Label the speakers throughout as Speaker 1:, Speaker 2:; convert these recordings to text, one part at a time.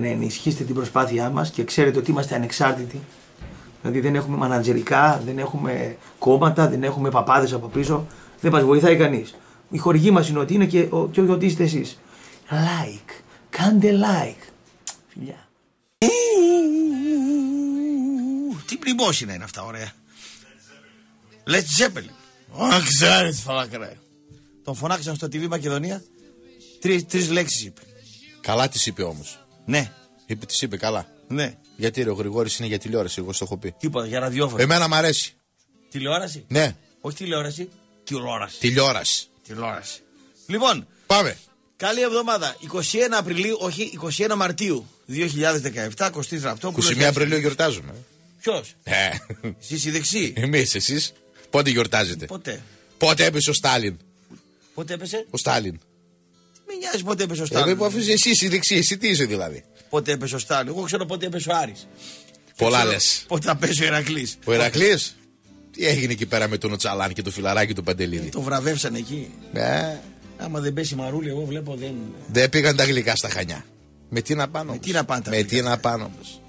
Speaker 1: Παιδιά, για να ενισχύσετε την προσπάθειά μας και ξέρετε ότι είμαστε ανεξάρτητοι. Δηλαδή δεν έχουμε μανατζερικά, δεν έχουμε κόμματα, δεν έχουμε παπάδες από πίσω. Δεν μας βοηθάει κανείς. Η χορηγή μας είναι ότι είναι και, ο- και ότι είστε εσείς. Like. Κάντε like. Φιλιά.
Speaker 2: Τι μνημόσυνα είναι αυτά, ωραία. Let's Zeppelin.
Speaker 3: Αν ξέρεις φαλακρέ.
Speaker 2: Τον φωνάξαν στο TV Μακεδονία. Τρει τρεις λέξεις είπε.
Speaker 3: Καλά τη είπε όμως.
Speaker 2: Ναι,
Speaker 3: Είπε, της είπε καλά.
Speaker 2: ναι.
Speaker 3: Γιατί ρε, ο Γρηγόρης είναι για τηλεόραση, εγώ στο έχω πει.
Speaker 2: Τίποτα για ραδιόφωνο.
Speaker 3: Εμένα μ' αρέσει.
Speaker 2: Τηλεόραση;
Speaker 3: Ναι,
Speaker 2: Όχι τηλεόραση. Τηλεόραση.
Speaker 3: τηλεόραση.
Speaker 2: Τηλεόραση. Λοιπόν,
Speaker 3: Πάμε.
Speaker 2: καλή εβδομάδα. 21 Απριλίου, όχι 21 Μαρτίου 2017, Κωστής Ραπτόπουλος.
Speaker 3: 21 Απριλίου γιορτάζουμε.
Speaker 2: Ποιος;
Speaker 3: Ε,
Speaker 2: Εσείς οι δεξιοί;
Speaker 3: Εμείς, εσείς. Πότε γιορτάζετε;
Speaker 2: Ποτέ.
Speaker 3: Πότε έπεσε ο Στάλιν;
Speaker 2: Πότε έπεσε;
Speaker 3: Ο Στάλιν.
Speaker 2: Μην νοιάζει πότε έπεσε ο
Speaker 3: Εγώ
Speaker 2: Στάλιν.
Speaker 3: είπα αφού εσύ είσαι δεξί, εσύ τι είσαι δηλαδή.
Speaker 2: Πότε έπεσε ο Στάλιν. Εγώ ξέρω πότε έπεσε ο Άρης.
Speaker 3: Πολλά
Speaker 2: Ξέρω
Speaker 3: λες.
Speaker 2: Πότε θα πέσει ο Ερακλή.
Speaker 3: Ο Ηρακλής; Τι έγινε εκεί πέρα με τον Οτσαλάν και το φιλαράκι του Παντελίδη.
Speaker 2: Το βραβεύσαν εκεί.
Speaker 3: Ε,
Speaker 2: Άμα δεν πέσει μαρούλι, εγώ βλέπω δεν.
Speaker 3: δεν πήγαν τα γλυκά στα χανιά. Με τι να πάνε. όμως;
Speaker 2: τι να πάνε τα
Speaker 3: Με
Speaker 2: γλυκά
Speaker 3: τι
Speaker 2: στα
Speaker 3: να πάνε όμως;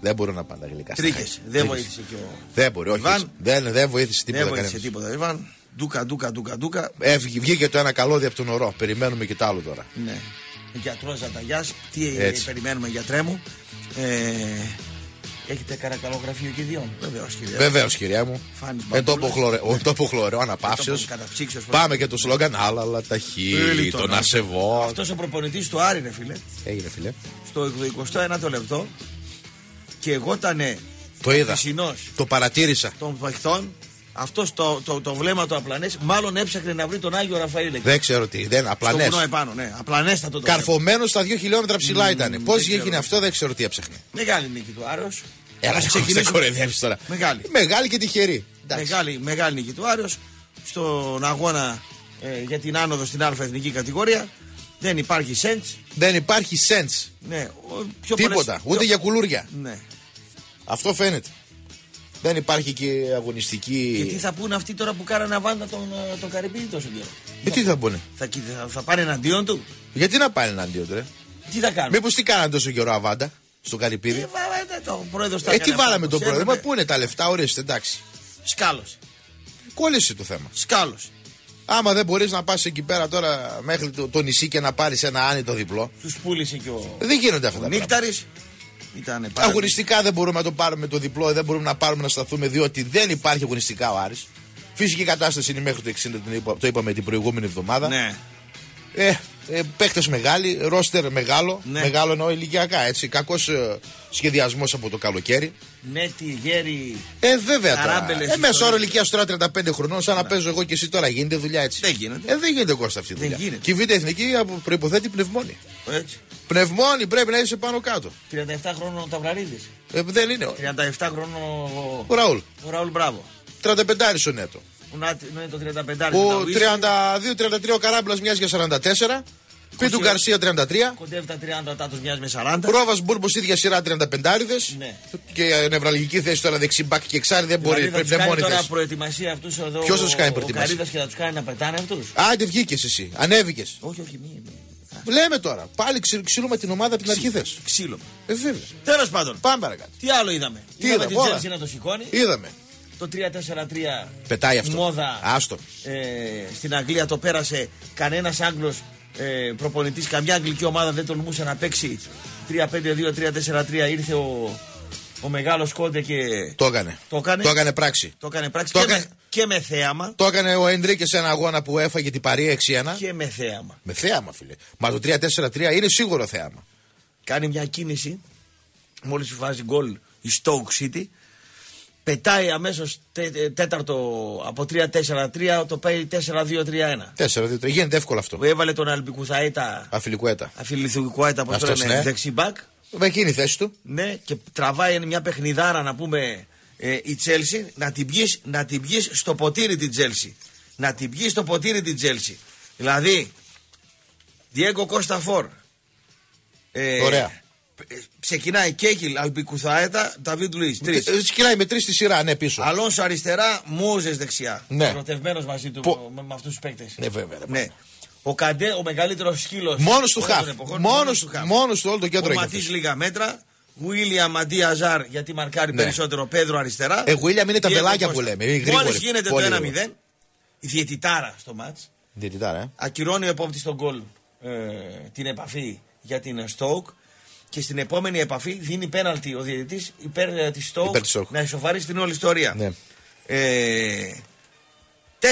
Speaker 3: Δεν μπορούν να πάνε τα γλυκά στα
Speaker 2: Τρίκε.
Speaker 3: χανιά.
Speaker 2: Δεν
Speaker 3: Τρίκες.
Speaker 2: βοήθησε και ο.
Speaker 3: Δεν μπορεί, όχι.
Speaker 2: Ιβάν.
Speaker 3: έτσι. Δεν, δεν βοήθησε τίποτα
Speaker 2: Δεν βοήθησε
Speaker 3: κανένας.
Speaker 2: τίποτα. Ιβάν. Ντούκα, ντούκα, ντούκα, ντούκα.
Speaker 3: Έφυγε, βγήκε το ένα καλώδιο από τον ορό. Περιμένουμε και το άλλο τώρα.
Speaker 2: Ναι. Γιατρό Ζαταγιάς. Τι
Speaker 3: Έτσι.
Speaker 2: περιμένουμε, γιατρέ μου. Ε, έχετε κανένα καλό γραφείο και δύο. Βεβαίως, κύριε.
Speaker 3: Βεβαίως, κυρία μου.
Speaker 2: Φάνης
Speaker 3: Εν τόπο
Speaker 2: Μπαμπούλας.
Speaker 3: χλωρε- ο τόπο χλωρεό αναπαύσεω.
Speaker 2: τόπο καταψύξεως.
Speaker 3: Πάμε και το σλόγγαν. Άλλα, αλλά τα χείλη, τον ασεβό.
Speaker 2: Αυτός ο προπονητής του Άρη, ρε φίλε,
Speaker 3: Έγινε, φίλε.
Speaker 2: στο 21ο λεπτό και εγώ ήταν
Speaker 3: Το είδα.
Speaker 2: πισινό
Speaker 3: Το παρατήρησα.
Speaker 2: των παιχτών. Αυτό το, το, το βλέμμα του απλανές, μάλλον έψαχνε να βρει τον Άγιο Ραφαήλ. εκεί.
Speaker 3: Δεν ξέρω τι. Δεν,
Speaker 2: Στο
Speaker 3: απλανές.
Speaker 2: βουνό επάνω, ναι. Απλανέστατο το βλέμμα.
Speaker 3: Καρφωμένος στα δύο χιλιόμετρα ψηλά ήταν. Πώ
Speaker 2: δεν ξέρω.
Speaker 3: έγινε αυτό, δεν ξέρω τι έψαχνε.
Speaker 2: Μεγάλη νίκη του Άριο.
Speaker 3: Έλα, σε κοροϊδεύει τώρα.
Speaker 2: Μεγάλη.
Speaker 3: Μεγάλη και τυχερή. Εντάξει.
Speaker 2: Μεγάλη, μεγάλη νίκη του Άριο στον αγώνα ε, για την άνοδο στην Α εθνική κατηγορία. Δεν υπάρχει σέντς.
Speaker 3: Δεν υπάρχει sense.
Speaker 2: Ναι, ο- πιο
Speaker 3: Τίποτα.
Speaker 2: πολλές-
Speaker 3: Ούτε
Speaker 2: πιο-
Speaker 3: για κουλούρια.
Speaker 2: Ναι.
Speaker 3: Αυτό φαίνεται. Δεν υπάρχει και αγωνιστική.
Speaker 2: Και τι θα πούνε αυτοί τώρα που κάνανε αβάντα τον, ε, τον Καρυπίδη τόσο καιρό.
Speaker 3: Ε, τι θα πούνε;
Speaker 2: Θα, κοι- θα, θα πάνε εναντίον του;
Speaker 3: Γιατί να πάνε εναντίον του, ρε;
Speaker 2: Τι θα κάνουν;
Speaker 3: Μήπως τι κάνανε τόσο καιρό αβάντα στον Καρυπίδη;
Speaker 2: Ε, βάλε το πρόεδρος στα
Speaker 3: Ε, τι
Speaker 2: έκανε
Speaker 3: βάλαμε
Speaker 2: αυτό
Speaker 3: τον
Speaker 2: που
Speaker 3: πρόεδρο; Μα
Speaker 2: έπρεπε.
Speaker 3: πού είναι τα λεφτά, ορίστε, εντάξει.
Speaker 2: Σκάλος.
Speaker 3: Κόλλησε το θέμα.
Speaker 2: Σκάλος.
Speaker 3: Άμα δεν μπορείς να πας εκεί πέρα τώρα μέχρι το, το νησί και να πάρεις ένα άνετο διπλό.
Speaker 2: Τους πούλησε και ο,
Speaker 3: Δεν γίνονται αυτά
Speaker 2: ο
Speaker 3: τα πράγματα.
Speaker 2: Νύκταρης. Ήταν πάρα
Speaker 3: Αγωνιστικά δεν μπορούμε να το πάρουμε το διπλό, δεν μπορούμε να πάρουμε να σταθούμε διότι δεν υπάρχει αγωνιστικά ο Άρης. Φυσική κατάσταση είναι μέχρι το 60, το είπα- το είπαμε την προηγούμενη εβδομάδα.
Speaker 2: Ναι.
Speaker 3: Ε, ε, Παίχτε μεγάλοι, ρόστερ μεγάλο.
Speaker 2: Ναι.
Speaker 3: Μεγάλο εννοώ ηλικιακά έτσι. Κακός ε, σχεδιασμός από το καλοκαίρι.
Speaker 2: Μέτη, γέρι.
Speaker 3: Ε, βέβαια τώρα.
Speaker 2: Καράμπελες
Speaker 3: Ε, μέσω
Speaker 2: ιστορίες.
Speaker 3: όρο ηλικία τώρα 35 χρονών, σαν να παίζω εγώ και εσύ τώρα. Γίνεται δουλειά έτσι.
Speaker 2: Δεν γίνεται.
Speaker 3: Ε, δεν γίνεται Κώστα αυτή η
Speaker 2: Δεν
Speaker 3: δουλειά.
Speaker 2: γίνεται.
Speaker 3: Και η Β' Εθνική προποθέτει πνευμόνι.
Speaker 2: Έτσι.
Speaker 3: Πνευμόνι πρέπει να είσαι πάνω κάτω.
Speaker 2: 37 χρόνων ο Ταυραρίδης.
Speaker 3: Ε, δεν είναι. ο-
Speaker 2: 37 χρόνων ο,
Speaker 3: Ο Ραούλ.
Speaker 2: ο Ραούλ Μπράβο.
Speaker 3: 35 ο Νέτο.
Speaker 2: Ο Νάτι είναι το 35
Speaker 3: Ο 32-33 ο Καράμπλας μοιάζει για 44. Πίτου Γκαρσία 33.
Speaker 2: Κοντεύει τα 30 ο Τάτος μοιάζει με 40.
Speaker 3: Πρόβα Μπούρμπος ίδια σειρά 35
Speaker 2: Ναι.
Speaker 3: Και νευραλγική θέση τώρα δεξί μπακ και εξάρι δεν μπορεί.
Speaker 2: Δηλαδή θα
Speaker 3: Πρέπει
Speaker 2: τους
Speaker 3: να
Speaker 2: κάνει
Speaker 3: μόνη
Speaker 2: τώρα
Speaker 3: θέση.
Speaker 2: προετοιμασία αυτούς εδώ.
Speaker 3: Ποιος θα τους κάνει
Speaker 2: ο-
Speaker 3: προετοιμασία;
Speaker 2: Ο Καρίδας και θα τους κάνει να πετάνε αυτούς;
Speaker 3: Άντε βγήκες εσύ. Ανέβηκες.
Speaker 2: Όχι, όχι, μη. μη.
Speaker 3: Λέμε τώρα. Πάλι ξυ- ξυλούμε την ομάδα από την αρχή θες.
Speaker 2: Ξύλο.
Speaker 3: Ε, βέβαια.
Speaker 2: Τέλος πάντων.
Speaker 3: Πάμε παρακάτω.
Speaker 2: Τι άλλο είδαμε;
Speaker 3: Τι
Speaker 2: είδαμε
Speaker 3: είδαμε,
Speaker 2: την
Speaker 3: όλα.
Speaker 2: Τζέλση να το σηκώνει.
Speaker 3: Είδαμε.
Speaker 2: Το 3-4-3.
Speaker 3: Πετάει αυτό.
Speaker 2: Μόδα.
Speaker 3: Άστο.
Speaker 2: Ε, στην Αγγλία το πέρασε κανένας Άγγλος ε, προπονητής. Καμιά αγγλική ομάδα δεν τολμούσε να παίξει 3-5-2-3-4-3. Ήρθε ο, ο μεγάλος Κόντε και
Speaker 3: Το έκανε.
Speaker 2: Το έκανε.
Speaker 3: Το έκανε πράξη.
Speaker 2: το έκανε πράξη
Speaker 3: Το
Speaker 2: και,
Speaker 3: έκανε.
Speaker 2: Με, και με θέαμα.
Speaker 3: Το έκανε ο Ενρίκες σε ένα αγώνα που έφαγε την Παρία 6-1.
Speaker 2: Και με θέαμα.
Speaker 3: Με θέαμα, φίλε. Μα το 3-4-3 είναι σίγουρο θέαμα.
Speaker 2: Κάνει μια κίνηση. Μόλις βάζει γκολ η Stoke City. Πετάει αμέσως τέταρτο από 3-4-3. Το πάει 4-2-3-1.
Speaker 3: 4-2-3. Γίνεται εύκολο αυτό.
Speaker 2: Έβαλε τον Αλμπικουθαέτα.
Speaker 3: Αφιλικού έτα.
Speaker 2: Αφιλιθουικουάιτα, όπω το
Speaker 3: Αυτός,
Speaker 2: λένε,
Speaker 3: ναι.
Speaker 2: δεξιμπάκ.
Speaker 3: Με εκείνη η θέση του.
Speaker 2: Ναι, και τραβάει μια παιχνιδάρα να πούμε ε, η Τσέλσι να την πιεις, να την πιεις στο ποτήρι την Τσέλσι. Να την πιεις στο ποτήρι την Τσέλσι. Δηλαδή, Διέγκο Κώστα Φορ. Ε,
Speaker 3: Ωραία.
Speaker 2: Ε, Ξεκινάει Κέκιλ, Αλμπικουθαέτα, Νταβίτ Λουίς. Τρεις.
Speaker 3: Ε, Σκυλάει με τρεις στη σειρά, ναι, πίσω.
Speaker 2: Αλόνσο αριστερά, Μόζες δεξιά.
Speaker 3: Ναι.
Speaker 2: Ερωτευμένο μαζί του
Speaker 3: Πο-
Speaker 2: με, με αυτούς τους παίκτες.
Speaker 3: Ναι, βέβαια. ρε.
Speaker 2: Ναι. Ο Καντέ, ο μεγαλύτερος σκύλος.
Speaker 3: Μόνος του χαφ. Μόνο του όλο το κέντρο
Speaker 2: Ο Ματής λίγα μέτρα. Βουίλια Μαντί Αζάρ γιατί μαρκάρει
Speaker 3: Ναι.
Speaker 2: περισσότερο Πέδρο αριστερά.
Speaker 3: Ε, William είναι τα
Speaker 2: Διέγκο
Speaker 3: βελάκια
Speaker 2: Κώστα.
Speaker 3: που λέμε, είναι γρήγοροι.
Speaker 2: Μόλις γίνεται
Speaker 3: Πολύ
Speaker 2: το 1-0,
Speaker 3: γρήγοροι.
Speaker 2: η διαιτητάρα στο μάτς
Speaker 3: Διαιτητάρα, ε.
Speaker 2: ακυρώνει ο επόπτης στον γκολ ε, την επαφή για την Στόουκ και στην επόμενη επαφή δίνει πέναλτι ο διαιτητής υπέρ ε, της Στόουκ
Speaker 3: Υπέρ της Stoke.
Speaker 2: να ισοφαρίσει την όλη ιστορία.
Speaker 3: Ναι.
Speaker 2: Ε, 4-2-3-1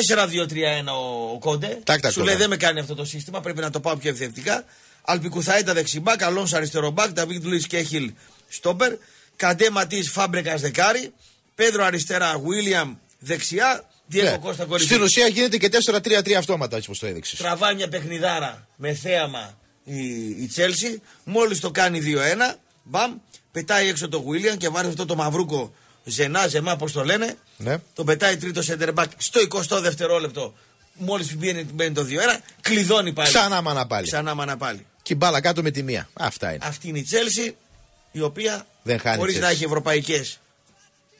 Speaker 2: ο, ο Κόντε.
Speaker 3: Τάκ, τάκ,
Speaker 2: Σου
Speaker 3: τάκ.
Speaker 2: λέει δεν με κάνει αυτό το σύστημα, πρέπει να το πάω πιο επιθετικά. Αθπιλικουέτα δεξί μπακ, Αλόνσο αριστερό μπακ, Νταβίτ Λουίς Κέιχιλ στόπερ, Καντέ Μάτιτς Φάμπρεγας δεκάρι, Πέδρο αριστερά, Βίλιαν δεξιά, Ντιέγκο
Speaker 3: Ναι.
Speaker 2: Κόστα κορυφή.
Speaker 3: Στην ουσία γίνεται και 4-3-3 αυτόματα, έτσι όπως το έδειξες.
Speaker 2: Τραβάει μια παιχνιδάρα με θέαμα η, η Chelsea. Μόλις το κάνει 2-1, μπαμ, πετάει έξω το Βίλιαμ και βάζει αυτό το μαυρούκο Ζενά, Ζεμά, όπω το λένε.
Speaker 3: Ναι.
Speaker 2: Το πετάει τρίτο center back στο 20 δευτερόλεπτο. Μόλις μπαίνει, μπαίνει το 2-1, κλειδώνει πάλι.
Speaker 3: Ξανά μάνα πάλι.
Speaker 2: Ξανά μάνα πάλι.
Speaker 3: Και η μπάλα κάτω με τη μία. Αυτά είναι.
Speaker 2: Αυτή είναι η Chelsea η οποία
Speaker 3: Δεν χάνει
Speaker 2: χωρίς
Speaker 3: Chelsea.
Speaker 2: να έχει ευρωπαϊκές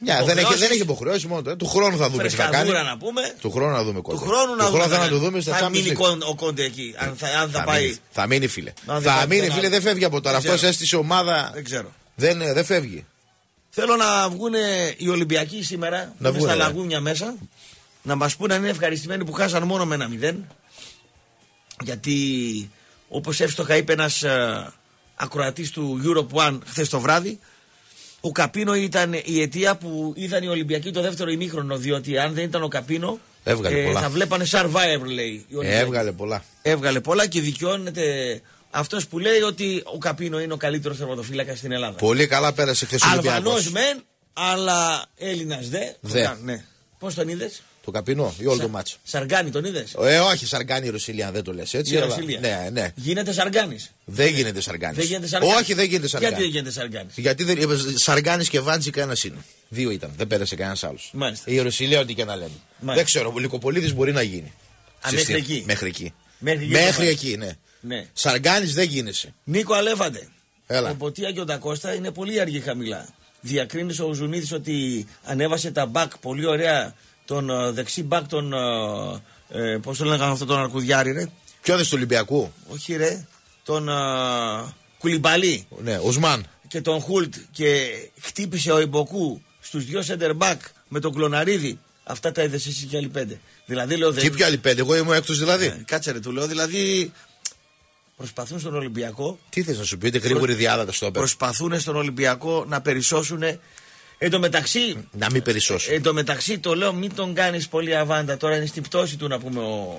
Speaker 3: Μια, δεν, έχει,
Speaker 2: υποχρεώσεις.
Speaker 3: δεν έχει υποχρεώσεις μόνο. το- Του χρόνου θα δούμε τι θα κάνει.
Speaker 2: φρεσκαδούρα να πούμε.
Speaker 3: Του χρόνου να δούμε
Speaker 2: Του
Speaker 3: κοντά.
Speaker 2: χρόνου να
Speaker 3: του χρόνου
Speaker 2: δούμε.
Speaker 3: θα να το δούμε στα
Speaker 2: θα
Speaker 3: Champions
Speaker 2: μείνει
Speaker 3: League.
Speaker 2: κον- ο Κόντε εκεί. Αν θα, αν θα,
Speaker 3: Θα
Speaker 2: πάει.
Speaker 3: μείνει, θα μείνει, φίλε.
Speaker 2: Αν δεν
Speaker 3: θα
Speaker 2: πάει
Speaker 3: μείνει,
Speaker 2: πουθενά.
Speaker 3: φίλε, δεν φεύγει από τώρα.
Speaker 2: Δεν
Speaker 3: Αυτός
Speaker 2: ξέρω.
Speaker 3: έστησε ομάδα.
Speaker 2: Δεν ξέρω.
Speaker 3: Δεν, δεν φεύγει.
Speaker 2: Θέλω να βγουν οι Ολυμπιακοί σήμερα
Speaker 3: Να
Speaker 2: να
Speaker 3: βγουνε,
Speaker 2: στα
Speaker 3: ρε.
Speaker 2: λαγούνια μέσα να μας πούνε αν είναι ευχαριστημένοι που χάσαν μόνο με ένα μηδέν. Γιατί όπως εύστοχα είπε ένας ακροατής του Europe One χθες το βράδυ, ο Καπίνο ήταν η αιτία που είδαν οι Ολυμπιακοί το δεύτερο ημίχρονο. Διότι αν δεν ήταν ο Καπίνο,
Speaker 3: Έβγαλε πολλά.
Speaker 2: θα βλέπανε survivor, λέει. οι Ολυμπιακοί.
Speaker 3: Έβγαλε πολλά.
Speaker 2: Έβγαλε πολλά και δικαιώνεται αυτός που λέει ότι ο Καπίνο είναι ο καλύτερος τερματοφύλακα στην Ελλάδα.
Speaker 3: Πολύ καλά πέρασε χθες ο
Speaker 2: Αλβανός
Speaker 3: Ολυμπιακός.
Speaker 2: μεν, αλλά Έλληνας δε.
Speaker 3: Δε.
Speaker 2: Ναι. Πώς τον είδες,
Speaker 3: Το καπινό ή όλο το μάτσο.
Speaker 2: Σαργκάνη τον είδες;
Speaker 3: Ε, όχι, Σαργκάνη η Ρωσιλία, δεν το λες έτσι.
Speaker 2: Η
Speaker 3: αλλά-
Speaker 2: Ρωσιλία.
Speaker 3: Ναι, ναι.
Speaker 2: Γίνεται Σαργκάνη.
Speaker 3: Δεν γίνεται Σαργκάνη.
Speaker 2: Δεν γίνεται Σαργκάνη.
Speaker 3: Όχι, δεν γίνεται Σαργκάνη.
Speaker 2: Γιατί δεν γίνεται Σαργκάνη.
Speaker 3: Γιατί δεν. Σαργκάνη και Βάντζικα ένας είναι. Δύο ήταν. Δεν πέρασε κανένας άλλος.
Speaker 2: Μάλιστα.
Speaker 3: Η Ρωσιλία, ό,τι και να λέμε.
Speaker 2: Μάλιστα.
Speaker 3: Δεν ξέρω. Ο Λυκοπολίδη μπορεί να γίνει.
Speaker 2: Α,
Speaker 3: Συστή-
Speaker 2: μέχρι εκεί.
Speaker 3: Μέχρι εκεί.
Speaker 2: Μέχρι εκεί
Speaker 3: Μέχρι
Speaker 2: το πάει.
Speaker 3: εκεί, ναι.
Speaker 2: Ναι.
Speaker 3: Σαργκάνη δεν γίνεσαι.
Speaker 2: Νίκο Αλέφαντε.
Speaker 3: Έλα.
Speaker 2: Ο Ποτία και ο Ντακώστα είναι πολύ αργοί χαμηλά. Διακρίνησε ο Ζουνίδης ότι ανέβασε τα μπακ πολύ ωραία. Τον ε, δεξί μπακ, τον. Ε, ε, Πώς το λέγανε αυτό τον Αρκουδιάρη, ρε.
Speaker 3: Ποιο του Ολυμπιακού.
Speaker 2: Όχι, ρε. Τον ε, Κουλιμπαλί.
Speaker 3: Ναι, Οσμάν.
Speaker 2: και τον Χουλτ και χτύπησε ο Ιμποκού στους δύο center back με τον Κλωναρίδη. Αυτά τα είδες εσύ και άλλοι πέντε. Δηλαδή λέω.
Speaker 3: Και
Speaker 2: Δεν...
Speaker 3: ποιο άλλοι πέντε, εγώ ήμουν έκτος δηλαδή.
Speaker 2: Ε, Κάτσε ρε, του λέω. Δηλαδή προσπαθούν στον Ολυμπιακό.
Speaker 3: Τι θες να σου πει, είτε γρήγορη διάδατα στο όπερ.
Speaker 2: Προσπαθούν στον Ολυμπιακό να περισσώσουν. Εν τω μεταξύ,
Speaker 3: Να μην περισσώσει.
Speaker 2: εν τω μεταξύ το λέω μην τον κάνεις πολύ αβάντα. Τώρα είναι στην πτώση του να πούμε ο.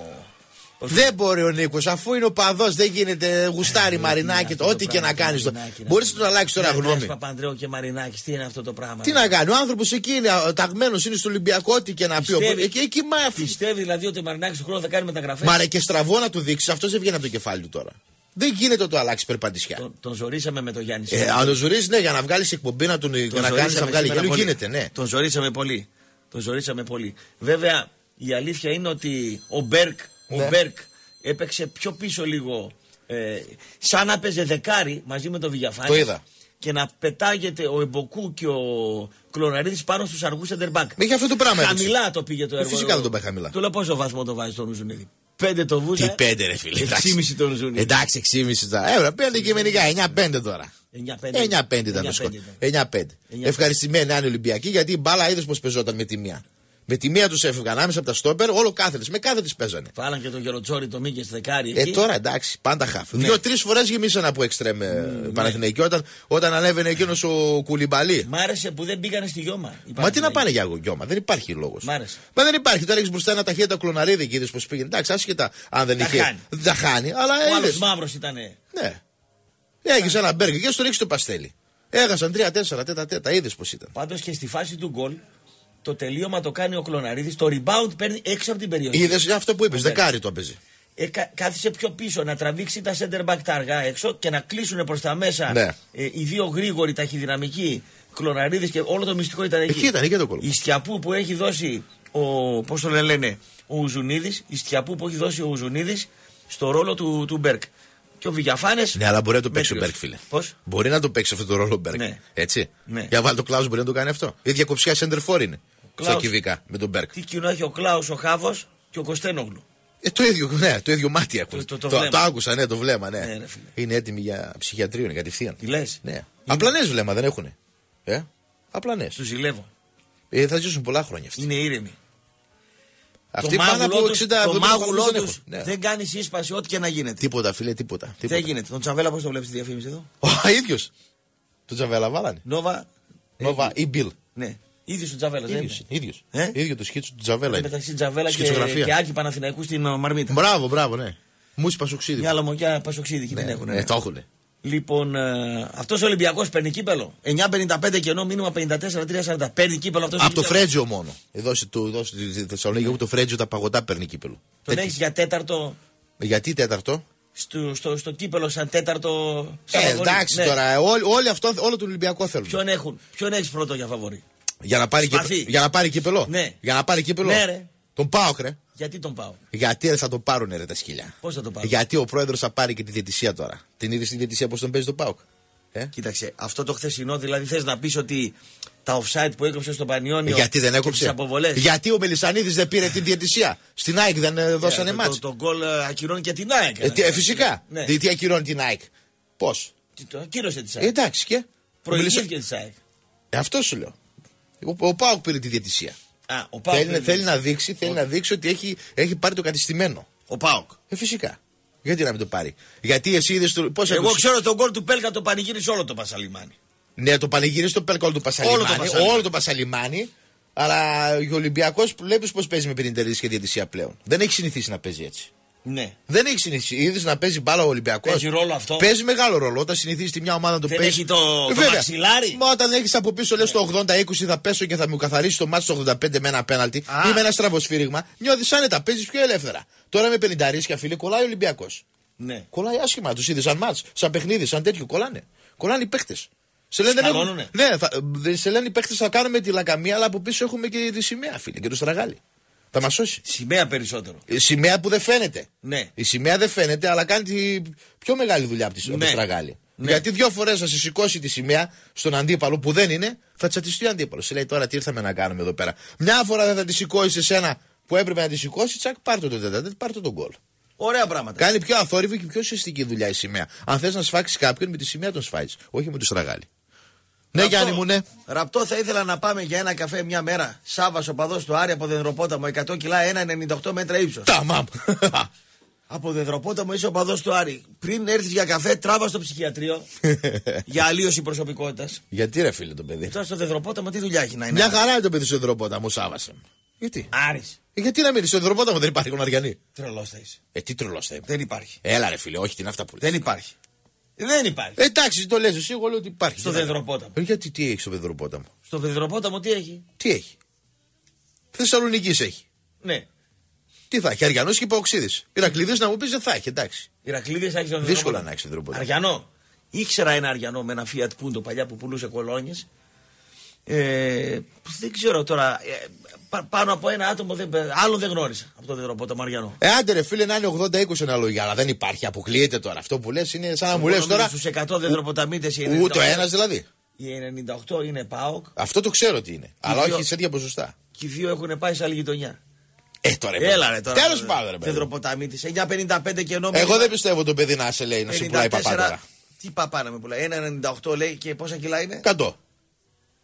Speaker 2: ο-
Speaker 3: Δεν μπορεί ο Νίκος, αφού είναι ο παδός, δεν γίνεται γουστάρι
Speaker 2: Ε,
Speaker 3: μαρινάκι,
Speaker 2: τι είναι
Speaker 3: το
Speaker 2: αυτό
Speaker 3: ό,τι
Speaker 2: το
Speaker 3: και να
Speaker 2: πράγμα,
Speaker 3: κάνεις.
Speaker 2: Μαρινάκη, να
Speaker 3: Μπορείς
Speaker 2: πούμε.
Speaker 3: να τον αλλάξεις τώρα
Speaker 2: Τι να
Speaker 3: γνώμη.
Speaker 2: κάνεις, Παπανδρέου και Μαρινάκης, τι είναι αυτό το πράγμα;
Speaker 3: Τι να κάνει, ο άνθρωπος εκεί είναι ταγμένος, είναι στο Ολυμπιακό, ό,τι και να πει. ο-
Speaker 2: Πιστεύει-
Speaker 3: Εκεί, εκεί μα,
Speaker 2: Πιστεύει δηλαδή ότι ο Μαρινάκης του χρόνου θα κάνει μεταγραφές;
Speaker 3: Μα ρε και στραβό να του δείξεις, αυτός δεν βγαίνει από το κεφάλι του τώρα. Δεν γίνεται να το αλλάξει περπατησιά.
Speaker 2: Τον, τον ζωρίσαμε με τον Γιάννη.
Speaker 3: Ε,
Speaker 2: σήμερα.
Speaker 3: αν το ζορίσει, ναι, για να βγάλεις εκπομπή να, τον,
Speaker 2: Τον
Speaker 3: για να κάνεις
Speaker 2: ζωρίσαμε
Speaker 3: να βγάλει
Speaker 2: σήμερα
Speaker 3: γέλιο,
Speaker 2: πολύ.
Speaker 3: γίνεται, ναι.
Speaker 2: Τον ζωρίσαμε πολύ. Τον ζωρίσαμε πολύ. Βέβαια, η αλήθεια είναι ότι ο Μπέρκ,
Speaker 3: Ναι.
Speaker 2: ο Μπέρκ έπαιξε πιο πίσω λίγο. Ε, σαν να παίζε δεκάρι μαζί με τον Βιγιαφάνιε.
Speaker 3: Το είδα.
Speaker 2: Και να πετάγεται ο Εμποκού και ο Κλωναρίδης πάνω στους αργούς center back.
Speaker 3: Είχε αυτό το πράγμα. έδειξε.
Speaker 2: Χαμηλά το πήγε το
Speaker 3: Ε,
Speaker 2: έργο.
Speaker 3: φυσικά δεν το πάει χαμηλά.
Speaker 2: Του λέω πόσο βαθμό το βάζει τον Ουζουνίδη. Πέντε το βούζα.
Speaker 3: Τι πέντε, ρε φίλε. εντάξει.
Speaker 2: 6,5 τον Ουζουνίδη.
Speaker 3: Εντάξει, 6,5 τώρα. Έβρα, πέντε κειμενικά, 9-5 τώρα.
Speaker 2: 9-5.
Speaker 3: 9-5 ήταν το σκορ. 9-5. Ευχαριστημένοι να είναι Ολυμπιακοί γιατί η μπάλα είδες πώ πεζόταν με τη μία. Με τη μία τους έφευγαν άμεσα από τα στόπερ, όλο κάθετες. Με κάθε τη παίζανε.
Speaker 2: Βάλαν και τον Γεροτσόρι το Μίκες δεκάρι.
Speaker 3: Ε,
Speaker 2: εκεί.
Speaker 3: τώρα εντάξει, πάντα χάφ.
Speaker 2: Ναι.
Speaker 3: Δύο-τρεις φορές γεμίσαν από εξτρέμ ε, Παναθηναϊκοί όταν, όταν ανέβαινε εκείνος ο Κουλιμπαλί.
Speaker 2: Μ' άρεσε που δεν πήγανε στη γιώμα. οι
Speaker 3: Μα τι να
Speaker 2: Παναθηναϊκοί.
Speaker 3: πάνε για γιώμα, δεν υπάρχει λόγος.
Speaker 2: Μ' άρεσε.
Speaker 3: Μα δεν υπάρχει. Τώρα έχεις μπροστά ένα ταχύτητα κλωναρίδι και είδες πώς πήγαινε. Εντάξει, άσχετα αν δεν
Speaker 2: Τα
Speaker 3: είχε.
Speaker 2: χάνει.
Speaker 3: Δεν τα χάνει, αλλά
Speaker 2: Ο άλλος
Speaker 3: είδες.
Speaker 2: μαύρος ήταν.
Speaker 3: Ναι. Έχεις ένα μπέργκερ και στο ρίξει το παστέλι. Έχασαν 3-4 τέτα τέτα, είδες πώς ήταν.
Speaker 2: Πάντως και στη φάση του γκολ το τελείωμα το κάνει ο Κλωναρίδης. Το rebound παίρνει έξω από την περιοχή.
Speaker 3: Είδες αυτό που είπες,
Speaker 2: Ο
Speaker 3: δεκάρι το έπαιζε.
Speaker 2: Ε, κα- κάθισε πιο πίσω να τραβήξει τα center back τα αργά έξω και να κλείσουν προς τα μέσα
Speaker 3: Ναι.
Speaker 2: ε, οι δύο γρήγοροι ταχυδυναμικοί Κλωναρίδης και όλο το μυστικό ήταν εκεί.
Speaker 3: Εκεί ήταν, εκεί το κόλπος.
Speaker 2: Η Στιαπού που έχει δώσει ο. Πώς το λένε, ο Ουζουνίδης. Η Στιαπού που έχει δώσει ο Ουζουνίδης στο ρόλο του, του Μπέρκ. Και ο Βιγιαφάνιε.
Speaker 3: Ναι, αλλά μπορεί να το παίξει ο Μπέρκ, φίλε.
Speaker 2: Πώς;
Speaker 3: Μπορεί να το παίξει αυτό το ρόλο ο Μπέρκ.
Speaker 2: Ναι.
Speaker 3: Έτσι.
Speaker 2: Ναι.
Speaker 3: Για βάλει το Κλάους μπορεί να το κάνει αυτό. Η ίδια κοψιά center for είναι. Στα
Speaker 2: Κλάους.
Speaker 3: κυβικά με τον Μπέρκ.
Speaker 2: Τι κοινό έχει ο Κλάους, ο Χάβος και ο Κωστένογλου.
Speaker 3: Ε, το ίδιο, ναι, το ίδιο μάτι έχουν.
Speaker 2: Το- το- το
Speaker 3: το,
Speaker 2: βλέμμα.
Speaker 3: άκουσα, ναι, το βλέμμα, ναι.
Speaker 2: Ναι, ρε φίλε.
Speaker 3: είναι έτοιμοι για ψυχιατρείο, είναι κατευθείαν.
Speaker 2: Τι λες;
Speaker 3: Ναι. Απλανέ βλέμμα δεν έχουν. Ε, απλανέ.
Speaker 2: Τους ζηλεύω.
Speaker 3: Ε, θα ζήσουν πολλά χρόνια αυτοί.
Speaker 2: Είναι ήρεμοι.
Speaker 3: Αυτοί
Speaker 2: το
Speaker 3: πάνω από
Speaker 2: μάγουλό
Speaker 3: 60
Speaker 2: τους, το
Speaker 3: 70
Speaker 2: μάγουλό
Speaker 3: δεν
Speaker 2: τους
Speaker 3: έχουν. Ναι.
Speaker 2: δεν κάνει σύσπαση ό,τι και να γίνεται.
Speaker 3: Τίποτα, φίλε, τίποτα. τίποτα.
Speaker 2: Δεν γίνεται. Τον Τσαβέλα πώς το βλέπεις τη διαφήμιση εδώ;
Speaker 3: Ο ίδιος. Το Τζαβέλα βάλανε.
Speaker 2: Νόβα.
Speaker 3: Νόβα ή Μπιλ.
Speaker 2: Ναι. Ίδιος ο Τσαβέλα. δεν
Speaker 3: ίδιος,
Speaker 2: είναι.
Speaker 3: ίδιος.
Speaker 2: Ε;
Speaker 3: ίδιο το σκίτσο του Τζαβέλα είναι.
Speaker 2: Μεταξύ Τσαβέλα και,
Speaker 3: Σχιζογραφία.
Speaker 2: και Άκη Παναθηναϊκού στην ε, Μαρμίτα.
Speaker 3: Μπράβο, μπράβο, ναι. Μουσι Πασοξίδη.
Speaker 2: Μια λαμογιά πασοξίδικη την έχουν.
Speaker 3: Ναι, το έχουνε.
Speaker 2: Λοιπόν, αυτός ο Ολυμπιακός παίρνει κύπελο. 9,55 και ενώ μήνυμα 54-3,40. Παίρνει κύπελο αυτός.
Speaker 3: Από το Φρέτζιο μόνο. Εδώ στη του- εδώ στη Θεσσαλονίκη έχω το Φρέτζιο τα παγωτά παίρνει κύπελο.
Speaker 2: Τον
Speaker 3: Τέτοιο.
Speaker 2: έχεις για τέταρτο;
Speaker 3: Γιατί τέταρτο;
Speaker 2: στο, στο, στο κύπελο σαν τέταρτο. σαν
Speaker 3: Ε,
Speaker 2: φαβορί.
Speaker 3: εντάξει
Speaker 2: Ναι.
Speaker 3: τώρα, όλοι, όλοι αυτό, όλο τον Ολυμπιακό θέλουν.
Speaker 2: Ποιον έχουν, ποιον έχεις πρώτο για φαβορή;
Speaker 3: Για να, πάρει
Speaker 2: Σπαθί.
Speaker 3: κύπελο, για να πάρει κύπελο.
Speaker 2: Ναι.
Speaker 3: Για να πάρει κύπελο.
Speaker 2: Ναι, ρε.
Speaker 3: Τον πάω, ρε.
Speaker 2: Γιατί τον πάω;
Speaker 3: Γιατί δεν θα τον πάρουν ρε τα σκυλιά.
Speaker 2: Πώς θα τον πάω.
Speaker 3: Γιατί ο πρόεδρος θα πάρει και τη διαιτησία τώρα. Την είδες τη διαιτησία πώς τον παίζει το Πάουκ. Ε;
Speaker 2: Κοίταξε, αυτό το χθεσινό δηλαδή θες να πεις ότι τα offside που έκοψε στο Πανιόνιο.
Speaker 3: Γιατί δεν
Speaker 2: Τι
Speaker 3: έκοψε;
Speaker 2: αποβολές;
Speaker 3: Γιατί ο Μελισανίδης δεν πήρε την διαιτησία; Στην ΑΕΚ δεν ε, δώσανε
Speaker 2: το,
Speaker 3: μάτς.
Speaker 2: το, το γκολ ε, ακυρώνει και την ΑΕΚ.
Speaker 3: Ε, τι, ε, φυσικά.
Speaker 2: Ναι.
Speaker 3: Τι, τι ακυρώνει την ΑΕΚ; Πώς;
Speaker 2: Τι Το ακύρωσε τη ΑΕΚ.
Speaker 3: Ε, εντάξει και. Ο Μελισσα-
Speaker 2: Προηγήθηκε τη ΑΕΚ.
Speaker 3: Ε, αυτό σου λέω. Ο, ο Πάουκ πήρε τη διαιτησία.
Speaker 2: Α, ο Πάοκ.
Speaker 3: Θέλει,
Speaker 2: δεν
Speaker 3: θέλει
Speaker 2: είναι.
Speaker 3: να δείξει, θέλει να δείξει ότι έχει, έχει πάρει το κατηστημένο.
Speaker 2: Ο Πάοκ.
Speaker 3: Ε, φυσικά. Γιατί να μην το πάρει; Γιατί εσύ είδες το. Πώς
Speaker 2: Εγώ
Speaker 3: έκοψε-
Speaker 2: ξέρω τον γκολ του Πέλκα το πανηγύρισε όλο το Πασαλιμάνι.
Speaker 3: Ναι, το πανηγύρισε το πέλκολ του Πασαλιμάνι.
Speaker 2: Όλο το Πασαλιμάνι.
Speaker 3: Όλο το Πασαλιμάνι. Αλλά ο Ολυμπιακός βλέπεις πώς παίζει με πενιντερή και διαιτησία πλέον. Δεν έχει συνηθίσει να παίζει έτσι.
Speaker 2: Ναι.
Speaker 3: Δεν έχει συνηθίσει. Είδες να παίζει μπάλα ο Ολυμπιακός.
Speaker 2: Παίζει ρόλο αυτό.
Speaker 3: Παίζει μεγάλο ρόλο. Όταν συνηθίσει τη μια ομάδα να το
Speaker 2: Δεν
Speaker 3: παίζει.
Speaker 2: έχει το-
Speaker 3: Ε,
Speaker 2: το
Speaker 3: βέβαια.
Speaker 2: μαξιλάρι.
Speaker 3: Μα όταν έχεις από πίσω λες το 80-20 θα πέσω και θα μου καθαρίσει το μάτι στο 85 με ένα πέναλτι
Speaker 2: Α.
Speaker 3: ή με ένας στραβοσφύριγμα. Νιώθεις άνετα, παίζεις πιο ελεύθερα. Τώρα με πενινταρίσια φίλε κολλάει ο Ολυμπιακός.
Speaker 2: Ναι.
Speaker 3: Κολλάει άσχημα. Τους είδες σαν μάτς, σαν παιχνίδι, σαν τέτοιο. Κολλάνε. Κολλάνε οι παίχτε. Σε λένε, δεν έχουν-
Speaker 2: Σκαλώνουνε.
Speaker 3: ναι, θα, δε- σε λένε οι παίχτε θα κάνουμε τη λακαμία, αλλά από πίσω έχουμε και τη σημαία, φίλε, και το στραγάλι. Θα μα σώσει.
Speaker 2: Σημαία περισσότερο.
Speaker 3: Η σημαία που δεν φαίνεται.
Speaker 2: Ναι.
Speaker 3: Η σημαία δεν φαίνεται, αλλά κάνει τη πιο μεγάλη δουλειά από, τη, από το
Speaker 2: Ναι.
Speaker 3: στραγάλι.
Speaker 2: Ναι.
Speaker 3: Γιατί δύο φορές θα σε σηκώσει τη σημαία στον αντίπαλο που δεν είναι, θα τσατιστεί ο αντίπαλος. Σε λέει τώρα τι ήρθαμε να κάνουμε εδώ πέρα; Μια φορά δεν θα τη σηκώσει εσένα που έπρεπε να τη σηκώσει, τσακ, πάρ το το τετατέτ, πάρ το τον γκολ.
Speaker 2: Ωραία πράγματα.
Speaker 3: Κάνει πιο αθόρυβη και πιο ουσιαστική δουλειά η σημαία. Αν θες να σφάξεις κάποιον, με τη σημαία τον σφάζεις. Όχι με το στραγάλι. Ναι,
Speaker 2: Ραπτό.
Speaker 3: Γιάννη μου, ναι.
Speaker 2: Ραπτό θα ήθελα να πάμε για ένα καφέ μια μέρα. Σάβα ο παδός του Άρη από Δενδροπόταμο, 100 κιλά, 1,98 μέτρα ύψος.
Speaker 3: Ταμάμ.
Speaker 2: Από Δενδροπόταμο είσαι ο παδός του Άρη. Πριν έρθεις για καφέ, τράβα στο ψυχιατρίο για αλλίωση προσωπικότητας.
Speaker 3: Γιατί ρε φίλε το παιδί;
Speaker 2: Τώρα στο Δενδροπόταμο τι δουλειά έχει να είναι.
Speaker 3: Μια χαρά είναι το παιδί στο δρόμο μου σάβασε. Γιατί;
Speaker 2: Άρης.
Speaker 3: Ε, γιατί να μείνεις στο δρόμο μου δεν υπάρχει γοναριανή.
Speaker 2: Τρελός θα είσαι.
Speaker 3: Ε, τι τρελός θα είμαι.
Speaker 2: Δεν υπάρχει.
Speaker 3: Έλα ρε φίλε, όχι την αυτά που λες.
Speaker 2: Δεν υπάρχει. Δεν υπάρχει.
Speaker 3: Ε, εντάξει, το λες εσύ, εγώ λέω ότι υπάρχει.
Speaker 2: Στο
Speaker 3: Τι να
Speaker 2: Δεδροπόταμο.
Speaker 3: κάνω. Ε, γιατί τι έχει στο Δεδροπόταμο.
Speaker 2: Στο Δενδροπόταμο τι έχει;
Speaker 3: Τι έχει; Θεσσαλονίκης έχει.
Speaker 2: Ναι.
Speaker 3: Τι θα έχει, Αριανός και Παοξίδης. Ηρακλήδη να μου πεις δεν θα έχει, εντάξει.
Speaker 2: Ηρακλήδη έχει στον
Speaker 3: Δύσκολα
Speaker 2: Δενδροπόταμο.
Speaker 3: να έχει στο Δεδροπόταμο.
Speaker 2: Αριανό. Ήξερα ένα αριανό με ένα Fiat Punto παλιά που πουλούσε κολόνιες. Ε, δεν ξέρω τώρα. Ε, πα- πάνω από ένα άτομο δεν, άλλο δεν γνώρισα από το Δεδροπόταμο Αριανό.
Speaker 3: Ε, άντε ρε φίλε να είναι 80-20 αναλογία, αλλά δεν υπάρχει, αποκλείεται τώρα. Αυτό που λες είναι σαν να μου λες τώρα.
Speaker 2: Στους 100 Δεδροποταμίτε η 98
Speaker 3: Ούτε ένας δηλαδή.
Speaker 2: Η 98 είναι ΠΑΟΚ
Speaker 3: Αυτό το ξέρω τι είναι. Αλλά
Speaker 2: δύο-
Speaker 3: όχι σε τέτοια ποσοστά.
Speaker 2: και οι δύο έχουν πάει σε άλλη γειτονιά.
Speaker 3: Ε, τώρα.
Speaker 2: Έλα ρε τώρα.
Speaker 3: Τέλος πάντων, ρε παιδί.
Speaker 2: Δεδροποταμίτη. 9,55 και ενώ.
Speaker 3: Εγώ δεν πιστεύω το παιδί να σε λέει να σε πουλάει παπά τώρα.
Speaker 2: Τι παπά να με πουλάει. 1,98 λέει και πόσα κιλά είναι;
Speaker 3: 100.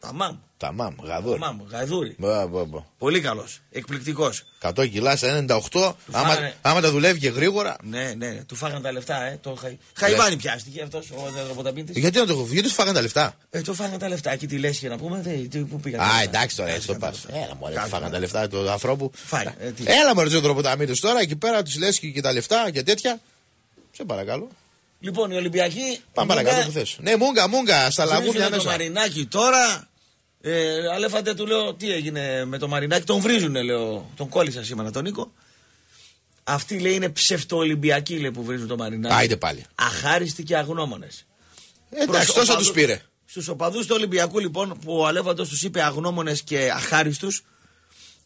Speaker 2: Ταμάμ.
Speaker 3: Ταμάμ, γαδούρ.
Speaker 2: Ταμάμ. Γαϊδούρι.
Speaker 3: Μπα, μπα, μπα.
Speaker 2: Πολύ καλός. Εκπληκτικός.
Speaker 3: 100 κιλά σε 98. Άμα,
Speaker 2: φάγανε.
Speaker 3: άμα τα δουλεύει και γρήγορα.
Speaker 2: Ναι, ναι, ναι. Του φάγαν τα λεφτά, ε. Το χαϊ... Χαϊβάνι πιάστηκε αυτός ο Δεδροποταμίτη.
Speaker 3: Γιατί να το γιατί τους φάγανε τα λεφτά;
Speaker 2: Ε, το φάγαν τα λεφτά. Και τι λες και να πούμε. Δε, τι, πού πήγαν. τα
Speaker 3: Α,
Speaker 2: λεφτά.
Speaker 3: εντάξει τώρα,
Speaker 2: Κάτσε
Speaker 3: έτσι το
Speaker 2: να
Speaker 3: πας.
Speaker 2: τα λεφτά.
Speaker 3: Έλα μου, του
Speaker 2: Κάτσε
Speaker 3: φάγανε
Speaker 2: να
Speaker 3: τα λεφτά του ανθρώπου.
Speaker 2: Φάει, ε, τι.
Speaker 3: Έλα μου, ρωτήσω τροποταμίτε τώρα εκεί πέρα τους λες και τα λεφτά και τέτοια. Σε παρακαλώ.
Speaker 2: Λοιπόν, οι Ολυμπιακοί.
Speaker 3: Πάμε
Speaker 2: Μούγκα,
Speaker 3: παρακάτω που θες. Ναι, μούγκα, μούγκα, στα
Speaker 2: βρίζουνε
Speaker 3: λαγούμια
Speaker 2: το
Speaker 3: μέσα.
Speaker 2: Μαρινάκι τώρα. Ε, αλέφατε του λέω τι έγινε με το Μαρινάκι. Τον βρίζουνε, λέω. Τον κόλλησα σήμερα τον Νίκο. Αυτοί λέει είναι ψευτοολυμπιακοί λέει, που βρίζουν το Μαρινάκι.
Speaker 3: Άιντε πάλι.
Speaker 2: Αχάριστοι και αγνώμονες.
Speaker 3: Εντάξει, τόσα τους πήρε.
Speaker 2: Στους οπαδούς του Ολυμπιακού λοιπόν που ο Αλέφαντος τους είπε αγνώμονες και αχάριστους,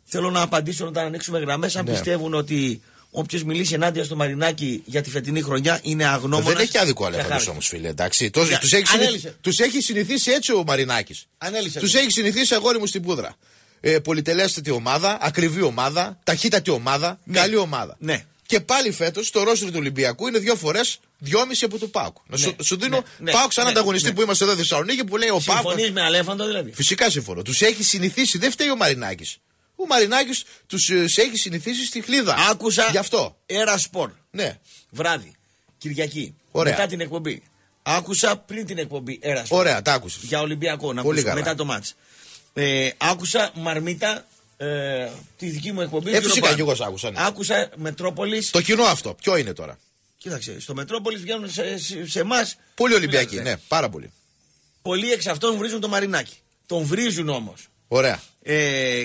Speaker 2: θέλω να απαντήσω όταν ανοίξουμε γραμμές αν
Speaker 3: Ναι.
Speaker 2: πιστεύουν ότι όποιος μιλήσει ενάντια στο Μαρινάκι για τη φετινή χρονιά είναι αγνώμονας.
Speaker 3: Δεν έχει άδικο Αλέφαντο όμως, φίλε. Εντάξει. Του
Speaker 2: Για-
Speaker 3: έχεις, συνηθ-
Speaker 2: ανέλησε.
Speaker 3: τους έχεις συνηθίσει έτσι ο Μαρινάκης.
Speaker 2: Ανέλησε.
Speaker 3: Τους έχεις συνηθίσει αγόρι μου στην πούδρα. Ε, πολυτελέστατη ομάδα, ακριβή ομάδα, ταχύτατη ομάδα, καλή ομάδα.
Speaker 2: Ναι.
Speaker 3: Και πάλι φέτος το ρόστρο του Ολυμπιακού είναι δύο φορές δυόμιση από του Πάουκ. Να σου, σου δίνω
Speaker 2: ναι, ναι,
Speaker 3: Πάουκ σαν
Speaker 2: ναι,
Speaker 3: ανταγωνιστή
Speaker 2: ναι.
Speaker 3: που είμαστε εδώ στη Θεσσαλονίκη που λέει ο Πάουκ.
Speaker 2: Συμφωνείς με Αλέφαντο δηλαδή;
Speaker 3: Φυσικά συμφωνώ. Τους έχεις συνηθίσει, δεν φταίει ο Μαρινάκης. Ο Μαρινάκης τους έχει συνηθίσει στη χλίδα.
Speaker 2: Άκουσα.
Speaker 3: Γι' αυτό.
Speaker 2: Έρα σπορ.
Speaker 3: Ναι.
Speaker 2: Βράδυ. Κυριακή.
Speaker 3: Ωραία.
Speaker 2: Μετά την εκπομπή. Άκουσα πριν την εκπομπή Έρα σπορ.
Speaker 3: Ωραία, τα άκουσες.
Speaker 2: Για Ολυμπιακό να
Speaker 3: Πολύ
Speaker 2: ακούσω,
Speaker 3: καλά.
Speaker 2: μετά το μάτς. Ε, άκουσα Μαρμίτα ε, τη δική μου εκπομπή.
Speaker 3: Ε,
Speaker 2: στο
Speaker 3: φυσικά
Speaker 2: Ροπάν.
Speaker 3: κι εγώ σ' άκουσα, ναι.
Speaker 2: Άκουσα Μετρόπολης.
Speaker 3: Το κοινό αυτό, ποιο είναι τώρα;
Speaker 2: Κοίταξε, στο Μετρόπολης βγαίνουν σε, σε, σε εμάς.
Speaker 3: Πολύ Ολυμπιακή, ναι, πάρα πολύ.
Speaker 2: Πολλοί εξ αυτών βρίζουν το Μαρινάκι. Τον βρίζουν όμως.
Speaker 3: Ωραία.
Speaker 2: Ε,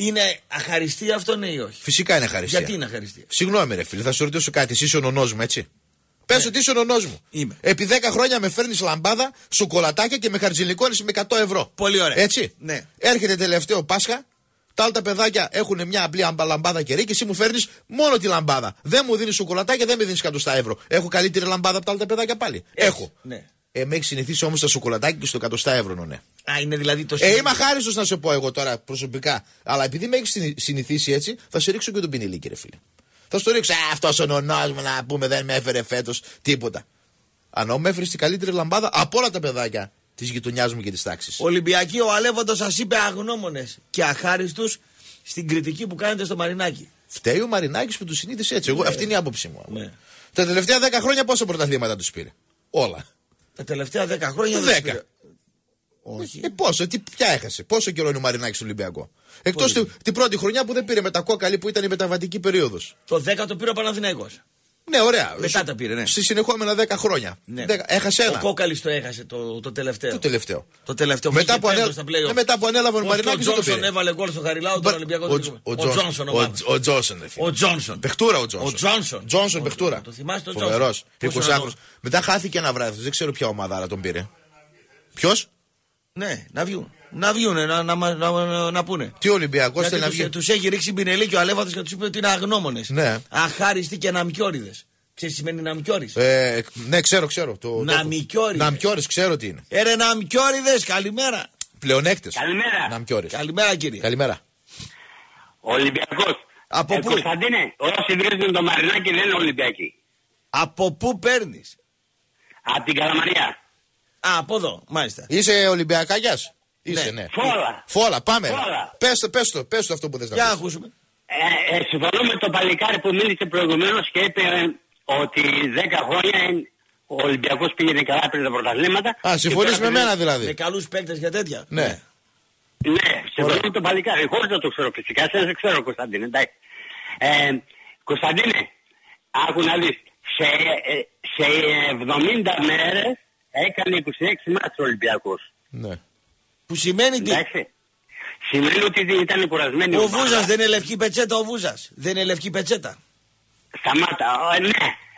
Speaker 2: είναι αχαριστία αυτό, ναι ή όχι;
Speaker 3: Φυσικά είναι χαριστία.
Speaker 2: Γιατί είναι αχαριστία;
Speaker 3: Συγγνώμη, ρε φίλε, θα σου ρωτήσω κάτι. Εσύ είσαι ο νονός μου, έτσι. Πες ότι είσαι ο νονός μου.
Speaker 2: Ναι. Είμαι.
Speaker 3: Επί 10 χρόνια με φέρνεις λαμπάδα, σοκολατάκια και με χαρτζηλικώνει με 100 ευρώ.
Speaker 2: Πολύ ωραία.
Speaker 3: Έτσι.
Speaker 2: Ναι.
Speaker 3: Έρχεται τελευταίο Πάσχα, τα άλλα τα παιδάκια έχουν μια απλή αμπα- λαμπάδα κερί και εσύ μου φέρνεις μόνο τη λαμπάδα. Δεν μου δίνεις σοκολατάκια, δεν με δίνεις 100 ευρώ. Έχω καλύτερη λαμπάδα από τα άλλα τα παιδάκια πάλι.
Speaker 2: Έχεις,
Speaker 3: Έχω.
Speaker 2: Ναι.
Speaker 3: Ε, με έχει συνηθίσει όμως τα σοκολατάκια και στο 100 ευρώ, ναι.
Speaker 2: Α, είναι δηλαδή το
Speaker 3: Ε, είμαι αχάριστος να σε πω εγώ τώρα προσωπικά. Αλλά επειδή με έχεις συνηθίσει έτσι, θα σε ρίξω και τον πινελί, κύριε φίλε. Θα στο ρίξω. Αυτός ο νονός μου να πούμε δεν με έφερε φέτος τίποτα. Αν με έφερε την καλύτερη λαμπάδα από όλα τα παιδάκια της γειτονιάς μου και της τάξης.
Speaker 2: Ολυμπιακή, ο Αλέβαντο σας είπε αγνώμονες και αχάριστους στην κριτική που κάνετε στο Μαρινάκι.
Speaker 3: Φταίει ο Μαρινάκης που του συνήθισε έτσι. Εγώ, αυτή είναι η άποψή μου.
Speaker 2: Ναι.
Speaker 3: Τα τελευταία 10 χρόνια πόσα πρωταθλήματα τους πήρε; Όλα.
Speaker 2: Τα τελευταία 10 χρόνια δεν
Speaker 3: Δέκα.
Speaker 2: τους πήρε. Όχι.
Speaker 3: Ε, πόσο, τι, ποια έχασε. Πόσο καιρό είναι ο Μαρινάκης στο Ολυμπιακό; Εκτός την πρώτη χρονιά που δεν πήρε με τα κόκαλη που ήταν η μεταβατική περίοδος.
Speaker 2: Το 10 το πήρε ο Παναθηναίκος.
Speaker 3: Ναι, ωραία.
Speaker 2: Μετά
Speaker 3: Σου-
Speaker 2: τα πήρε, ναι.
Speaker 3: Σε συνεχόμενα 10 χρόνια.
Speaker 2: Ναι.
Speaker 3: Δέκα- Έχασε ένα.
Speaker 2: Ο Κόκαλης το έχασε το, το τελευταίο.
Speaker 3: Το τελευταίο.
Speaker 2: Το τελευταίο.
Speaker 3: Μετά
Speaker 2: Βγήκε
Speaker 3: που,
Speaker 2: πέμπτος
Speaker 3: ανέλ...
Speaker 2: στα play-off.
Speaker 3: ναι, μετά που ανέλαβε ο
Speaker 2: Ως και
Speaker 3: Μαρινάκης
Speaker 2: Ο
Speaker 3: δεν το
Speaker 2: Τζόνσον
Speaker 3: πήρε.
Speaker 2: έβαλε γκολ στο Χαριλάου, τον Ολυμπιακό.
Speaker 3: Ο,
Speaker 2: δεν
Speaker 3: ο,
Speaker 2: το-
Speaker 3: ο,
Speaker 2: Ο
Speaker 3: Τζόνσον,
Speaker 2: Τζόνσον.
Speaker 3: ο,
Speaker 2: ομάδας.
Speaker 3: ο Τζόνσον, ρε φίλε.
Speaker 2: Ο Τζόνσον.
Speaker 3: Παιχτούρα ο Τζόνσον.
Speaker 2: Ο Τζόνσον.
Speaker 3: Τζόνσον,
Speaker 2: Ο-
Speaker 3: παιχτούρα.
Speaker 2: Το θυμάσαι τον
Speaker 3: Φοβερός.
Speaker 2: Τζόνσον. Πόσο
Speaker 3: 20
Speaker 2: να
Speaker 3: άκρος. Μετά χάθηκε ένα βράδυ. Δεν ξέρω ποια ομάδα άρα τον πήρε. Ποιος;
Speaker 2: Ναι, να βγουν. Να βγουν, να, να, να, να, να πούνε.
Speaker 3: Τι Ολυμπιακός θέλει να βγει;
Speaker 2: Τους έχει ρίξει πινελί και ο Αλέφαντο και τους είπε ότι είναι αγνώμονες.
Speaker 3: Ναι.
Speaker 2: Αχάριστοι και ναμιόριδε. Ξέρεις τι σημαίνει ναμιόρι.
Speaker 3: Ε, ναι, ξέρω, ξέρω. Το, το-
Speaker 2: Ναμικιόριδες.
Speaker 3: Ναμικιόριδες, ξέρω τι είναι.
Speaker 2: Έρε ναμιόριδε, καλημέρα.
Speaker 3: Πλεονέκτες.
Speaker 4: Καλημέρα.
Speaker 3: Ναμικιόριδες.
Speaker 2: Καλημέρα κύριε.
Speaker 3: Καλημέρα.
Speaker 4: Ολυμπιακός.
Speaker 2: Από πού;
Speaker 4: Κωνσταντίνε, όσοι βρίζουν το Μαρινάκι δεν είναι Ολυμπιακοί.
Speaker 2: Από πού παίρνεις;
Speaker 4: Από την Καλαμαριά.
Speaker 2: Α, από εδώ, μάλιστα.
Speaker 3: Είσαι Ολυμπιακάκιας; Είσαι, ναι.
Speaker 4: Φόλα.
Speaker 3: Φόλα, πάμε.
Speaker 4: Φόλα.
Speaker 3: Πες, το, πες, το, πες το αυτό που θες να
Speaker 2: Για να
Speaker 3: πεις.
Speaker 2: ακούσουμε.
Speaker 4: Ε, ε, συμφωνώ με το παλικάρι που μίλησε προηγουμένως και είπε ε, ότι 10 χρόνια ε, ο Ολυμπιακός πήγαινε καλά πριν τα πρωταθλήματα.
Speaker 3: Α,
Speaker 4: Και
Speaker 3: συμφωνείς
Speaker 4: τώρα
Speaker 3: με
Speaker 4: πήγε-
Speaker 3: μένα
Speaker 2: Με
Speaker 3: δηλαδή.
Speaker 2: καλούς παίκτες και τέτοια.
Speaker 3: Ναι.
Speaker 4: Ναι, συμφωνώ με το παλικάρι. Χωρίς να το ξέρω φυσικά. Σε σε ξέρω, Κωνσταντίνε. Εντάξει. Ε, Κωνσταντίνε, άκου να δεις. Σε, ε, σε 70 μέρες έκανε 26 μάτς ο Ολυμπιακός.
Speaker 3: ναι.
Speaker 2: Που σημαίνει τι;
Speaker 4: Εντάξει. Σημαίνει ότι ήταν κουρασμένοι.
Speaker 2: Ο
Speaker 4: ομάδα.
Speaker 2: Βούζας δεν είναι λευκή πετσέτα, ο Βούζας. Δεν είναι λευκή πετσέτα.
Speaker 4: Σταμάτα. Ε, ναι.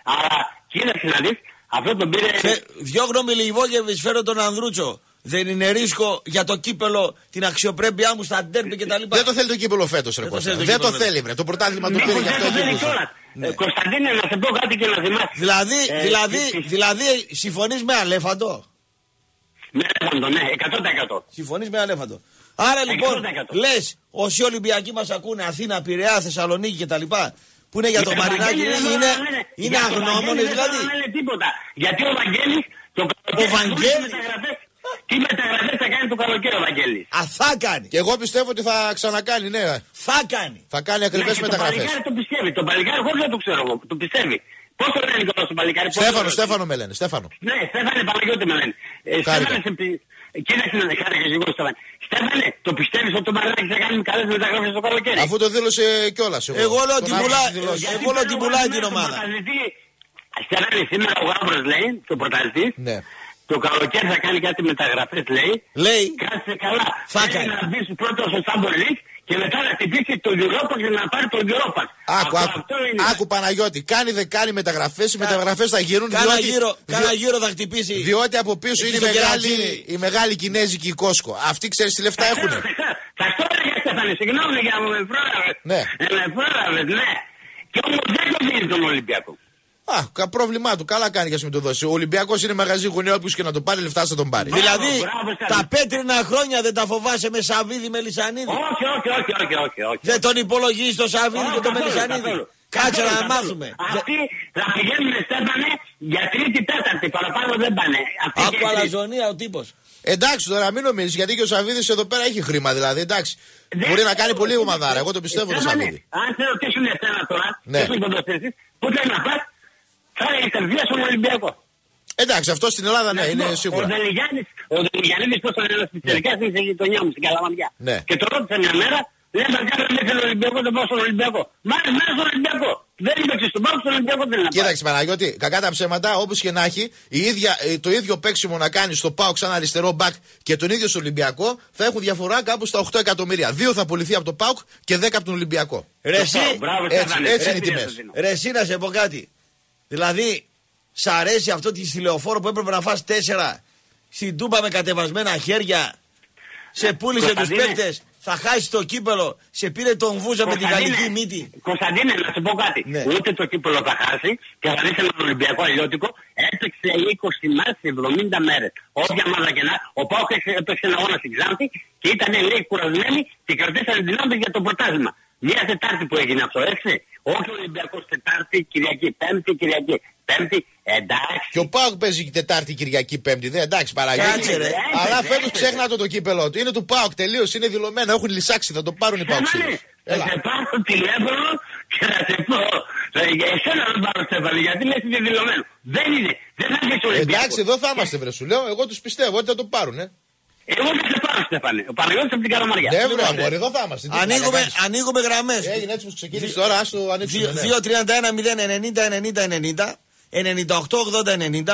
Speaker 4: Αλλά κοίταξε να δεις, αυτό τον πήρε...
Speaker 2: Φε, διώχνω Μιλιβόγεβι, φέρω τον Ανδρούτσο. Δεν είναι ρίσκο για το κύπελο την αξιοπρέπειά μου στα ντέρμπι και τα λοιπά.
Speaker 3: Δεν το θέλει το κύπελο φέτος, ρε
Speaker 2: Δεν το
Speaker 3: Κώστα.
Speaker 2: θέλει το
Speaker 3: Δεν το
Speaker 2: κύπελλο,
Speaker 3: θέλει, βρε. Το πρωτάθλημα το
Speaker 4: Ναι,
Speaker 3: πήρε
Speaker 4: δεν
Speaker 3: γι' αυτό
Speaker 4: το
Speaker 3: εκεί
Speaker 4: θέλει
Speaker 3: που
Speaker 4: κιόλας.
Speaker 3: είσαι.
Speaker 4: Ε, Κωνσταντίνε, να σε πω κάτι και να θυμάσαι.
Speaker 2: Δηλαδή,
Speaker 4: Ε,
Speaker 2: δηλαδή,
Speaker 4: τι- τι-
Speaker 2: δηλαδή, συμφωνείς με Αλέφαντο;
Speaker 4: Με Ρέφαντο, ναι, 100%.
Speaker 2: Συμφωνείς με Αλέφαντο. Άρα λοιπόν,
Speaker 4: 100%.
Speaker 2: λες, όσοι Ολυμπιακοί μας ακούνε, Αθήνα, Πειραιά, Θεσσαλονίκη κτλ. Που είναι για το
Speaker 4: Για
Speaker 2: Μαρινάκι,
Speaker 4: Βαγγέλη δεν
Speaker 2: είναι,
Speaker 4: μπορούν να λένε-
Speaker 2: είναι
Speaker 4: για τον
Speaker 2: αγνώμονε
Speaker 4: Βαγγέλη
Speaker 2: δηλαδή.
Speaker 4: Δεν μπορούν να λένε τίποτα. Γιατί ο Βαγγέλης το καλοκαίρι...
Speaker 2: Βαγγέλης.
Speaker 4: Τι μεταγραφές- Τι μεταγραφές θα κάνει το καλοκαίρι ο Βαγγέλης;
Speaker 2: Α, θα κάνει.
Speaker 3: Και εγώ πιστεύω ότι θα ξανακάνει, ναι.
Speaker 2: Θα κάνει.
Speaker 3: Θα κάνει ακριβές
Speaker 4: Ναι, και Το
Speaker 3: μεταγραφές.
Speaker 4: παλικάρι το πιστεύει. Το παλικάρι χωρίς να το ξέρω εγώ. Το πιστεύει. Πώς το λένε κιόλας το παλικάρι. πώς το
Speaker 3: Στέφανο,
Speaker 4: λένε.
Speaker 3: Στέφανο με λένε. Στέφανο.
Speaker 4: Ναι, Στέφανε Παναγιώτη με λένε. Ε,
Speaker 3: Χάρηκα.
Speaker 4: Στέφανε, σε πι- κοίταξε να χάρηκα και εγώ Στέφανε. Στέφανε, το πιστεύεις ότι το Μαρινάκη θα κάνει καλές μεταγραφές το καλοκαίρι;
Speaker 3: Αφού το δήλωσε κιόλας.
Speaker 2: Εγώ λέω ότι
Speaker 3: Τον άκουσα
Speaker 2: πουλά-
Speaker 3: στη δηλώση.
Speaker 2: εγώ λέω ότι πουλάει την ομάδα.
Speaker 4: Στέφανε σήμερα ο Γάμπρος λέει, το πρωταθλητής,
Speaker 3: Ναι.
Speaker 4: το καλοκαίρι θα κάνει κάτι μεταγραφές λέει.
Speaker 2: Λέει,
Speaker 4: Κάτσε καλά.
Speaker 2: Θα
Speaker 4: Θέλει
Speaker 2: κάνει.
Speaker 4: να μπει πρώτο στο Champions League και μετά να χτυπήσει το Europa και να πάρει το Europa.
Speaker 3: Άκου, άκου, άκου Παναγιώτη, κάνει δεν κάνει μεταγραφές. Οι μεταγραφές θα γίνουν
Speaker 2: κάνα
Speaker 3: διότι,
Speaker 2: γύρο, κάνα
Speaker 3: διο-
Speaker 2: γύρο θα χτυπήσει.
Speaker 3: διότι από πίσω
Speaker 2: Εκεί
Speaker 3: είναι η
Speaker 2: στο
Speaker 3: μεγάλη,
Speaker 2: κερατσίνι.
Speaker 3: η μεγάλη κινέζικη Κόσκο. Αυτοί ξέρεις τι λεφτά έχουν.
Speaker 4: Θα το έλεγα Στέφανε, συγγνώμη για να με πρόλαβες.
Speaker 3: Ναι.
Speaker 4: Ε, Με πρόλαβες, ναι. Και όμως δεν το δίνει τον Ολυμπιακό.
Speaker 3: Α, κα- πρόβλημά του. Καλά κάνει και α μην το δώσει. Ο Ολυμπιακός είναι μαγαζί γωνιό, όποιο και να το πάρει λεφτά θα τον πάρει.
Speaker 2: Δηλαδή,
Speaker 4: μπράβο, Στέλιο.
Speaker 2: τα πέτρινα χρόνια δεν τα φοβάσαι με Σαβίδη με Λισανίδη.
Speaker 4: Όχι, όχι, όχι, όχι, όχι. όχι.
Speaker 2: Δεν τον υπολογίζεις το Σαβίδη
Speaker 4: Όχι,
Speaker 2: και το
Speaker 4: καθόλου,
Speaker 2: Μελισανίδη.
Speaker 4: καθόλου.
Speaker 2: Κάτσε να
Speaker 4: Αυτό-
Speaker 2: μάθουμε.
Speaker 4: Αυτοί θα πηγαίνουν Στέφανε για τρίτη τέταρτη. Παραπάνω δεν πάνε. Αυτοί
Speaker 2: Άκου
Speaker 4: και-
Speaker 2: αλαζονία ο τύπος.
Speaker 3: Εντάξει τώρα, μην νομίζεις, γιατί και ο Σαββίδη εδώ πέρα έχει χρήμα δηλαδή. Εντάξει.
Speaker 4: Δεν-
Speaker 3: Μπορεί να κάνει πολύ ομαδάρα. Εγώ το πιστεύω το
Speaker 4: Στέφανε,
Speaker 3: Σαββίδη.
Speaker 4: Αν σε ρωτήσουν εσένα τώρα,
Speaker 3: Ναι.
Speaker 4: ναι. ποδοσφαιριστής, πού θέλεις να πας, θα είναι κατευθείαν στον Ολυμπιακό.
Speaker 3: Εντάξει, αυτό στην Ελλάδα ναι, είναι σίγουρα.
Speaker 4: Ο Δελιγιάννης, ο Δελιγιαννίδης πώς τον έλεγε στις τελικές είναι στη γειτονιά μου, στην Καλαμαριά.
Speaker 3: Ναι.
Speaker 4: Και το ρώτησα μια μέρα, λέει μακάρι να έρθει στον Ολυμπιακό, δεν πάω στον Ολυμπιακό. Μα μέσα στον Ολυμπιακό. Δεν είμαι στον πάω στον Ολυμπιακό δεν είναι να πάει.
Speaker 3: Κοίταξε Παναγιώτη, κακά τα ψέματα, όπως και να έχει, η ίδια, ε, το ίδιο παίξιμο να κάνει στο Πάο ξανά αριστερό μπακ και τον ίδιο στο Ολυμπιακό θα έχουν διαφορά κάπου στα 8 εκατομμύρια. Δύο θα πουληθεί από το Πάοκ και 10 από τον Ολυμπιακό.
Speaker 2: Ρε εσύ,
Speaker 4: Σωστό, μπράβο,
Speaker 3: έτσι,
Speaker 4: Στέφανε,
Speaker 3: έτσι είναι οι
Speaker 4: έτσι
Speaker 3: τιμές.
Speaker 4: το δίνω.
Speaker 2: ρε εσύ να σε πω κάτι. Δηλαδή, σ' αρέσει αυτό τη τηλεοφόρο που έπρεπε να φας τέσσερα στην τούπα με κατεβασμένα χέρια. Σε πούλησε τους
Speaker 4: Κωνσταντίνε.
Speaker 2: παίκτες, θα χάσει το κύπελο, σε πήρε τον Βούζα με τη
Speaker 4: Κωνσταντίνε,
Speaker 2: γαλλική μύτη.
Speaker 4: Κωνσταντίνε, να σου πω κάτι.
Speaker 2: Ναι.
Speaker 4: Ούτε το κύπελο θα χάσει και θα δει έναν Ολυμπιακό αλλιώτικο. Έπαιξε 20 μέρε, 70 μέρες. Όποια μάδα και να. Ο Πάοκ έπαιξε ένα αγώνα στην Ξάνθη και ήταν λέει κουρασμένοι και κρατήσανε την άμυνα για το πρωτάθλημα. Μια Τετάρτη που έγινε αυτό, έτσι. Όχι ο Ολυμπιακός Τετάρτη, Κυριακή, Πέμπτη, Κυριακή. Πέμπτη, εντάξει.
Speaker 3: Και ο Πάοκ παίζει και Τετάρτη, Κυριακή, Πέμπτη. Δεν εντάξει, Παναγιώτη.
Speaker 2: Κάτσε, ρε.
Speaker 3: Αλλά
Speaker 4: Έπαιζε,
Speaker 3: φέτος
Speaker 4: έπαιζε.
Speaker 3: ξέχνα το το κύπελο του. Είναι του Πάοκ τελείως, είναι δηλωμένο. Έχουν λυσάξει, θα το πάρουν οι
Speaker 4: Στέφανε,
Speaker 3: Πάοξίδες.
Speaker 4: θα
Speaker 3: Έλα.
Speaker 4: σε πάρω τηλέφωνο και να σε πω. ε, για Εσένα δεν πάρω Στέφανε, γιατί λες είναι δηλωμένο. Δεν είναι. Δεν θα βγεις Ολυμπιακό.
Speaker 3: Εντάξει, εδώ θα είμαστε, βρε σου λέω. Εγώ τους πιστεύω ότι θα το πάρουν. Ε.
Speaker 4: Εγώ δεν σε πάρω Στέφανε. Ο Παναγιώτης από την Καλαμαριά.
Speaker 3: Ναι, βρε,
Speaker 2: Λοιπόν,
Speaker 3: αγόρι, εδώ θα είμαστε. Τι να
Speaker 2: Ανοίγουμε,
Speaker 3: κάνεις.
Speaker 2: ανοίγουμε γραμμές.
Speaker 3: Έγινε έτσι που ξεκίνησε τώρα, ας το ανοίξουμε. ναι.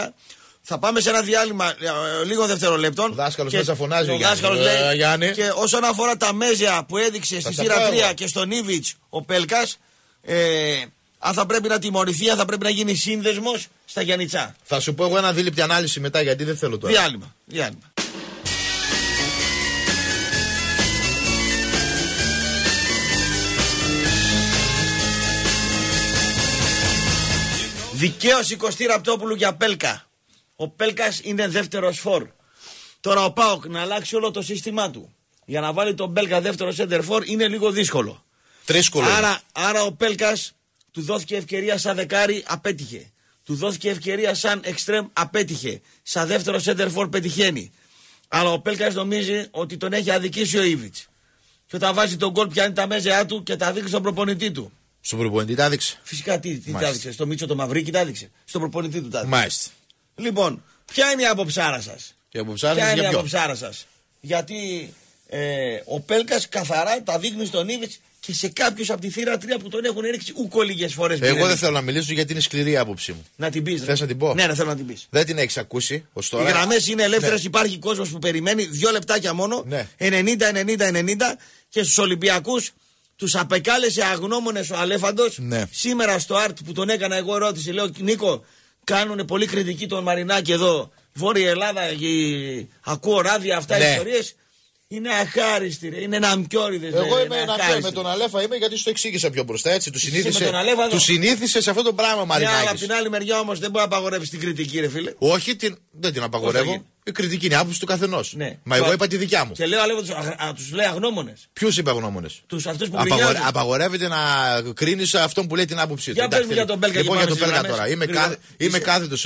Speaker 2: 2-31-0-90-90-90. Θα πάμε σε ένα διάλειμμα ε, λίγων δευτερολέπτων.
Speaker 3: Ο δάσκαλος
Speaker 2: Και
Speaker 3: μέσα φωνάζει ο
Speaker 2: ο
Speaker 3: Γιάννης.
Speaker 2: δάσκαλος
Speaker 3: Ε,
Speaker 2: λέει.
Speaker 3: Γιάννη.
Speaker 2: Και όσον αφορά τα μέζια που έδειξε στη
Speaker 3: στα
Speaker 2: σειρά
Speaker 3: πω
Speaker 2: 3
Speaker 3: εγώ.
Speaker 2: και στον Ήβιτ ο Πέλκας, ε, αν θα πρέπει να τιμωρηθεί, αν θα πρέπει να γίνει σύνδεσμος στα Γιάννητσά.
Speaker 3: Θα σου πω εγώ ένα δίληπτη ανάλυση μετά γιατί δεν θέλω τώρα.
Speaker 2: Διάλειμμα. διάλειμμα. Δικαίωση Κωστή Ραπτόπουλου για Πέλκα. Ο Πέλκας είναι δεύτερος φόρ. Τώρα ο Πάοκ να αλλάξει όλο το σύστημά του για να βάλει τον Πέλκα δεύτερο center for είναι λίγο δύσκολο.
Speaker 3: Τρίσκολο.
Speaker 2: Άρα, άρα ο Πέλκας του δόθηκε ευκαιρία σαν δεκάρι, απέτυχε. Του δόθηκε ευκαιρία σαν εξτρέμ, απέτυχε. Σαν δεύτερο center for πετυχαίνει. Αλλά ο Πέλκας νομίζει ότι τον έχει αδικήσει ο Ήβιτ. Και όταν βάζει τον γκολ, πιάνει τα μέζεά του και τα δείχνει στον προπονητή του.
Speaker 3: Στον προπονητή τα έδειξε.
Speaker 2: Φυσικά τι, τι τα
Speaker 3: Μάλιστα.
Speaker 2: έδειξε. Στο Μίτσο το Μαυρίκι τα έδειξε. Στον προπονητή του τα έδειξε.
Speaker 3: Μάλιστα.
Speaker 2: Λοιπόν, ποια είναι η άποψάρα σας;
Speaker 3: Και από ψάρι
Speaker 2: Ποια είναι η
Speaker 3: για ποιο;
Speaker 2: άποψάρα σας; Γιατί ε, ο Πέλκας καθαρά τα δείχνει στον Ήβιτ και σε κάποιους από τη θύρα 3 που τον έχουν ρίξει ούκο λίγες φορές.
Speaker 3: Εγώ δεν θέλω να μιλήσω γιατί είναι σκληρή η άποψή μου.
Speaker 2: Να την πεις.
Speaker 3: Θες να την πω;
Speaker 2: Ναι, ναι, θέλω να την πεις.
Speaker 3: Δεν την έχεις ακούσει ως
Speaker 2: Οι
Speaker 3: τώρα.
Speaker 2: γραμμές είναι ελεύθερες,
Speaker 3: Ναι.
Speaker 2: υπάρχει κόσμος που περιμένει. Δύο λεπτάκια μόνο.
Speaker 3: Ναι.
Speaker 2: 90-90-90 και στους Ολυμπιακούς τους απεκάλεσε αγνώμονες ο Αλέφαντος.
Speaker 3: Ναι.
Speaker 2: Σήμερα στο Αρτ που τον έκανα εγώ ερώτηση, λέω Νίκο, κάνουν πολύ κριτική τον Μαρινάκη εδώ. Βόρεια Ελλάδα, η... ακούω ράδια αυτά οι
Speaker 3: Ναι.
Speaker 2: ιστορίες. Είναι αχάριστη, ρε. είναι ναμπιόριδες.
Speaker 3: Εγώ είμαι ένα πέ, με τον Αλέφα είμαι γιατί σου το εξήγησα πιο μπροστά έτσι. Του
Speaker 2: Εσύ
Speaker 3: συνήθισε,
Speaker 2: με τον Αλέφα εδώ.
Speaker 3: του συνήθισε σε αυτό το πράγμα ο
Speaker 2: Ναι, αλλά από
Speaker 3: Μαρινάκης.
Speaker 2: την άλλη μεριά όμως δεν μπορεί να απαγορεύσει την κριτική, ρε φίλε.
Speaker 3: Όχι, την, δεν την
Speaker 2: Πώς θα
Speaker 3: απαγορεύω.
Speaker 2: Γίνει;
Speaker 3: Η κριτική είναι η άποψη του καθενός.
Speaker 2: Ναι.
Speaker 3: Μα εγώ
Speaker 2: Το-
Speaker 3: είπα τη δικιά μου.
Speaker 2: Και λέω, τους λέει αγνώμονες.
Speaker 3: Ποιους είπε γνώμονε.
Speaker 2: Τους αυτούς που
Speaker 3: Απαγορε...
Speaker 2: γκρινιάζουν.
Speaker 3: Απαγορεύεται να κρίνεις αυτόν που λέει την άποψή του.
Speaker 2: Για πες μου
Speaker 3: Εντάξει,
Speaker 2: για τον Πέλκα
Speaker 3: Λοιπόν,
Speaker 2: και
Speaker 3: για τον
Speaker 2: πάμε
Speaker 3: Πέλκα
Speaker 2: στις
Speaker 3: τώρα. Είμαι,
Speaker 2: γραμμές.
Speaker 3: κάθ... είμαι
Speaker 2: Είσαι-
Speaker 3: κάθετος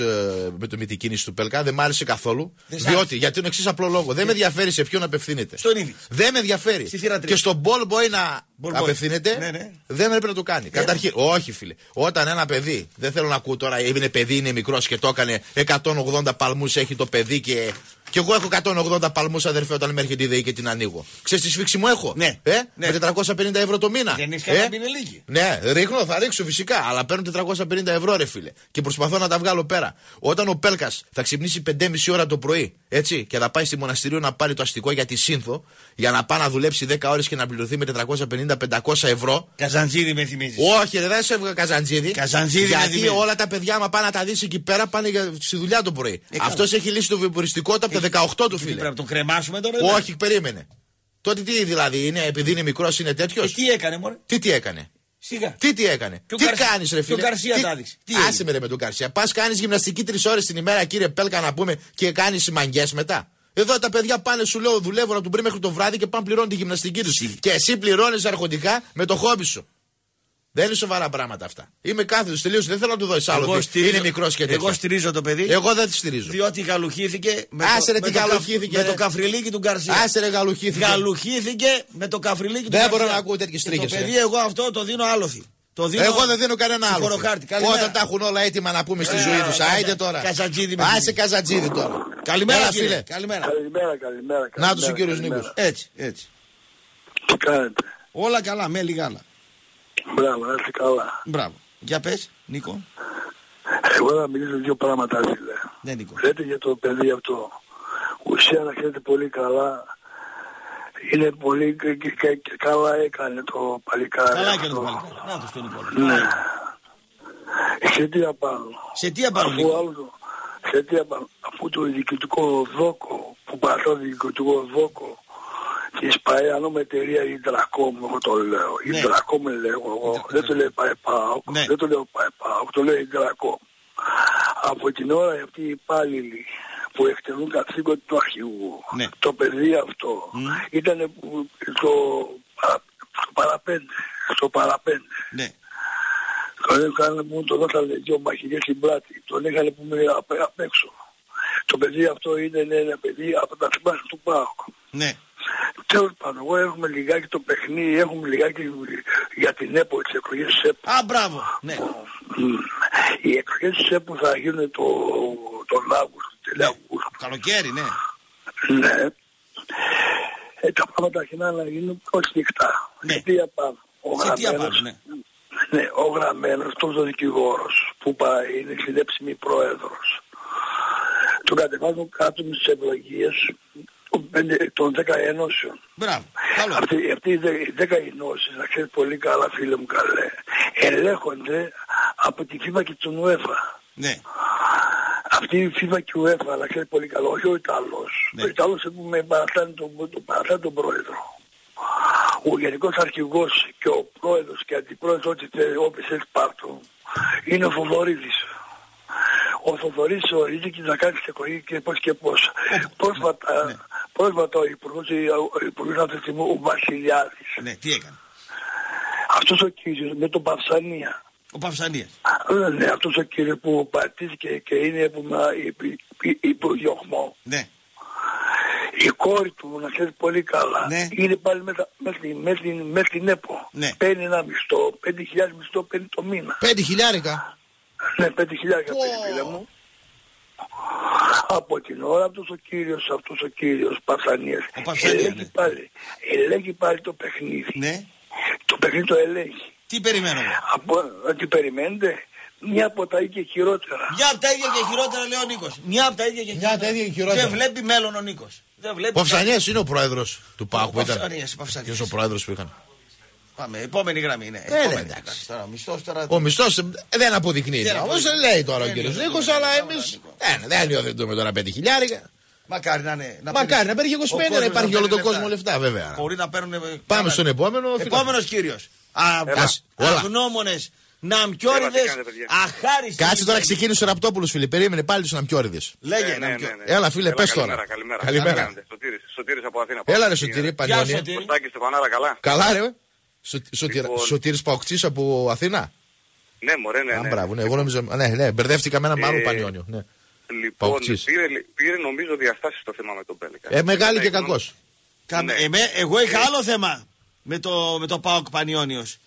Speaker 3: με, το... με την κίνηση του Πέλκα. Δεν μ' άρεσε καθόλου.
Speaker 2: Δεν σ'
Speaker 3: διότι,
Speaker 2: άρεσε.
Speaker 3: για τον εξής απλό λόγο. Δεν με ενδιαφέρει σε ποιον απευθύνεται.
Speaker 2: Στον Ίβιτς.
Speaker 3: Δεν με ενδιαφέρει.
Speaker 2: Στη θύρα τρία.
Speaker 3: Και στον ball μπορεί να
Speaker 2: Ball boy.
Speaker 3: Απευθύνεται.
Speaker 2: Ναι, ναι.
Speaker 3: Δεν έπρεπε να το κάνει. Καταρχήν, όχι φίλε. Όταν ένα παιδί, δεν θέλω να ακούω τώρα, είναι παιδί, είναι μικρός και το έκανε 180 παλμούς, έχει το παιδί και. Και εγώ έχω 180 παλμούς αδερφέ όταν με έρχεται η ΔΕΗ και την ανοίγω. Ξέρεις τις σφίξη μου έχω;
Speaker 2: Ναι.
Speaker 3: Ε;
Speaker 2: Ναι.
Speaker 3: Με 450 ευρώ το μήνα.
Speaker 2: Δεν έχεις
Speaker 3: ε;
Speaker 2: κανένα πινελίκι.
Speaker 3: Ναι, ρίχνω, θα ρίξω φυσικά. Αλλά παίρνω 450 ευρώ, ρε φίλε. Και προσπαθώ να τα βγάλω πέρα. Όταν ο Πέλκας θα ξυπνήσει 5,5 ώρα το πρωί, έτσι, και θα πάει στη μοναστηρίο να πάρει το αστικό για τη σύνθο, για να πάει να δουλέψει 10 ώρες και να πληρωθεί με 450-500 ευρώ.
Speaker 2: Καζαντζίδη με θυμίζεις.
Speaker 3: Όχι, ρε, δεν σε έβγα καζαντζίδι.
Speaker 2: Καζαντζίδι με
Speaker 3: Γιατί
Speaker 2: θυμίζεις.
Speaker 3: όλα τα παιδιά, άμα πάνε να τα δεις εκεί πέρα, πάνε για, στη δουλειά το πρωί.
Speaker 2: Ε, καλά.
Speaker 3: Αυτός έχει λύσει το βιοποριστικότητα από τα 18 του,
Speaker 2: Τι
Speaker 3: φίλε.
Speaker 2: πρέπει να τον κρεμάσουμε τώρα. δηλαδή;
Speaker 3: Όχι, περίμενε. Τότε τι δηλαδή, είναι, επειδή είναι μικρός, είναι τέτοιος;
Speaker 2: Ε, τι έκανε, μωρέ;
Speaker 3: Τι τι έκανε;
Speaker 2: Σιγά.
Speaker 3: Τι τι έκανε;
Speaker 2: Και ο
Speaker 3: τι
Speaker 2: Γκαρσία-
Speaker 3: κάνεις, ρε
Speaker 2: και
Speaker 3: φίλε;
Speaker 2: ο Γκαρσία
Speaker 3: τι...
Speaker 2: τα έδειξε. Τι
Speaker 3: Άσε
Speaker 2: έγινε;
Speaker 3: με ρε με τον Γκαρσία. Πας κάνεις γυμναστική τρεις ώρες την ημέρα, κύριε Πέλκα, να πούμε και κάνεις μαγκέ μετά. Εδώ τα παιδιά πάνε, σου λέω, δουλεύουν από το πρωί μέχρι το βράδυ και πάνε πληρώνουν τη γυμναστική τους. Και εσύ πληρώνεις αρχοντικά με το χόμπι σου. Δεν είναι σοβαρά πράγματα αυτά. Είμαι κάθετος τελείω. Δεν θέλω να του δώσει άλλο.
Speaker 2: Εγώ
Speaker 3: τι.
Speaker 2: στηρίζω-
Speaker 3: Είναι μικρός και τέτοιο.
Speaker 2: Εγώ στηρίζω το παιδί.
Speaker 3: Εγώ δεν τη στηρίζω.
Speaker 2: Διότι γαλουχήθηκε με,
Speaker 3: Άσε
Speaker 2: το,
Speaker 3: ρε,
Speaker 2: με,
Speaker 3: τι
Speaker 2: το, καφ-
Speaker 3: γαλουχήθηκε,
Speaker 2: με
Speaker 3: ρε.
Speaker 2: το καφριλίκι του Γκαρσία.
Speaker 3: Άσε ρε γαλουχήθηκε.
Speaker 2: Γαλουχήθηκε με το καφριλίκι του
Speaker 3: Δεν
Speaker 2: Γκαρσία.
Speaker 3: μπορώ να ακούω τέτοιες
Speaker 2: Και
Speaker 3: τρίχες,
Speaker 2: Το
Speaker 3: ρε.
Speaker 2: παιδί, εγώ αυτό το δίνω άλοθη. Το δίνω
Speaker 3: Εγώ δεν δίνω κανένα άλλο.
Speaker 2: χωροχάρτη. Καλημέρα.
Speaker 3: Όταν τα έχουν όλα έτοιμα να πούμε στη
Speaker 2: Ε,
Speaker 3: ζωή τους.
Speaker 2: Καζα-
Speaker 3: Άιντε τώρα.
Speaker 2: Καζατζίδι με
Speaker 3: Άσε
Speaker 2: φίλη.
Speaker 3: καζατζίδι τώρα.
Speaker 2: Καλημέρα,
Speaker 3: Έλα,
Speaker 2: κύριε.
Speaker 3: φίλε.
Speaker 2: Καλημέρα.
Speaker 5: Καλημέρα, καλημέρα.
Speaker 3: Να τους ο
Speaker 5: καλημέρα,
Speaker 3: κύριος
Speaker 5: καλημέρα.
Speaker 3: Νίκος.
Speaker 2: Έτσι, έτσι.
Speaker 5: Τι κάνετε;
Speaker 2: Όλα καλά, μέλι γάλα.
Speaker 5: Μπράβο, να είστε καλά.
Speaker 2: Μπράβο. Για πες, Νίκο.
Speaker 5: Εγώ να μιλήσω δύο πράγματα, φίλε.
Speaker 2: Ναι, Νίκο.
Speaker 5: Λέτε για το παιδί αυτό. Ουσία να ξέρετε πολύ καλά. Είναι πολύ και, και- και- και καλά έκανε το παλικάρι.
Speaker 2: Καλά έκανε το
Speaker 5: αυτό.
Speaker 2: παλικάρι. Να το στον Νικόλα.
Speaker 5: Ναι. Σε τι απάνω.
Speaker 2: Σε τι απάνω,
Speaker 5: Αφού
Speaker 2: Νίκο;
Speaker 5: άλλο, σε τι απάνω. Αφού το διοικητικό δόκο που πατώ διοικητικό δόκο της ΠαΕ με εταιρεία η Δρακόμ, εγώ το λέω. Η
Speaker 2: Ναι.
Speaker 5: Δρακόμ λέγω εγώ. Δεν το λέει ΠαΕ ΠΑΟΚ.
Speaker 2: Ναι.
Speaker 5: Δεν το λέω ΠαΕ ΠΑΟΚ. Το λέει η Δρακόμ. Από την ώρα αυτή οι υπάλληλοι που εκτελούν καθήκον του αρχηγού,
Speaker 2: Ναι.
Speaker 5: το παιδί αυτό ήταν που- στο, παρα- στο παραπέντε. Στο παραπέντε.
Speaker 2: Ναι.
Speaker 5: Τον είχαν που το δώσανε δύο μαχητές στην πλάτη. Τον είχαν που με απ, απ' έξω. Το παιδί αυτό είναι ένα παιδί από τα θυμάσαι του ΠΑΟΚ.
Speaker 2: Ναι.
Speaker 5: Τέλος πάντων, εγώ έχουμε λιγάκι το παιχνίδι, έχουμε λιγάκι για την ΕΠΟ, τις εκλογές της ΕΠΟ.
Speaker 2: Α, μπράβο. Ναι.
Speaker 5: Μμ. Οι εκλογές της ΕΠΟ θα γίνουν το, τον Αύγουστο,
Speaker 2: ναι.
Speaker 5: τέλη Αυγούστου.
Speaker 2: Καλοκαίρι, ναι.
Speaker 5: Ναι. Ε, τα πράγματα αρχινά να γίνουν προσεκτικά.
Speaker 2: Ναι.
Speaker 5: Σε τι απάνω. Ο
Speaker 2: Σε τι απάνω,
Speaker 5: γραμμένος-
Speaker 2: ναι.
Speaker 5: ναι, ο γραμμένος, αυτός ο δικηγόρος που πάει, είναι συνέψιμη πρόεδρος. Τον κατεβάζουν κάτω με τις ευλογίες των, πέντε- των 10 ενώσεων.
Speaker 2: Μπράβο. Καλό.
Speaker 5: Αυτοί, αυτοί οι δε- οι 10 ενώσεις, να ξέρεις πολύ καλά φίλε μου καλέ, ελέγχονται από τη FIFA και τον UEFA.
Speaker 2: Ναι.
Speaker 5: Αυτή η FIFA και η UEFA, να ξέρει πολύ καλό, όχι ο Ιταλός.
Speaker 2: Ναι.
Speaker 5: Ο Ιταλός που με παραστάνει τον, τον, παραστάνει τον πρόεδρο. Ο γενικός αρχηγός και ο πρόεδρος και αντιπρόεδρος, ό,τι θέλει, όποιες θέλεις πάρτο, είναι ο Θοδωρίδης. Ο Θοδωρίδης ορίζει και να κάνει τις εκλογές και πώς και πώς. Πρόσφατα,
Speaker 2: ναι.
Speaker 5: πρόσφατα ο Υπουργός, ο Υπουργός αυτή τη στιγμή, ο Βασιλιάδης,
Speaker 2: Ναι, τι έκανε;
Speaker 5: αυτός ο κύριος με τον Παυσανία,
Speaker 2: Ο Παυσανίας.
Speaker 5: Α, ναι, αυτός ο κύριος που πατήθηκε και είναι που με υποδιωχμό.
Speaker 2: Ναι.
Speaker 5: Η κόρη του, να ξέρεις πολύ καλά,
Speaker 2: Ναι.
Speaker 5: είναι πάλι μέσα με, στην- με, την- με την ΕΠΟ.
Speaker 2: Ναι.
Speaker 5: Παίρνει ένα μισθό, 5.000 μισθό παίρνει το μήνα.
Speaker 3: Πέντε χιλιάρικα.
Speaker 5: Ναι, 5.000 παίρνει φίλε μου. Από την ώρα αυτός ο κύριος, αυτός ο κύριος Παυσανίας,
Speaker 2: Ο Παυσανίας,
Speaker 5: ελέγχει,
Speaker 2: ναι.
Speaker 5: πάλι, ελέγχει πάλι το παιχνίδι.
Speaker 2: Ναι.
Speaker 5: Το παιχνίδι το ελέγχει.
Speaker 2: Τι περιμένω εγώ.
Speaker 5: Από, τι περιμένετε, μια από τα ίδια χειρότερα.
Speaker 2: Μια από τα ίδια και χειρότερα λέει ο Νίκος. Μια από τα ίδια και
Speaker 3: Μια από τα ίδια και χειρότερα.
Speaker 2: Δεν βλέπει μέλλον ο Νίκος. Δεν βλέπει.
Speaker 3: Ο Ψανιές είναι ο πρόεδρος του ΠΑΟΚ που ήταν.
Speaker 2: Παυσανίας, Παυσανίας.
Speaker 3: Ποιος ο πρόεδρος που είχαν.
Speaker 2: Πάμε, επόμενη γραμμή είναι.
Speaker 3: Ε, ναι,
Speaker 2: Επόμενη.
Speaker 3: εντάξει.
Speaker 2: Τώρα, μισθός τώρα.
Speaker 3: Ο μισθός δεν αποδεικνύεται.
Speaker 2: Δεν
Speaker 3: Όμως
Speaker 2: αποδεικνύεται.
Speaker 3: λέει τώρα ο
Speaker 2: Δεν
Speaker 3: κύριος
Speaker 2: είναι,
Speaker 3: Νίκος,
Speaker 2: δεν είναι,
Speaker 3: αλλά
Speaker 2: δεν
Speaker 3: εμεί.
Speaker 2: είναι,
Speaker 3: Δεν υιοθετούμε τώρα πέντε χιλιάρικα.
Speaker 2: Μακάρι να είναι. να
Speaker 3: Μακάρι να παίρνει
Speaker 2: ο
Speaker 3: 25, να
Speaker 2: κόσμος
Speaker 3: υπάρχει όλο
Speaker 2: παίρνει
Speaker 3: τον κόσμο λεφτά, βέβαια.
Speaker 2: Μπορεί να παίρνουν.
Speaker 3: Πάμε στον επόμενο. φίλε.
Speaker 2: Επόμενος κύριος.
Speaker 3: Κάτσε, όλα.
Speaker 2: Αγνώμονες,
Speaker 6: Έλα,
Speaker 2: ναμπιόριδε,
Speaker 6: τι κάνετε, παιδιά.
Speaker 2: αχάριστοι.
Speaker 3: Κάτσε τώρα ξεκίνησε ο Ραπτόπουλος, φίλε. Περίμενε πάλι τους Ναμπιόριδε.
Speaker 2: Λέγε,
Speaker 6: Ναι, ναι,
Speaker 2: Ναμπιό-
Speaker 6: ναι, ναι.
Speaker 3: Έλα, φίλε, πες τώρα.
Speaker 6: Καλημέρα, καλημέρα.
Speaker 3: Καλημέρα.
Speaker 6: Τι κάνετε, Σωτήρης, Σωτήρης από Αθήνα.
Speaker 3: Έλα, ρε
Speaker 6: Τι
Speaker 3: Σωτήρη,
Speaker 6: γίνεται.
Speaker 3: Πανιόνια.
Speaker 2: Σωτήρη.
Speaker 6: Κωστάκη Στεφανάρα, καλά.
Speaker 3: Καλά, ρε. Σωτήρη
Speaker 6: Λοιπόν.
Speaker 3: Παοκτή από Αθήνα;
Speaker 6: Ναι, μωρέ, ναι.
Speaker 3: Α,
Speaker 6: ναι.
Speaker 3: μπράβο, ναι, εγώ νόμιζα. Ναι, ναι, μπερδεύτηκα με έναν
Speaker 6: Ε,
Speaker 3: άλλο Πανιόνιο. Ναι.
Speaker 6: Λοιπόν,
Speaker 3: Παοκτής.
Speaker 6: πήρε, πήρε νομίζω διαστάσεις το θέμα με τον Πέλικα.
Speaker 3: Ε, μεγάλη
Speaker 6: Ναι,
Speaker 3: και
Speaker 6: γνώμη-
Speaker 3: κακός.
Speaker 2: Κα-
Speaker 6: Ναι.
Speaker 2: εμέ- εγώ είχα άλλο θέμα με το, με το Πάοκ Πανιόνιος.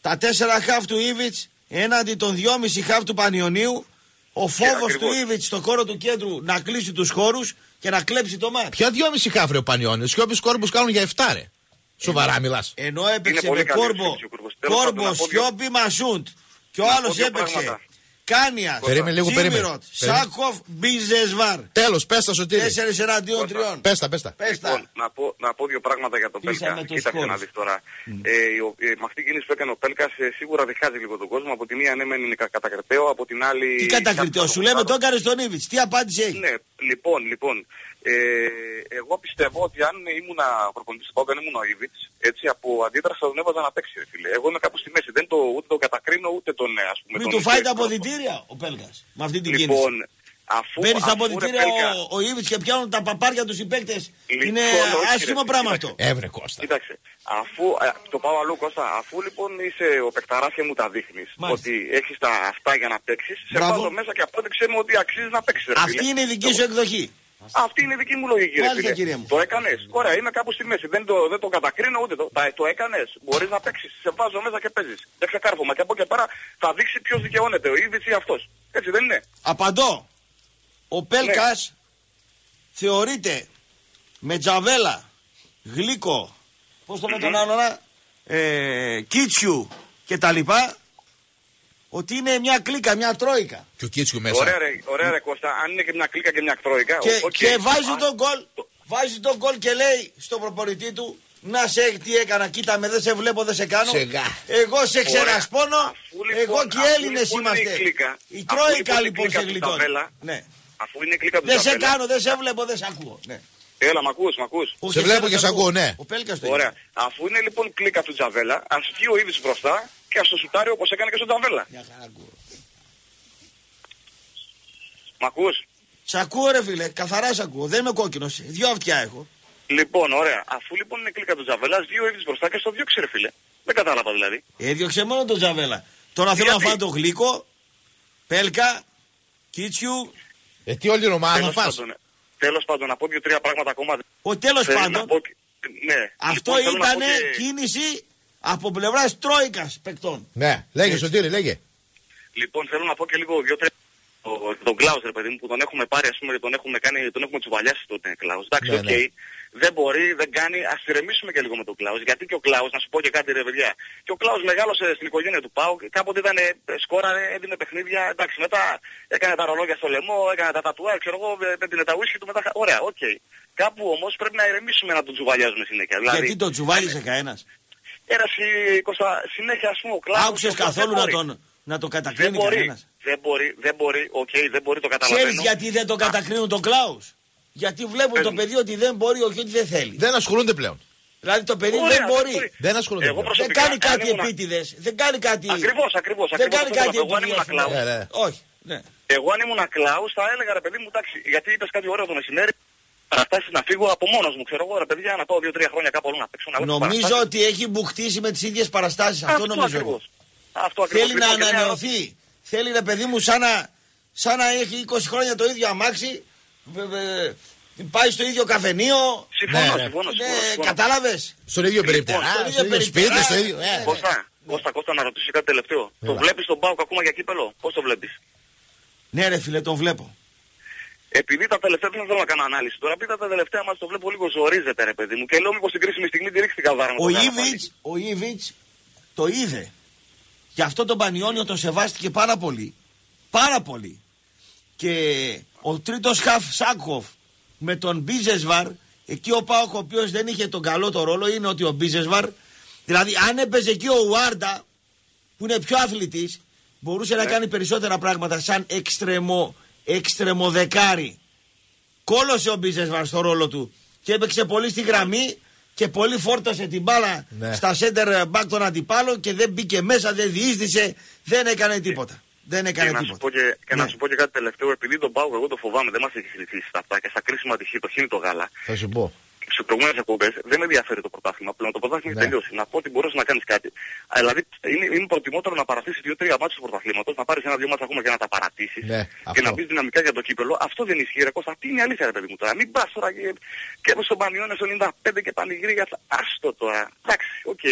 Speaker 2: Τα τέσσερα χαφ του Ήβιτς έναντι των δυόμιση χαφ του Πανιωνίου. Ο φόβος του
Speaker 6: ακριβώς.
Speaker 2: Ήβιτς στο κόρο του κέντρου να κλείσει τους χώρους και να κλέψει το μάτι.
Speaker 3: Ποια δυόμιση χάφρε ο Πανιόνιος; Και όποιους κόρμπου κάνουν για 7 ρε. Σοβαρά μιλάς.
Speaker 2: Ενώ έπαιξε
Speaker 6: πολύ
Speaker 2: με
Speaker 6: καλή
Speaker 2: κόρμπο,
Speaker 6: εξήγηση ο Κούρμπος. Τέλος πάντων,
Speaker 2: κόρμπο,
Speaker 6: να πω δύο-
Speaker 2: Σιώπη, Μασούντ. Και ο
Speaker 6: Να πω
Speaker 2: άλλος
Speaker 6: δύο
Speaker 2: έπαιξε
Speaker 6: πράγματα.
Speaker 2: Κάνιας,
Speaker 3: Περίμενε λίγο, περίμενε.
Speaker 2: Τσίμιροτ, Σάκοφ, Μπιζεσβάρ.
Speaker 3: Τέλος, πες τα σωτήρι.
Speaker 2: Τέσσερις εναντίον τριών.
Speaker 3: Πες τα, πες τα.
Speaker 2: Πες τα.
Speaker 6: Λοιπόν, να πω, να πω δύο πράγματα για τον
Speaker 2: Κλείσαμε
Speaker 6: Πέλκα.
Speaker 2: τους
Speaker 6: Κοίταξε
Speaker 2: χώρους.
Speaker 6: να δεις τώρα. Ε, ο- ε, με αυτή την κίνηση που έκανε ο Πέλκας ε, σίγουρα διχάζει λίγο τον κόσμο. Από τη μία ναι μεν είναι κα- κατακριτέο, από την άλλη...
Speaker 2: Τι κατακριτέο, σου λέμε το έκανε στον Ήβιτς. Τι απάντηση έχει.
Speaker 6: Ναι, λοιπόν, λοιπόν. Ε, εγώ πιστεύω ότι αν ήμουν προπονητής του Πάουκ, αν ήμουν ο Ήβιτς, έτσι από αντίδραση θα τον έβαζα να παίξει, ρε φίλε. Εγώ είμαι κάπου στη μέση. Δεν το, ούτε τον κατακρίνω, ούτε τον, ε, ας πούμε...
Speaker 2: Μην
Speaker 6: τον
Speaker 2: του φάει τα
Speaker 6: εκπρόσωπο.
Speaker 2: αποδητήρια ο Πέλκας με αυτή την κίνηση.
Speaker 6: Λοιπόν, Αφού,
Speaker 2: Μπαίνει στα
Speaker 6: αφού, ρε,
Speaker 2: αποδητήρια
Speaker 6: Πέλκα,
Speaker 2: ο, ο Ήβιτ και πιάνουν τα παπάρια τους οι παίκτες.
Speaker 6: Λοιπόν,
Speaker 2: Είναι
Speaker 6: όχι, ρε,
Speaker 2: άσχημο
Speaker 6: φίλε,
Speaker 2: πράγμα
Speaker 6: κοίταξε.
Speaker 2: αυτό.
Speaker 3: Έβρε Κώστα.
Speaker 6: Κοίταξε, αφού, ε, το πάω αλλού Κώστα, αφού λοιπόν είσαι ο παικταράς και μου τα δείχνεις
Speaker 2: Μάλιστα.
Speaker 6: ότι έχεις τα αυτά για να παίξεις, σε
Speaker 2: Μπράβο.
Speaker 6: βάζω μέσα και απόδειξε μου ότι αξίζεις να παίξεις ρε
Speaker 2: Αυτή
Speaker 6: φίλε.
Speaker 2: είναι η δική σου εκδοχή.
Speaker 6: Αυτή είναι η δική μου λογική ρε
Speaker 2: Μάλιστα,
Speaker 6: φίλε.
Speaker 2: κύριε μου.
Speaker 6: Το έκανες. Ωραία, είμαι κάπου στη μέση. Δεν το, δεν το κατακρίνω ούτε το, τα- το έκανες. Μπορείς να παίξεις. Σε βάζω μέσα και παίζεις. Δεν ξεκάρφωμα. Και από εκεί πέρα θα δείξει ποιος δικαιώνεται. Ο Ήβιτς ή αυτός. Έτσι δεν είναι.
Speaker 2: Απαντώ. Ο Πέλκας
Speaker 6: Ναι.
Speaker 2: θεωρείται με τζαβέλα, γλύκο, πώς το λένε τον άλλο, να, ε, κίτσιου και τα λοιπά, ότι είναι μια κλίκα, μια τρόικα.
Speaker 3: Και ο Κίτσιου μέσα.
Speaker 6: Ωραία ρε, ωραία ρε Κώστα. Αν είναι και μια κλίκα και μια τρόικα.
Speaker 2: Και,
Speaker 6: οκ.
Speaker 2: και βάζει
Speaker 6: Α,
Speaker 2: τον γκολ, βάζει τον γκολ και λέει στον προπονητή του, να σε τι έκανα, κοίτα με, δεν σε βλέπω, δεν σε κάνω.
Speaker 3: Σιγά.
Speaker 2: Εγώ σε ξελασπώνω,
Speaker 6: Αφού λοιπόν-
Speaker 2: εγώ και οι
Speaker 6: αφού
Speaker 2: Έλληνες
Speaker 6: λοιπόν είναι η
Speaker 2: είμαστε.
Speaker 6: κλίκα,
Speaker 2: η
Speaker 6: αφού
Speaker 2: τρόικα
Speaker 6: λοιπόν η
Speaker 2: λοιπόν
Speaker 6: κλίκα
Speaker 2: σε
Speaker 6: του
Speaker 2: γλιτώνει.
Speaker 6: Τζαβέλα,
Speaker 2: Ναι.
Speaker 6: Αφού είναι η κλίκα του
Speaker 2: Δεν σε
Speaker 6: Τζαβέλα.
Speaker 2: κάνω, δεν σε βλέπω, δεν σε ακούω. Ναι.
Speaker 6: Έλα, μ' ακούς, μ' ακούς.
Speaker 2: Όχι,
Speaker 3: Σε
Speaker 2: εσένα
Speaker 3: βλέπω και σε ακούω, ναι.
Speaker 2: Ο Πέλκας το
Speaker 6: Ωραία.
Speaker 2: είπε.
Speaker 6: Αφού είναι λοιπόν κλίκα του Τζαβέλα, ας βγει ο Ίβιτς μπροστά και ας το σουτάρει όπως έκανε και στον Τζαβέλα.
Speaker 2: Μια χαρά ακούω.
Speaker 6: Μ' ακούς;
Speaker 2: Σ' ακούω ρε φίλε, καθαρά σ' ακούω. Δεν είμαι κόκκινος, δυο αυτιά έχω.
Speaker 6: Λοιπόν, ωραία. Αφού λοιπόν είναι κλίκα του Τζαβέλα, ας βγει ο Ήβιτς μπροστά και στο διώξει ρε φίλε. Δεν κατάλαβα δηλαδή.
Speaker 2: Έδιωξε μόνο τον Τζαβέλα. Τώρα θέλω να
Speaker 6: Γιατί;
Speaker 2: φάνε το γλύκο, Πέλκα, Κίτσιου.
Speaker 3: Ε, τι όλη η ομάδα θα
Speaker 6: Τέλος
Speaker 3: φας.
Speaker 6: πάντων, τέλος πάντων, να πω δύο-τρία πράγματα ακόμα.
Speaker 2: Ο τέλος
Speaker 6: Θέλω να
Speaker 2: πάντων,
Speaker 6: πω και- Ναι.
Speaker 2: αυτό
Speaker 6: Λοιπόν, θέλω να
Speaker 2: ήταν
Speaker 6: πω και-
Speaker 2: κίνηση από πλευράς Τρόικας παικτών.
Speaker 3: Ναι, λέγε
Speaker 2: Έτσι.
Speaker 3: Σωτήρη, λέγε.
Speaker 6: Λοιπόν, θέλω να πω και λίγο δύο-τρία. ο- Τον Κλάους, ρε παιδί μου, που τον έχουμε πάρει, ας πούμε, και τον έχουμε, κάνει, τον έχουμε τσουβαλιάσει τον ε, Κλάους. Εντάξει,
Speaker 3: Ναι,
Speaker 6: οκ.
Speaker 3: ναι.
Speaker 6: Δεν μπορεί, δεν κάνει. Ας ηρεμήσουμε και λίγο με τον Κλάους. Γιατί και ο Κλάους, να σου πω και κάτι, ρε παιδιά. Και ο Κλάους μεγάλωσε στην οικογένεια του ΠΑΟ. Κάποτε ήταν ε, σκόραρε, έδινε παιχνίδια. Εντάξει, μετά έκανε τα ρολόγια στο λαιμό, έκανε τα τατουά, ξέρω εγώ, ε, έδινε τα ουίσκι του μετά. Ωραία, οκ. Κάπου όμως πρέπει να ηρεμήσουμε να τον τσουβαλιάζουμε συνέχεια. Δηλαδή,
Speaker 2: Γιατί τον τσουβάλισε κανένας.
Speaker 6: Ένα Κώστα, συνέχεια ας πούμε ο Κλάους...
Speaker 2: Άκουσες
Speaker 6: ο Κλάους
Speaker 2: καθόλου
Speaker 6: δεν
Speaker 2: να
Speaker 6: μπορεί.
Speaker 2: τον, να τον
Speaker 6: Δεν
Speaker 2: κατακρίνει
Speaker 6: μπορεί,
Speaker 2: κανένας;
Speaker 6: δεν μπορεί, δεν μπορεί, οκ, δεν μπορεί, το καταλαβαίνω.
Speaker 2: Ξέρεις γιατί δεν τον κατακρίνουν τον Κλάους; Γιατί βλέπουν
Speaker 6: Πες
Speaker 2: το
Speaker 6: μου.
Speaker 2: παιδί ότι δεν μπορεί, όχι ότι δεν θέλει.
Speaker 3: Δεν ασχολούνται πλέον.
Speaker 2: Δηλαδή το παιδί
Speaker 6: Ωραία,
Speaker 2: δεν μπορεί.
Speaker 3: Δεν ασχολούνται
Speaker 6: Εγώ
Speaker 3: πλέον.
Speaker 2: Δεν
Speaker 6: προσωπικά,
Speaker 2: κάνει
Speaker 6: αν
Speaker 2: κάτι
Speaker 6: ήμουνα-
Speaker 2: επίτηδες. Δεν κάνει κάτι.
Speaker 6: Ακριβώς, ακριβώς,
Speaker 2: Δεν
Speaker 6: ακριβώς
Speaker 2: κάνει
Speaker 6: αυτό
Speaker 2: κάτι
Speaker 6: είπα. Εγώ αν ήμουν
Speaker 2: επίτηδες.
Speaker 6: Κλάους,
Speaker 3: Ναι, ναι.
Speaker 2: Όχι. Ναι.
Speaker 6: εγώ αν ήμουν Κλάους θα έλεγα ρε παιδί μου, εντάξει, γιατί είπες κάτι ωραίο το μεσημέρι, παραστάσεις να φύγω από μόνος μου, ξέρω εγώ ρε παιδιά, να πάω δύο-τρία χρόνια κάπου αλλού να παίξω να βλέπω
Speaker 2: Νομίζω
Speaker 6: παραστάσεις.
Speaker 2: ότι έχει μπουχτίσει με τις ίδιες παραστάσεις. Αυτό
Speaker 6: Αυτό
Speaker 2: νομίζω. εγώ.
Speaker 6: ακριβώς. Αυτό ακριβώς.
Speaker 2: Θέλει να
Speaker 6: Λοιπόν, και μια
Speaker 2: ανανεωθεί. Θέλει ρε παιδί μου σαν να, σαν να έχει 20 χρόνια το ίδιο αμάξι. βε- βε- Πάει στο ίδιο καφενείο.
Speaker 6: Συμφωνώ,
Speaker 3: Ναι, ναι.
Speaker 6: συμφωνώ,
Speaker 2: Ναι,
Speaker 6: συμφωνώ, συμφωνώ.
Speaker 2: κατάλαβες;
Speaker 3: Στον ίδιο
Speaker 6: Λοιπόν,
Speaker 3: περίπτερο.
Speaker 2: στον
Speaker 3: Α,
Speaker 2: ίδιο
Speaker 3: Στο ίδιο σπίτι,
Speaker 2: περιπτερά.
Speaker 3: στο ίδιο. ε,
Speaker 6: Κώστα, Κώστα, Κώστα, να ρωτήσω κάτι τελευταίο. Το
Speaker 3: Έλα.
Speaker 6: βλέπεις τον Πάουκ ακόμα για κύπελο, πώς το βλέπεις;
Speaker 2: Ναι ρε φίλε, τον βλέπω.
Speaker 6: Επειδή τα τελευταία, δεν θέλω να κάνω ανάλυση τώρα, επειδή τα τελευταία μας το βλέπω λίγο ζορίζεται ρε παιδί μου και λέω μήπως στην κρίσιμη στιγμή τη ρίξει την καβάρα με
Speaker 2: Ο
Speaker 6: το Καραβάνι.
Speaker 2: Ήβιτς, ο Ήβιτς το είδε. Γι' αυτό τον Πανιόνιο τον σεβάστηκε πάρα πολύ. Πάρα πολύ. Και ο τρίτος χαφ Σάκοφ με τον Μπίζεσβαρ, εκεί ο Πάοκ ο οποίος δεν είχε τον καλό το ρόλο είναι ότι ο Μπίζεσβαρ, δηλαδή αν έπαιζε εκεί ο Ουάρντα που είναι πιο αθλητής, μπορούσε να κάνει περισσότερα πράγματα σαν εξτρεμό, εξτρεμό δεκάρι. Κόλωσε ο Μπίζεσβαρ στο ρόλο του και έπαιξε πολύ στη γραμμή και πολύ φόρτωσε την μπάλα
Speaker 3: Ναι.
Speaker 2: στα center back των αντιπάλων και δεν μπήκε μέσα, δεν διείσδησε, δεν έκανε τίποτα. Δεν
Speaker 6: Και
Speaker 2: έκανε
Speaker 6: να, σου
Speaker 2: τίποτα.
Speaker 6: πω και, και
Speaker 2: Ναι.
Speaker 6: να σου πω και κάτι τελευταίο, επειδή τον Πάουκ εγώ το φοβάμαι, δεν μας έχει συνηθίσει στα αυτά και στα κρίσιμα τυχή το χύνει το γάλα.
Speaker 3: Θα σου πω.
Speaker 6: Σε προηγούμενες εκπομπές δεν με ενδιαφέρει το πρωτάθλημα πλέον. Το πρωτάθλημα έχει
Speaker 3: Ναι.
Speaker 6: τελειώσει. Να πω ότι μπορείς να κάνεις κάτι. Α, Δηλαδή είναι, είναι προτιμότερο να παρατήσει δύο-τρία ματς του πρωταθλήματος, να πάρεις ένα-δύο ματς ακόμα και να τα παρατήσεις
Speaker 3: Ναι,
Speaker 6: και
Speaker 3: αυτό.
Speaker 6: να μπεις δυναμικά για το κύπελο. Αυτό δεν ισχύει, ρε Κώστα. Τι είναι η αλήθεια, ρε παιδί μου τώρα. Μην πας τώρα και, και στον Πανιόνιο στο 95 και πανηγύρι για Άστο τώρα. Εντάξει, οκ.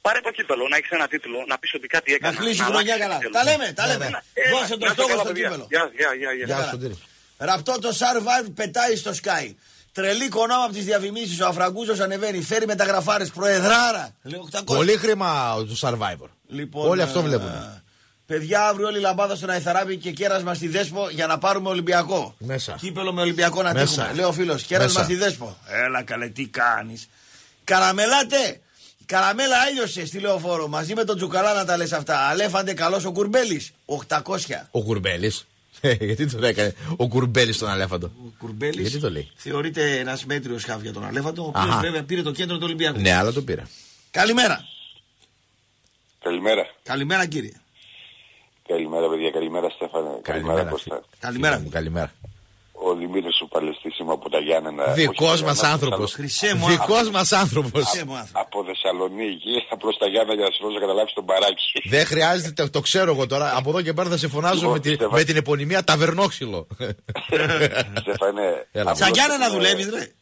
Speaker 6: Πάρε το κύπελο, να έχεις ένα τίτλο, να πεις ότι κάτι
Speaker 2: Να
Speaker 6: έκανε.
Speaker 2: κλείσει η χρονιά καλά.
Speaker 6: τέλος.
Speaker 2: Τα λέμε, τα
Speaker 3: Ναι,
Speaker 2: λέμε.
Speaker 3: ναι.
Speaker 6: Έλα,
Speaker 2: Δώσε το
Speaker 6: να είστε
Speaker 2: στόχο
Speaker 6: καλά,
Speaker 2: στο
Speaker 6: παιδιά.
Speaker 2: κύπελο.
Speaker 6: Γεια, γεια, γεια, γεια.
Speaker 3: Γεια
Speaker 2: Καλά.
Speaker 3: σου, Σωτήρη.
Speaker 2: Ραπτό το Survivor πετάει στο ΣΚΑΪ. Τρελή κονόμα από τις διαφημίσεις. Ο Αφραγκούζο ανεβαίνει. Φέρει μεταγραφάρες. Προεδράρα. Λέω 800.
Speaker 3: Πολύ χρήμα το Survivor.
Speaker 2: Λοιπόν,
Speaker 3: Όλοι αυτό
Speaker 2: ε,
Speaker 3: βλέπουν.
Speaker 2: Παιδιά, αύριο όλη λαμπάδα στον Αϊθαράπη και κέρασμα στη Δέσπο για να πάρουμε Ολυμπιακό.
Speaker 3: Μέσα.
Speaker 2: Κύπελο με Ολυμπιακό να
Speaker 3: Μέσα.
Speaker 2: τύχουμε. Λέω ο φίλος, κέρασμα
Speaker 3: Μέσα.
Speaker 2: στη Δέσπο. Έλα καλέ, τι κάνεις. Καραμελάτε. Η Καραμέλα έλειωσες στη λεωφόρο μαζί με τον Τζουκαλά να τα λες αυτά. Αλέφαντε καλός ο Κουρμπέλης. 800.
Speaker 3: Ο Κουρμπέλης. Γιατί το έκανε ο Κουρμπέλης στον Αλέφαντο;
Speaker 2: Ο Κουρμπέλης
Speaker 3: Γιατί το λέει;
Speaker 2: θεωρείται ένας μέτριος χάφ για τον Αλέφαντο, ο οποίος
Speaker 3: Αχα.
Speaker 2: βέβαια πήρε το κέντρο του Ολυμπιακού.
Speaker 3: Ναι, αλλά το πήρα.
Speaker 2: Καλημέρα.
Speaker 7: Καλημέρα.
Speaker 2: Καλημέρα κύριε.
Speaker 7: Καλημέρα, παιδιά. Καλημέρα. Καλημέρα Στέφανε. Καλημέρα
Speaker 3: Καλημέρα.
Speaker 7: Κώστα.
Speaker 3: φίλε.
Speaker 2: Καλημέρα.
Speaker 3: Φίλε μου, Καλημέρα.
Speaker 7: Ο Δημήτρης ο Παλαιστής είμαι από τα Γιάννενα.
Speaker 3: Δικός
Speaker 7: Όχι,
Speaker 3: μας
Speaker 7: από
Speaker 3: άνθρωπος.
Speaker 2: Χρυσέ μου
Speaker 3: Δικός μας άνθρωπος.
Speaker 2: Χρυσέ μου άνθρωπος.
Speaker 7: Από Θεσσαλονίκη, απλώς τα Γιάννα για να σου δώσω να καταλάβεις τον παράκι.
Speaker 3: Δεν χρειάζεται, το, το ξέρω εγώ τώρα. Από εδώ και πέρα θα σε φωνάζω
Speaker 7: Λοιπόν,
Speaker 3: με, τη-
Speaker 7: Στέφα-
Speaker 3: με την επωνυμία Ταβερνόξυλο.
Speaker 7: Στέφανε.
Speaker 3: Έλα.
Speaker 2: Σαν
Speaker 7: απλώς
Speaker 2: Γιάννα να
Speaker 7: ήμουν-
Speaker 2: δουλεύεις, ρε.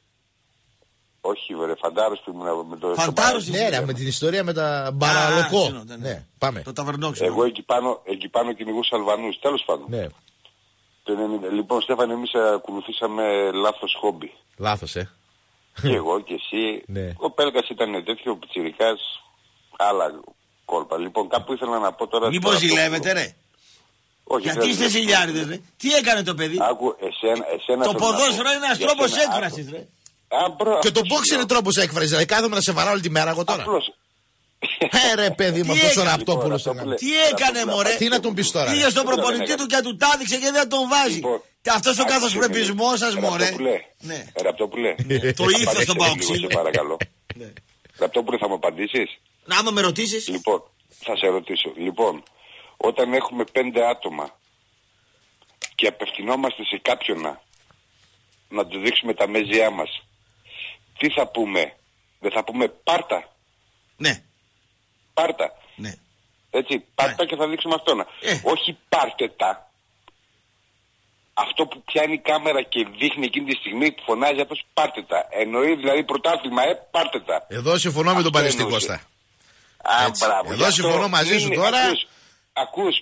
Speaker 7: Όχι, βρε, φαντάρος που ήμουν με το.
Speaker 2: Φαντάρος
Speaker 7: στο
Speaker 2: είσαι.
Speaker 3: ναι, ρε, με την ιστορία με τα μπαραλοκό.
Speaker 2: Α, ναι, ναι.
Speaker 3: Ναι, πάμε.
Speaker 2: Το ταβερνόξυλο.
Speaker 7: Εγώ εκεί πάνω, εκεί πάνω κυνηγούσα Αλβανούς, τέλος πάντων.
Speaker 3: Ναι,
Speaker 7: Το 90. Λοιπόν, Στέφανε, εμείς ακολουθήσαμε λάθος χόμπι.
Speaker 3: λάθος, ε.
Speaker 7: και εγώ και εσύ.
Speaker 3: Ναι.
Speaker 7: Ο Πέλκας ήταν τέτοιο, ο Πιτσιρικάς, άλλα κόλπα. Λοιπόν, κάπου ήθελα να πω τώρα...
Speaker 2: Μήπως
Speaker 7: στο αυτό που-
Speaker 2: ζηλεύετε, ρε;
Speaker 7: Όχι,
Speaker 2: Γιατί
Speaker 7: δεν-
Speaker 2: είστε ζηλιάριδες, ρε; Τι έκανε το παιδί;
Speaker 7: Άκου, εσένα, εσένα
Speaker 2: Το
Speaker 7: θέλω να
Speaker 2: ποδόσφαιρο
Speaker 7: πω.
Speaker 2: είναι ένας
Speaker 7: Για
Speaker 2: τρόπος
Speaker 7: σένα,
Speaker 2: έκφρασης,
Speaker 7: άκου.
Speaker 2: ρε.
Speaker 7: Α, μπρο,
Speaker 3: Και το
Speaker 7: αυτός
Speaker 3: box
Speaker 7: σου
Speaker 3: είναι
Speaker 7: λέω.
Speaker 3: τρόπος έκφρασης. Δηλαδή κάθομαι να σε βαράω όλη τη μέρα εγώ τώρα.
Speaker 7: Απλώς.
Speaker 3: Ε, ρε παιδί μου,
Speaker 2: Τι
Speaker 3: αυτός ο
Speaker 2: έκανε,
Speaker 3: Ραπτόπουλος.
Speaker 7: λοιπόν, αυτό που λέει.
Speaker 2: Τι έκανε, μωρέ;
Speaker 3: Τι να τον πεις τώρα.
Speaker 2: Πήγε
Speaker 3: ρε.
Speaker 2: στον προπονητή του και του τάδειξε και δεν τον βάζει.
Speaker 7: Λοιπόν,
Speaker 2: Και αυτός ο
Speaker 7: άκουσε
Speaker 2: κάθε
Speaker 7: με.
Speaker 2: πρεπισμό σας, μωρέ.
Speaker 7: Ραπτόπουλε.
Speaker 2: Ναι.
Speaker 7: Ραπτόπουλε.
Speaker 2: Το
Speaker 7: Θα
Speaker 2: ήθος στον
Speaker 7: απαντήσεις
Speaker 2: Παοξή.
Speaker 7: λίγο, Σε παρακαλώ.
Speaker 2: Ναι.
Speaker 7: Ραπτόπουλε, θα μου απαντήσεις;
Speaker 2: Να, άμα με ρωτήσεις.
Speaker 7: Λοιπόν, θα σε ρωτήσω. Λοιπόν, όταν έχουμε πέντε άτομα και απευθυνόμαστε σε κάποιον να, να του δείξουμε τα μέζια μας, τι θα πούμε; Δεν θα πούμε πάρτα;
Speaker 2: Ναι,
Speaker 7: Πάρτα.
Speaker 2: ναι.
Speaker 7: Έτσι, πάρτα και θα δείξουμε αυτόν.
Speaker 2: Ε.
Speaker 7: Όχι πάρτε τα. Αυτό που πιάνει η κάμερα και δείχνει εκείνη τη στιγμή που φωνάζει αυτός πάρτε τα. Εννοεί δηλαδή πρωτάθλημα, ε, πάρτε τα.
Speaker 3: Εδώ συμφωνώ με τον
Speaker 7: Αυτό
Speaker 3: Παλαιστή
Speaker 7: εννοούσε.
Speaker 3: Κώστα.
Speaker 7: Α,
Speaker 3: Έτσι.
Speaker 7: μπράβο.
Speaker 3: Εδώ
Speaker 7: Γι' αυτό
Speaker 3: συμφωνώ μαζί σου
Speaker 7: μην-
Speaker 3: τώρα.
Speaker 7: Ακούς, ακούς,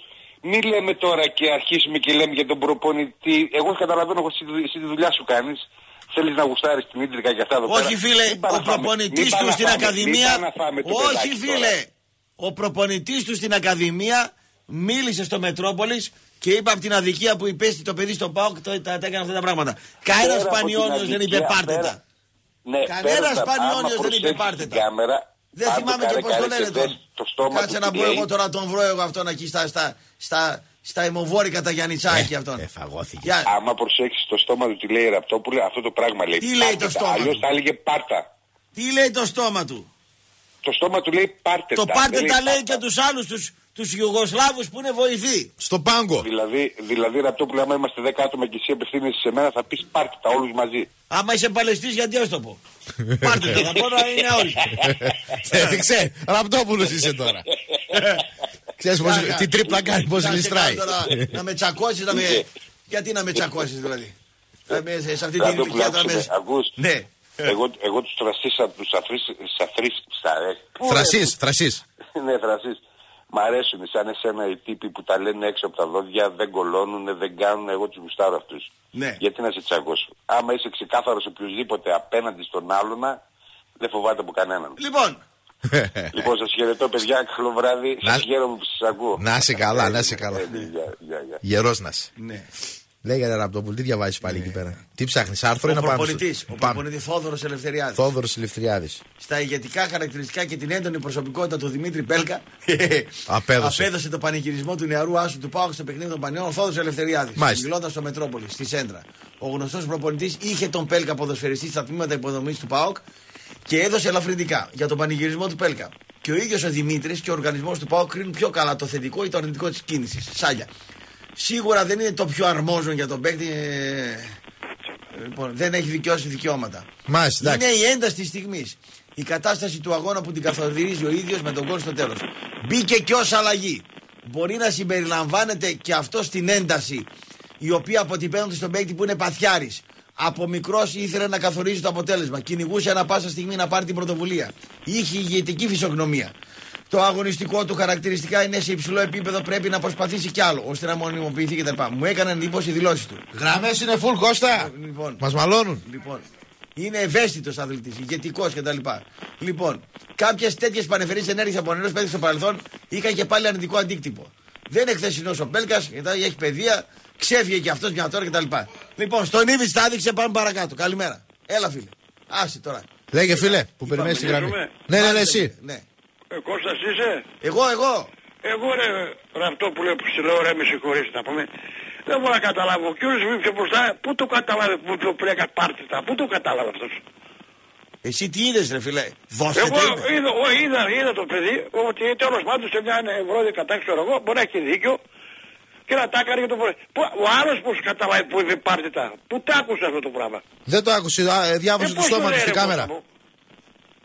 Speaker 7: μην λέμε τώρα και αρχίσουμε και λέμε για τον προπονητή. Εγώ καταλαβαίνω ότι εσύ, εσύ τη δουλειά σου κάνεις. Θέλεις να γουστάρεις την ίντρικα και αυτά εδώ πέρα.
Speaker 2: Όχι, φίλε,
Speaker 7: Μην πάμε
Speaker 2: ο
Speaker 7: να φάμε-
Speaker 2: προπονητής
Speaker 7: μην πάμε
Speaker 2: του
Speaker 7: να
Speaker 2: στην
Speaker 7: φάμε- μην
Speaker 2: Ακαδημία.
Speaker 7: πάμε να φάμε το
Speaker 2: Όχι,
Speaker 7: παιδάκι τώρα.
Speaker 2: φίλε. Ο προπονητής του στην Ακαδημία μίλησε στο Μετρόπολης και είπε από την αδικία που υπέστη το παιδί στο ΠΑΟΚ το, τα, τα έκανε αυτά τα πράγματα. Κανένας
Speaker 7: Πέρα από την
Speaker 2: Πανιόνιος δεν είπε
Speaker 7: αδικία,
Speaker 2: πάρτε
Speaker 7: πέρα-
Speaker 2: τα.
Speaker 7: Ναι,
Speaker 2: Κανένας
Speaker 7: πέρα από τα-
Speaker 2: Πανιόνιος
Speaker 7: άμα
Speaker 2: δεν είπε
Speaker 7: προσέξεις
Speaker 2: πάρτε
Speaker 7: την
Speaker 2: τα.
Speaker 7: Κάμερα,
Speaker 2: Δεν
Speaker 7: άκου
Speaker 2: θυμάμαι και
Speaker 7: καρέ,
Speaker 2: πώς το
Speaker 7: καρέ,
Speaker 2: λένε
Speaker 7: και
Speaker 2: τον.
Speaker 7: δες Το στόμα
Speaker 2: Κάτσε
Speaker 7: του
Speaker 2: να
Speaker 7: τι
Speaker 2: πω
Speaker 7: λέει.
Speaker 2: εγώ τώρα τον βρω εγώ αυτόν εκεί στα, στα, στα, στα αιμοβόρικα τα Γιαννιτσάκη αυτόν.
Speaker 3: Ε, φαγώθηκε.
Speaker 2: Για-
Speaker 7: Άμα προσέξεις το στόμα του τι λέει η Ραπτόπουλε, αυτό το πράγμα λέει.
Speaker 2: Τι λέει
Speaker 7: Πάρτε
Speaker 2: το
Speaker 7: τα.
Speaker 2: στόμα
Speaker 7: Αλλιώς
Speaker 2: του;
Speaker 7: θα έλεγε πάρτα.
Speaker 2: Τι λέει το στόμα του;
Speaker 7: Το στόμα του λέει πάρτε
Speaker 2: Το
Speaker 7: τα.
Speaker 2: πάρτε
Speaker 7: δεν
Speaker 2: τα λέει
Speaker 7: πάρτα.
Speaker 2: και τους άλλους τους, τους Ιουγκοσλάβους που είναι βοηθοί.
Speaker 3: Στο πάγκο.
Speaker 7: Δηλαδή, δηλαδή Ραπτόπουλε, άμα είμαστε 10 άτομα και εσύ απευθύνεσαι σε μένα, θα πεις πάρτε τα όλους μαζί.
Speaker 2: Άμα είσαι παλαιστής γιατί ας το πω. Πάρτε τα, θα πω να είναι όλοι.
Speaker 3: Έδειξε. Ραπτόπουλος είσαι τώρα. Ξέρεις πώς,
Speaker 2: Κάτσε,
Speaker 3: τι τρίπλα κάνει, πώς
Speaker 2: κάτσε
Speaker 3: ληστράει.
Speaker 2: τώρα Να με τσακώσεις, να με... Γιατί να με τσακώσεις δηλαδή. Να με- Σε αυτή την
Speaker 7: Ραπτόπουλε,
Speaker 2: ηλικία τώρα
Speaker 7: άκουσε
Speaker 2: με...
Speaker 7: με, ακούς.
Speaker 2: Ναι.
Speaker 7: Εγώ, εγώ τους τρασίσα, τους αφρείς, σαφρείς, στα, ε, πού, ρε,
Speaker 3: Θρασής, θρασής.
Speaker 7: ναι, θρασίς. Μ' αρέσουν σαν εσένα οι τύποι που τα λένε έξω από τα δόντια, δεν κολώνουν, δεν κάνουν, εγώ τους γουστάρω αυτούς.
Speaker 2: Ναι.
Speaker 7: Γιατί να σε τσακώσω. Άμα είσαι ξεκάθαρος οποιοδήποτε απέναντι στον άλλον, δεν φοβάται από κανέναν.
Speaker 2: Λοιπόν,
Speaker 7: λοιπόν, σας χαιρετώ παιδιά, καλό βράδυ.
Speaker 3: Να-
Speaker 7: Σας χαίρομαι που σας ακούω.
Speaker 3: Να είσαι καλά, να είσαι καλά.
Speaker 7: Ε, γεια, γεια, γεια.
Speaker 3: Γερός να είσαι.
Speaker 2: Ναι.
Speaker 3: Λέγανε Ραπτόπουλο, τι διαβάζεις πάλι εκεί πέρα; Τι ψάχνεις, άρθρο ή
Speaker 2: Ο
Speaker 3: να πάμε. στο-
Speaker 2: προπονητής, ο
Speaker 3: Πάμε.
Speaker 2: προπονητής Θόδωρος Ελευθεριάδης.
Speaker 3: Θόδωρος Ηλευθριάδης.
Speaker 2: Στα ηγετικά χαρακτηριστικά και την έντονη προσωπικότητα του Δημήτρη Πέλκα.
Speaker 3: Απέδωσε.
Speaker 2: απέδωσε το πανηγυρισμό του νεαρού άσου του Πάου στο παιχνίδι των Πανιών ο Θόδωρος Ελευθεριάδης.
Speaker 3: Μάλιστα.
Speaker 2: Μιλώντας στο Μετρόπολη, στη Σέντρα. Ο γνωστός προπονητής είχε τον Πέλκα ποδοσφαιριστή στα τμήματα υποδομής του ΠΑΟΚ και έδωσε ελαφρυντικά για τον πανηγυρισμό του Πέλκα. Και ο ίδιος ο Δημήτρης και ο οργανισμός του ΠΑΟΚ κρίνουν πιο καλά το θετικό ή το αρνητικό της κίνησης. Σάλια. Σίγουρα δεν είναι το πιο αρμόζον για τον παίκτη. ε, Λοιπόν, δεν έχει δικαιώσει δικαιώματα.
Speaker 3: Μάλιστα, εντάξει.
Speaker 2: Είναι η ένταση της στιγμής. Η κατάσταση του αγώνα που την καθοδηρίζει ο ίδιος με τον κόλ στο τέλος. Μπήκε και ως αλλαγή. Μπορεί να συμπεριλαμβάνεται και αυτό στην ένταση η οποία αποτυπώνεται στον παίκτη που είναι παθιάρης. Από μικρός ήθελε να καθορίζει το αποτέλεσμα. Κυνηγούσε ανα πάσα στιγμή να πάρει την πρωτοβουλία. Είχε ηγετική φυσιογνωμία. Το αγωνιστικό του χαρακτηριστικά είναι σε υψηλό επίπεδο. Πρέπει να προσπαθήσει κι άλλο ώστε να μονιμοποιηθεί κτλ. Μου έκανε εντύπωση η δηλώση του.
Speaker 3: Γραμμές είναι full Κώστα.
Speaker 2: Λοιπόν,
Speaker 3: Μας μαλώνουν.
Speaker 2: Λοιπόν, είναι ευαίσθητος αθλητής, ηγετικός κτλ. Λοιπόν, κάποιες τέτοιες πανεφερείς ενέργειες από νέους παίκτες στο παρελθόν είχαν και πάλι αρνητικό αντίκτυπο. Δεν είναι χθεσινό ο Πέλκας, γιατί έχει παιδεία, ξέφυγε και αυτός μια τώρα κτλ. Λοιπόν, στον Ήβιτς τα έδειξε, πάμε παρακάτω. Καλημέρα. Έλα, φίλε. Άσε τώρα.
Speaker 3: Λέγε φίλε, που περιμένεις τη γραμμή.
Speaker 5: μιλήσουμε.
Speaker 3: Ναι, ναι, ναι,
Speaker 2: Άντε,
Speaker 3: εσύ.
Speaker 2: Ναι.
Speaker 5: Ε, Κώστας είσαι;
Speaker 2: Εγώ, εγώ.
Speaker 5: Εγώ ρε ραυτό που λέω που σου λέω ρε με συγχωρείς να πούμε. Δεν μπορώ να καταλάβω. Ο κύριος Βίψε μπροστά, πού το κατάλαβε που το πρέπει πάρτιτα, πού το κατάλαβε αυτός.
Speaker 2: Εσύ τι είδες, ρε φίλε; Δώστε
Speaker 5: Εγώ
Speaker 2: το είπε.
Speaker 5: είδα, ο, είδα, είδα το παιδί ότι τέλος πάντων σε μια ευρώδη κατάξυση ξέρω εγώ μπορεί να έχει δίκιο.
Speaker 8: και να τα έκανε για το πρωί. Πού- Ο άλλος πώς καταλάβει που είναι πάρτιτα. Πού τα άκουσε αυτό το πράγμα;
Speaker 3: Δεν το άκουσε, α, ε, διάβασε
Speaker 8: Ε,
Speaker 3: το
Speaker 8: πώς
Speaker 3: στόμα
Speaker 8: λέει,
Speaker 3: του στην
Speaker 8: ρε,
Speaker 3: κάμερα.
Speaker 8: Κώστα μου.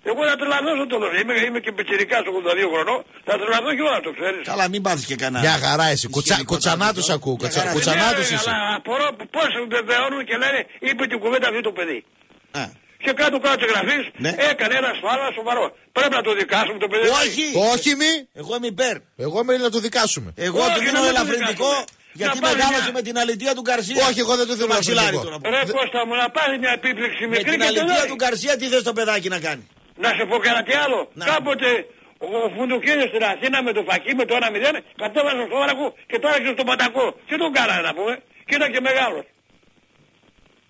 Speaker 8: Εγώ θα τρελαθώ στο τέλος. Είμαι, είμαι και πιτσιρικάς 82 χρονών. Θα τρελαθώ και όλα το ξέρεις.
Speaker 2: Καλά, μην πάθεις και κανένα.
Speaker 3: Μια χαρά εσύ. Κουτσα,
Speaker 2: Ισχυρικότητα
Speaker 3: κουτσανάτους
Speaker 2: αυτό.
Speaker 3: ακούω.
Speaker 2: Μια
Speaker 3: Κουτσα,
Speaker 2: χαρά.
Speaker 3: κουτσανάτους
Speaker 8: Ναι,
Speaker 3: είσαι.
Speaker 8: Αλλά απορώ πώς βεβαιώνουν και λένε είπε την κουβέντα αυτή το παιδί.
Speaker 2: Α,
Speaker 8: Και κάτω κάτω της γραφής
Speaker 2: Ναι.
Speaker 8: έκανε ένα σφάλμα σοβαρό. Πρέπει να το δικάσουμε το παιδί.
Speaker 2: Όχι!
Speaker 3: Όχι μη.
Speaker 2: Εγώ είμαι υπέρ.
Speaker 3: Εγώ με να το δικάσουμε.
Speaker 2: Εγώ
Speaker 8: Όχι,
Speaker 2: του
Speaker 8: να
Speaker 2: δίνω
Speaker 8: μην το
Speaker 2: ελαφρυντικό
Speaker 8: δικάσουμε.
Speaker 2: γιατί
Speaker 8: Να πάρει
Speaker 2: μεγάλωσε
Speaker 8: μια-
Speaker 2: με την αλητία του Γκαρσία.
Speaker 3: Όχι, εγώ δεν του δίνω
Speaker 2: Το μαξιλάρι
Speaker 3: ελαφρυντικό.
Speaker 2: του να πω.
Speaker 8: Ρε Κώστα μου να πάρει μια επίπληξη
Speaker 2: Με
Speaker 8: μικρή
Speaker 2: την
Speaker 8: και
Speaker 2: αλητία
Speaker 8: τελειώνει.
Speaker 2: του Γκαρσία τι θες το παιδάκι να κάνει;
Speaker 8: Να σε πω κάτι άλλο.
Speaker 2: Να.
Speaker 8: Κάποτε ο Φουντουκίδης στην Αθήνα με το φακί με το 1-0 κατέβασε στο όρακο και το άρεξε στον Πατακό. Και τον κάνανε να πούμε. Και ήταν και μεγάλος.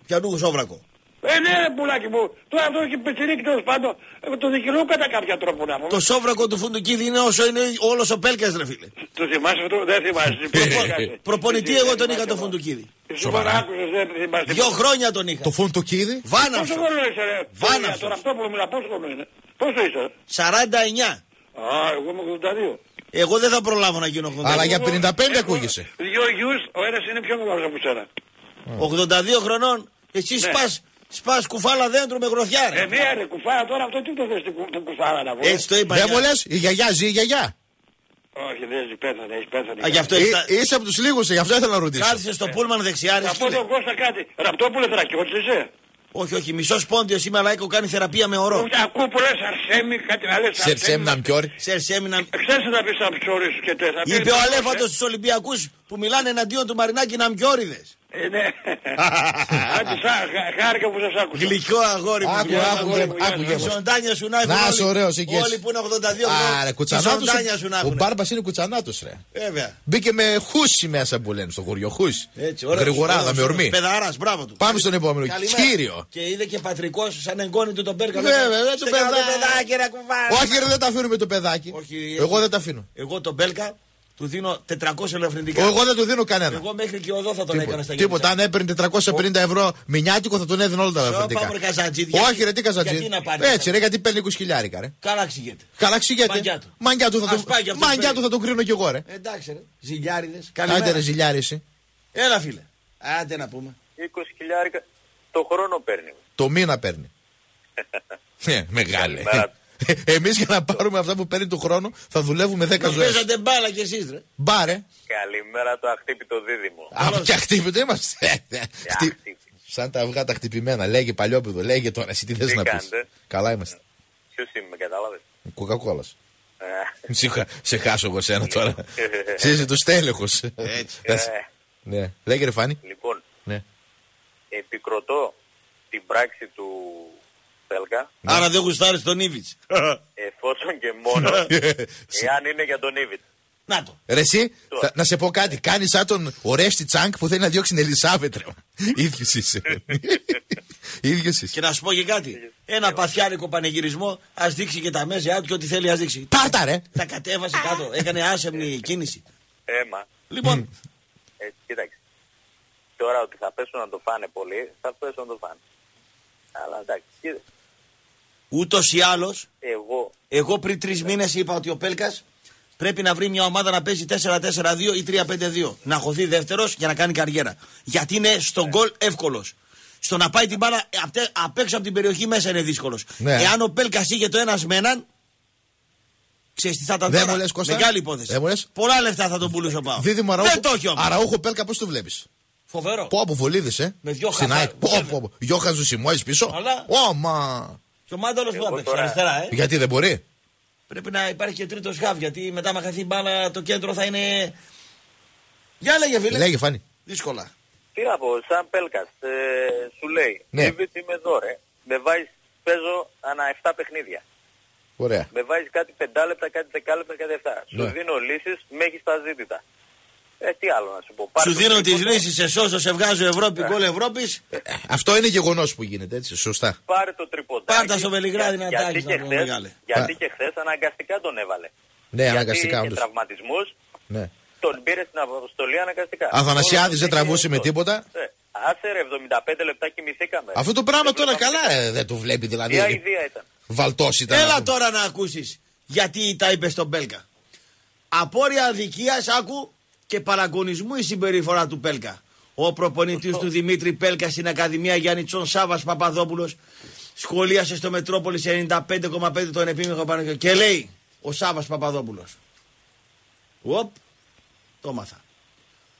Speaker 2: Πιανού σόβρακο.
Speaker 8: Ε, ναι, ρε πουλάκι μου. Τώρα αυτό έχει πετσινίκι τέλος πάντων. Ε, Το δικαιολογώ κατά κάποιο τρόπο να πούμε.
Speaker 2: Το σόβρακο του Φουντουκίδη είναι όσο είναι όλος ο Πέλκας ρε φίλε.
Speaker 8: Το θυμάσαι αυτό, δεν θυμάσαι. Προπόνηση.
Speaker 2: Προπονητή εγώ τον είχα το Φουντουκίδη.
Speaker 8: Εσύ μπορεί να άκουσες, δεν θυμάσαι.
Speaker 2: Δύο χρόνια τον είχα.
Speaker 3: Το φουντοκίδι.
Speaker 8: Πόσο
Speaker 2: Βάναυσο.
Speaker 8: χρόνο είσαι ρε;
Speaker 2: Βάναυσος.
Speaker 8: Τώρα αυτό που μιλά πόσο χρόνο είναι; Πόσο είσαι.
Speaker 2: 49.
Speaker 8: Α, εγώ είμαι 82.
Speaker 2: Εγώ δεν θα προλάβω να γίνω 82.
Speaker 3: Αλλά για
Speaker 8: Εγώ
Speaker 3: 55
Speaker 8: έχω
Speaker 3: ακούγεσαι.
Speaker 8: Δύο γιους, ο ένας είναι πιο μεγάλος από σένα.
Speaker 2: 82 χρονών. Εσύ
Speaker 8: Ναι.
Speaker 2: Σπάς, σπάς κουφάλα δέντρου με γροθιά ρε.
Speaker 8: Ε, μία ρε, κουφάρα τώρα αυτό τι το θες την κου- την κουφάρα να πω.
Speaker 2: Έτσι το είπα.
Speaker 3: Δεν
Speaker 2: για-
Speaker 3: μου λες, η γιαγιά ζει η γιαγιά;
Speaker 8: Όχι, δεν ζει, πέθανε, έχει πέθανε.
Speaker 2: Α, γι' αυτό
Speaker 3: Ε,
Speaker 2: έχεις-
Speaker 3: Είσαι από τους λίγους, γι' αυτό ήθελα να ρωτήσω.
Speaker 2: Κάθισε στο πούλμαν δεξιά ρε
Speaker 8: Να πω
Speaker 2: σκύλε.
Speaker 8: τον Κώστα κάτι. Ραπτόπουλε θρακιώτης είσαι.
Speaker 2: Όχι, όχι, μισός πόντιος είμαι, αλλά έχω κάνει θεραπεία με ορό.
Speaker 8: Ούτε ακούω που λες Αρσέμι, κάτι να λες
Speaker 3: Σε ψέμνα μκιόρι.
Speaker 2: Σε σέμινα.
Speaker 8: Ξέρεις να πεις από ψώρι σου και τέσσερα.
Speaker 2: Είπε ο Αλέφαντο στους Ολυμπιακούς που μιλάνε εναντίον του Μαρινάκη να μκιόριδε.
Speaker 8: Ε, ναι. Άντε, σα- χα- χάρηκα που σας άκουσα.
Speaker 2: Γλυκό αγόρι μου.
Speaker 3: Άκου,
Speaker 2: γλυκό
Speaker 3: άκου,
Speaker 2: αγόρι μου.
Speaker 3: άκουγε
Speaker 2: Οι
Speaker 3: μας.
Speaker 2: Ζωντάνια σου να έχουν.
Speaker 3: Να
Speaker 2: όλοι-
Speaker 3: είσαι ωραίος εκεί έτσι.
Speaker 2: Όλοι που είναι 82 χρόνια.
Speaker 3: Άρα,
Speaker 2: οι
Speaker 3: κουτσανάτος.
Speaker 2: ζωντάνια σου να
Speaker 3: Ο
Speaker 2: έχουν.
Speaker 3: Μπάρμπας είναι κουτσανάτος ρε.
Speaker 2: Βέβαια.
Speaker 3: Μπήκε με χούση μέσα που λένε στο χωριό. Χούση.
Speaker 2: Έτσι, ωραίος,
Speaker 3: Γρηγοράδα
Speaker 2: ωραίος,
Speaker 3: με ορμή.
Speaker 2: Παιδαράς, μπράβο του.
Speaker 3: Πάμε στον επόμενο.
Speaker 2: Καλημέρα.
Speaker 3: Κύριο.
Speaker 2: Και είδε και πατρικός σαν εγγόνι του τον Πέρκα.
Speaker 3: Βέβαια, βέβαια, το
Speaker 2: Στο καλό
Speaker 3: παιδάκι.
Speaker 2: παιδάκι, ρε κουβάρι.
Speaker 3: Όχι, ρε, δεν τα αφήνουμε το παιδάκι.
Speaker 2: Όχι,
Speaker 3: Εγώ
Speaker 2: έχει-
Speaker 3: δεν τα αφήνω.
Speaker 2: Εγώ τον Μπέλκα του δίνω 400 ελαφρυντικά.
Speaker 3: Εγώ δεν του δίνω κανένα.
Speaker 2: Εγώ μέχρι και οδό θα τον έκανα στα
Speaker 3: Τίποτα. Αν έπαιρνε 450 ευρώ μηνιάτικο θα τον έδινε όλα τα
Speaker 2: Σώπα,
Speaker 3: ελαφρυντικά.
Speaker 2: βρε, καζατζίδια.
Speaker 3: Όχι, ρε, τι καζατζή.
Speaker 2: Γιατί να πάρεις.
Speaker 3: Έτσι, ρε, γιατί παίρνει 20 χιλιάρικα, ρε.
Speaker 2: Καλά ξηγείται.
Speaker 3: Καλά, ξηγέται.
Speaker 2: Μαγκιά του.
Speaker 3: Μαγκιά του θα
Speaker 2: Ας
Speaker 3: τον,
Speaker 2: πάει και αυτός
Speaker 3: μαγκιά
Speaker 2: παίρνει.
Speaker 3: του θα τον κρίνω κι εγώ, ρε.
Speaker 2: Εντάξει, ρε. Ζηλιάριδες.
Speaker 3: Άντε,
Speaker 2: Καλημέρα.
Speaker 3: ρε, ζηλιάρη εσύ.
Speaker 2: Έλα, φίλε. Άντε να πούμε.
Speaker 9: 20 χιλιάρικα το χρόνο παίρνει.
Speaker 3: Το μήνα παίρνει. Ε, μεγάλε.
Speaker 9: Καλημέρα.
Speaker 3: Εμείς για να πάρουμε αυτά που παίρνει το χρόνο θα δουλεύουμε 10
Speaker 2: Να
Speaker 3: ζωές.
Speaker 2: παίζατε μπάλα κι εσείς, ρε.
Speaker 3: Μπάρε.
Speaker 9: Καλημέρα το αχτύπητο δίδυμο.
Speaker 3: Από και χτύπητο είμαστε. Χτυ-
Speaker 9: χτύπη.
Speaker 3: Σαν τα αυγά τα χτυπημένα. Λέγε παλιόπαιδο, λέγε τώρα. Εσύ τι θες
Speaker 9: Τι
Speaker 3: να πεις.
Speaker 9: κάνετε;
Speaker 3: Καλά είμαστε.
Speaker 9: Ποιος είμαι, με κατάλαβες.
Speaker 3: Κοκακόλα.
Speaker 9: Ε,
Speaker 3: Σε, χα- σε χάσω εγώ σένα τώρα. Εσύ είσαι το στέλεχος.
Speaker 2: Έτσι.
Speaker 9: ε,
Speaker 3: Ναι. Λέγε ρε Φάνη.
Speaker 9: Λοιπόν,
Speaker 3: Ναι.
Speaker 9: επικροτώ την πράξη του Πέλκα
Speaker 2: Άρα δεν γουστάρεις τον Ήβιτ.
Speaker 9: εφόσον και μόνο εάν είναι για τον Ήβιτ.
Speaker 2: Να το.
Speaker 3: Ρε εσύ, θα- να σε πω κάτι. Κάνεις σαν τον Ορέστη Τσάνκ που θέλει να διώξει την Ελισάβετ. ρε. Ίδιος είσαι. Ίδιος είσαι.
Speaker 2: Και να σου πω και κάτι. Ένα παθιάρικο πανηγυρισμό ας δείξει και τα μέζια του και ό,τι θέλει ας δείξει.
Speaker 3: Πάρτα ρε.
Speaker 2: Τα κατέβασε κάτω. Έκανε άσεμνη κίνηση.
Speaker 9: Έμα.
Speaker 2: Λοιπόν,
Speaker 9: Ε, κοίταξε. Τώρα ότι θα πέσουν να το φάνε πολύ, θα πέσουν να το φάνε. Αλλά εντάξει, κοίταξε.
Speaker 2: Ούτως ή άλλως,
Speaker 9: Εγώ,
Speaker 2: εγώ πριν τρεις μήνες είπα ότι ο Πέλκας πρέπει να βρει μια ομάδα να παίζει 4-4-2 ή 3-5-2. Να χωθεί δεύτερος για να κάνει καριέρα. Γιατί είναι στον γκολ εύκολος. Στο να πάει την μπάλα απ' τε- απ' έξω από την περιοχή μέσα είναι δύσκολος.
Speaker 3: Ναι.
Speaker 2: Εάν ο Πέλκας είχε το ένας με έναν. Ξέρεις τι θα ήταν
Speaker 3: Δεν
Speaker 2: τώρα;
Speaker 3: μου λες, Κώστα.
Speaker 2: Μεγάλη υπόθεση.
Speaker 3: Δεν μου λες.
Speaker 2: Πολλά λεφτά θα τον πουλούσε ο Πάο.
Speaker 3: Δίδυμο
Speaker 2: Δεν το έχει όμως.
Speaker 3: Αραούχο Πέλκα, πώς το βλέπεις;
Speaker 2: Φοβερό.
Speaker 3: Πω από βολίδε, ε.
Speaker 2: Με δυο
Speaker 3: Στην
Speaker 2: χαφά-
Speaker 3: ΑΕΚ. Πω,
Speaker 2: βέβαια.
Speaker 3: πω, πω. Γιώχαν Ζουσιμόη πίσω.
Speaker 2: Αλλά-
Speaker 3: Ω, μα.
Speaker 2: Και ο Μάνταλος που θα
Speaker 9: Εγώ
Speaker 2: παίξει
Speaker 9: τώρα-
Speaker 2: αριστερά, ε.
Speaker 3: Γιατί δεν μπορεί;
Speaker 2: Πρέπει να υπάρχει και τρίτος χαβ γιατί μετά, με χαθεί η μπάλα, το κέντρο θα είναι. Για λέγε, φίλε.
Speaker 3: Λέγε Φάνη.
Speaker 2: Δύσκολα.
Speaker 9: τι να πω, σαν Πέλκας, ε, σου λέει,
Speaker 3: Ναι.
Speaker 9: Ήβιτ είμαι εδώ ρε, με βάζεις, παίζω ανά 7 παιχνίδια.
Speaker 3: Ωραία.
Speaker 9: Με βάζεις κάτι 5 λεπτά, κάτι 10 λεπτά, κάτι 7.
Speaker 3: Ναι.
Speaker 9: Σου δίνω λύσεις, με έχεις τα ζήτητα. Ε, τι άλλο να σου πω. Πάρε
Speaker 2: Σου
Speaker 9: το
Speaker 2: δίνω τις
Speaker 9: τρίποντο,
Speaker 2: λύσεις, σε σώζω, σε βγάζω Ευρώπη, γκολ Ευρώπης.
Speaker 3: Ε, Αυτό είναι γεγονός που γίνεται, έτσι. Σωστά.
Speaker 9: Πάρε το τρυποντάκι.
Speaker 2: Πάρτα στο Βελιγράδι να
Speaker 9: Γιατί
Speaker 2: τάγεις,
Speaker 9: και
Speaker 2: να πούμε,
Speaker 9: χθες-
Speaker 2: μεγάλε.
Speaker 9: Γιατί
Speaker 3: Α.
Speaker 9: και χθες αναγκαστικά τον έβαλε.
Speaker 3: Ναι, αναγκαστικά
Speaker 9: Γιατί είχε
Speaker 3: όντως.
Speaker 9: τραυματισμούς,
Speaker 3: Ναι.
Speaker 9: τον πήρε στην αποστολή αναγκαστικά.
Speaker 3: Αθανασιάδης δεν
Speaker 9: Όλο
Speaker 3: τραβούσε
Speaker 9: είχε
Speaker 3: με
Speaker 9: αυτό.
Speaker 3: τίποτα.
Speaker 9: Ε, άσε ρε, 75 λεπτά κοιμηθήκαμε.
Speaker 3: Αυτό το πράγμα
Speaker 9: Δεν
Speaker 3: τώρα
Speaker 9: βλέπαμε
Speaker 3: καλά
Speaker 9: τίποτα.
Speaker 3: ε, δεν το βλέπει
Speaker 9: Μια
Speaker 3: δηλαδή.
Speaker 9: ιδέα ήταν.
Speaker 3: Βαλτός ήταν.
Speaker 2: Έλα τώρα να ακούσεις γιατί τα είπες στον Μπέλκα. Απόρρια αδικίας, άκου και παραγωνισμού η συμπεριφορά του Πέλκα. Ο προπονητής του Δημήτρη Πέλκα στην Ακαδημία Γιάννη Τσον Σάβας Παπαδόπουλος σχολίασε στο Μετρόπολης 95,5 τον επίμεχο Παναγιώτο. Και λέει ο Σάβας Παπαδόπουλος. Οπ, το μάθα.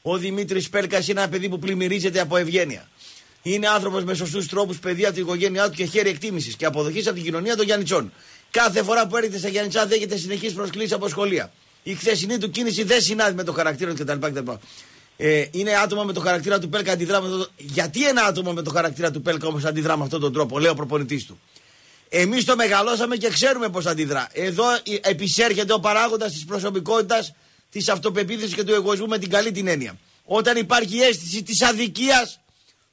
Speaker 2: Ο Δημήτρης Πέλκας είναι ένα παιδί που πλημμυρίζεται από ευγένεια. Είναι άνθρωπος με σωστούς τρόπους, παιδεία από την οικογένειά του και χέρι εκτίμησης και αποδοχής από την κοινωνία των Γιάννητσών. Κάθε φορά που έρχεται στα Γιάννητσά δέχεται συνεχείς προσκλήσεις από σχολεία. Η χθεσινή του κίνηση δεν συνάδει με το χαρακτήρα του κτλ. κτλ. Ε, είναι άτομο με το χαρακτήρα του Πέλκα αντιδρά με το... Γιατί ένα άτομο με το χαρακτήρα του Πέλκα όμως αντιδρά με αυτόν τον τρόπο, λέει ο προπονητής του. Εμείς το μεγαλώσαμε και ξέρουμε πώς αντιδρά. Εδώ ε, επισέρχεται ο παράγοντας της προσωπικότητας, της αυτοπεποίθησης και του εγωισμού με την καλή την έννοια. Όταν υπάρχει η αίσθηση της αδικίας,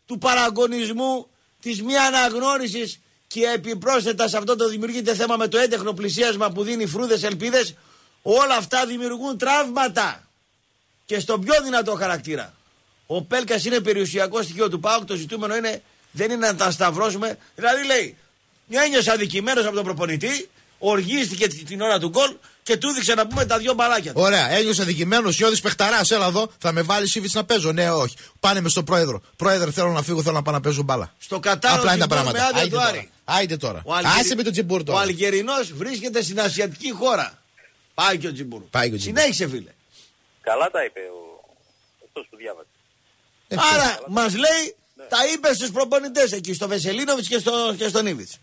Speaker 2: του παραγωνισμού, της μη αναγνώρισης και επιπρόσθετα σε αυτό το δημιουργείται θέμα με το έντεχνο πλησίασμα που δίνει φρούδες ελπίδες, όλα αυτά δημιουργούν τραύματα και στον πιο δυνατό χαρακτήρα. Ο Πέλκας είναι περιουσιακό στοιχείο του ΠΑΟΚ. Το ζητούμενο είναι, δεν είναι να τα σταυρώσουμε. Δηλαδή λέει, ένιωσε αδικημένος από τον προπονητή, οργίστηκε την ώρα του γκολ και του έδειξε να πούμε τα δυο μπαλάκια του.
Speaker 3: Ωραία, ένιωσε αδικημένος, Ιώδη Πεχταράς, έλα εδώ, θα με βάλεις σύμβιτ να παίζω. Ναι, όχι. Πάνε με στον πρόεδρο. Πρόεδρε, θέλω να φύγω, θέλω να πάω να παίζω μπάλα.
Speaker 2: Στο κατάλληλο
Speaker 3: Απλά είναι τα
Speaker 2: συμπόρ
Speaker 3: πράγματα.
Speaker 2: με άδεια
Speaker 3: Άιντε
Speaker 2: του
Speaker 3: τώρα.
Speaker 2: Άρη.
Speaker 3: Άιντε τώρα.
Speaker 2: Ο Αλγερι-
Speaker 3: Άσε με τον Τζιμπούρ
Speaker 2: Ο
Speaker 3: τώρα.
Speaker 2: Αλγερινός βρίσκεται στην Ασιατική χώρα. Πάει και ο Τζιμπούρ.
Speaker 3: Πάει και ο Τζιμπούρ.
Speaker 2: Συνέχισε, φίλε.
Speaker 9: Καλά τα είπε ο... αυτός που διάβασε.
Speaker 3: Ε,
Speaker 2: Άρα μας λέει, τα είπε στους προπονητές εκεί, στο Βεσελίνοβιτ και, στο, και στον Ήβιτς.